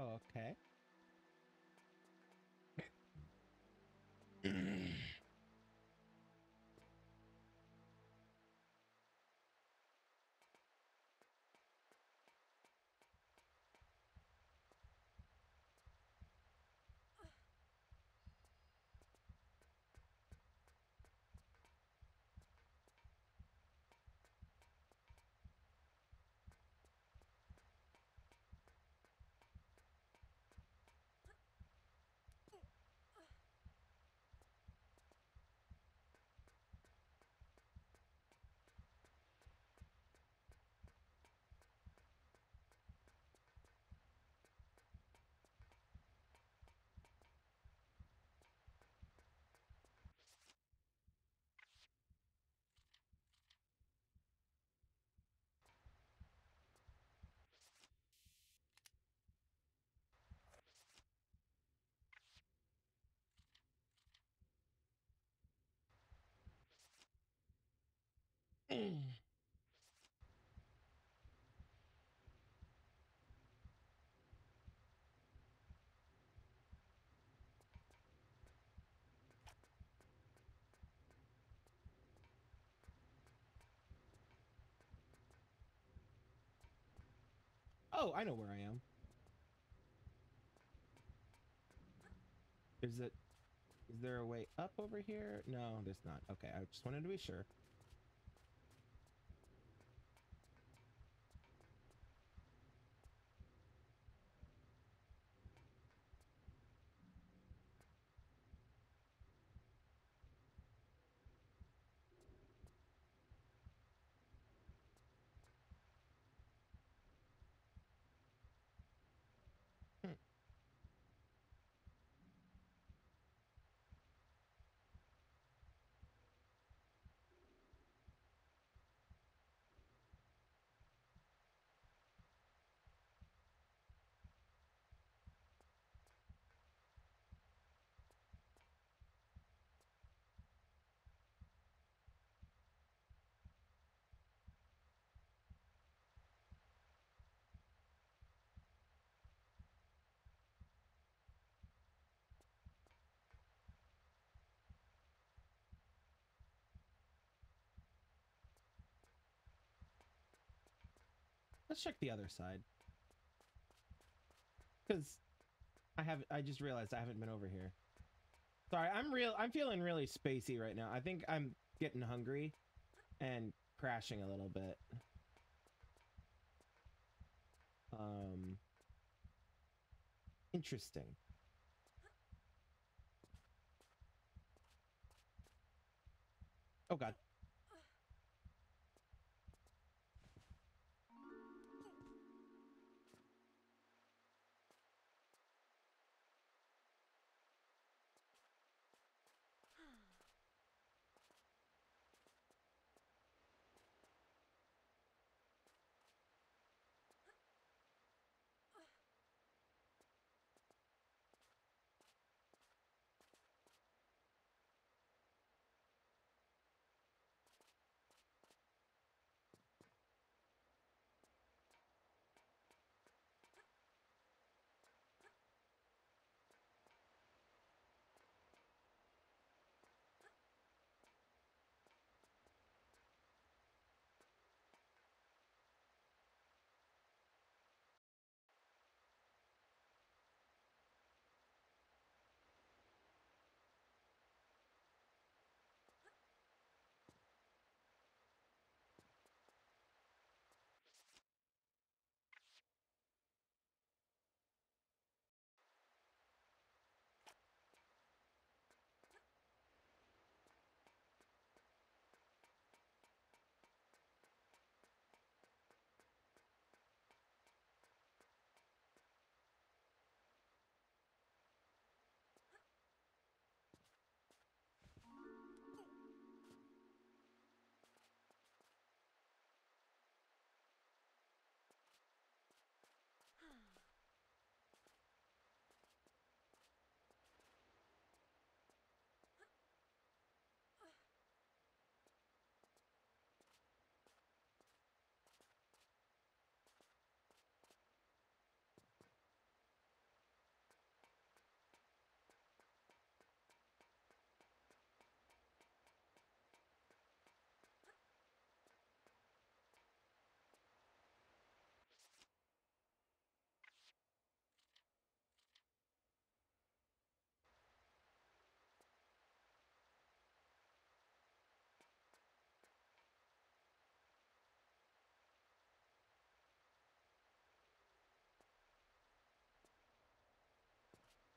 [SPEAKER 1] oh okay. Oh, I know where I am. Is it? Is there a way up over here? No, there's not. Okay, I just wanted to be sure. Let's check the other side. Cause I have I just realized I haven't been over here. Sorry, I'm real I'm feeling really spacey right now. I think I'm getting hungry and crashing a little bit. Um interesting. Oh god.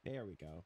[SPEAKER 1] There we go.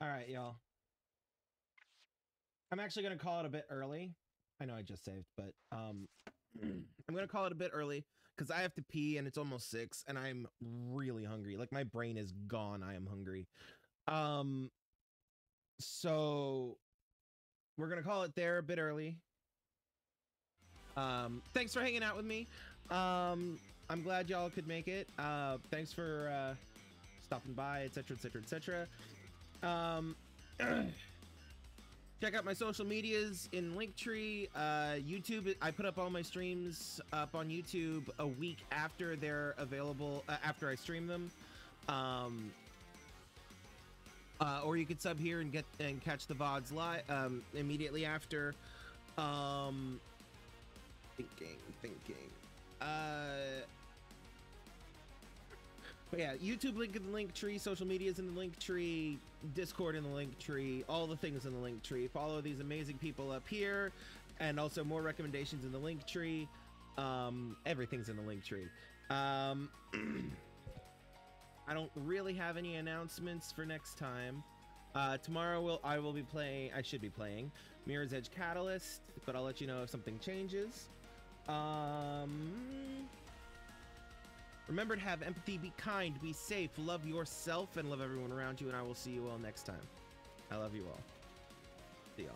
[SPEAKER 1] All right, y'all. I'm actually gonna call it a bit early. I know I just saved, but um, I'm gonna call it a bit early because I have to pee and it's almost six, and I'm really hungry. Like my brain is gone. I am hungry. Um, so we're gonna call it there a bit early. Um, thanks for hanging out with me. Um, I'm glad y'all could make it. Uh, thanks for uh, stopping by, etc., etc., etc. Um, check out my social medias in Linktree. Uh, YouTube. I put up all my streams up on YouTube a week after they're available. Uh, after I stream them. Um, uh, or you could sub here and get and catch the vods live um, immediately after. Um, thinking, thinking. Uh, but yeah, YouTube link in the link tree, social medias in the link tree, Discord in the link tree, all the things in the link tree. Follow these amazing people up here, and also more recommendations in the link tree. Um, everything's in the link tree. Um, I don't really have any announcements for next time. Uh, tomorrow will I will be playing. I should be playing Mirror's Edge Catalyst, but I'll let you know if something changes. Um, remember to have empathy, be kind, be safe, love yourself, and love everyone around you. And I will see you all next time. I love you all. See y'all.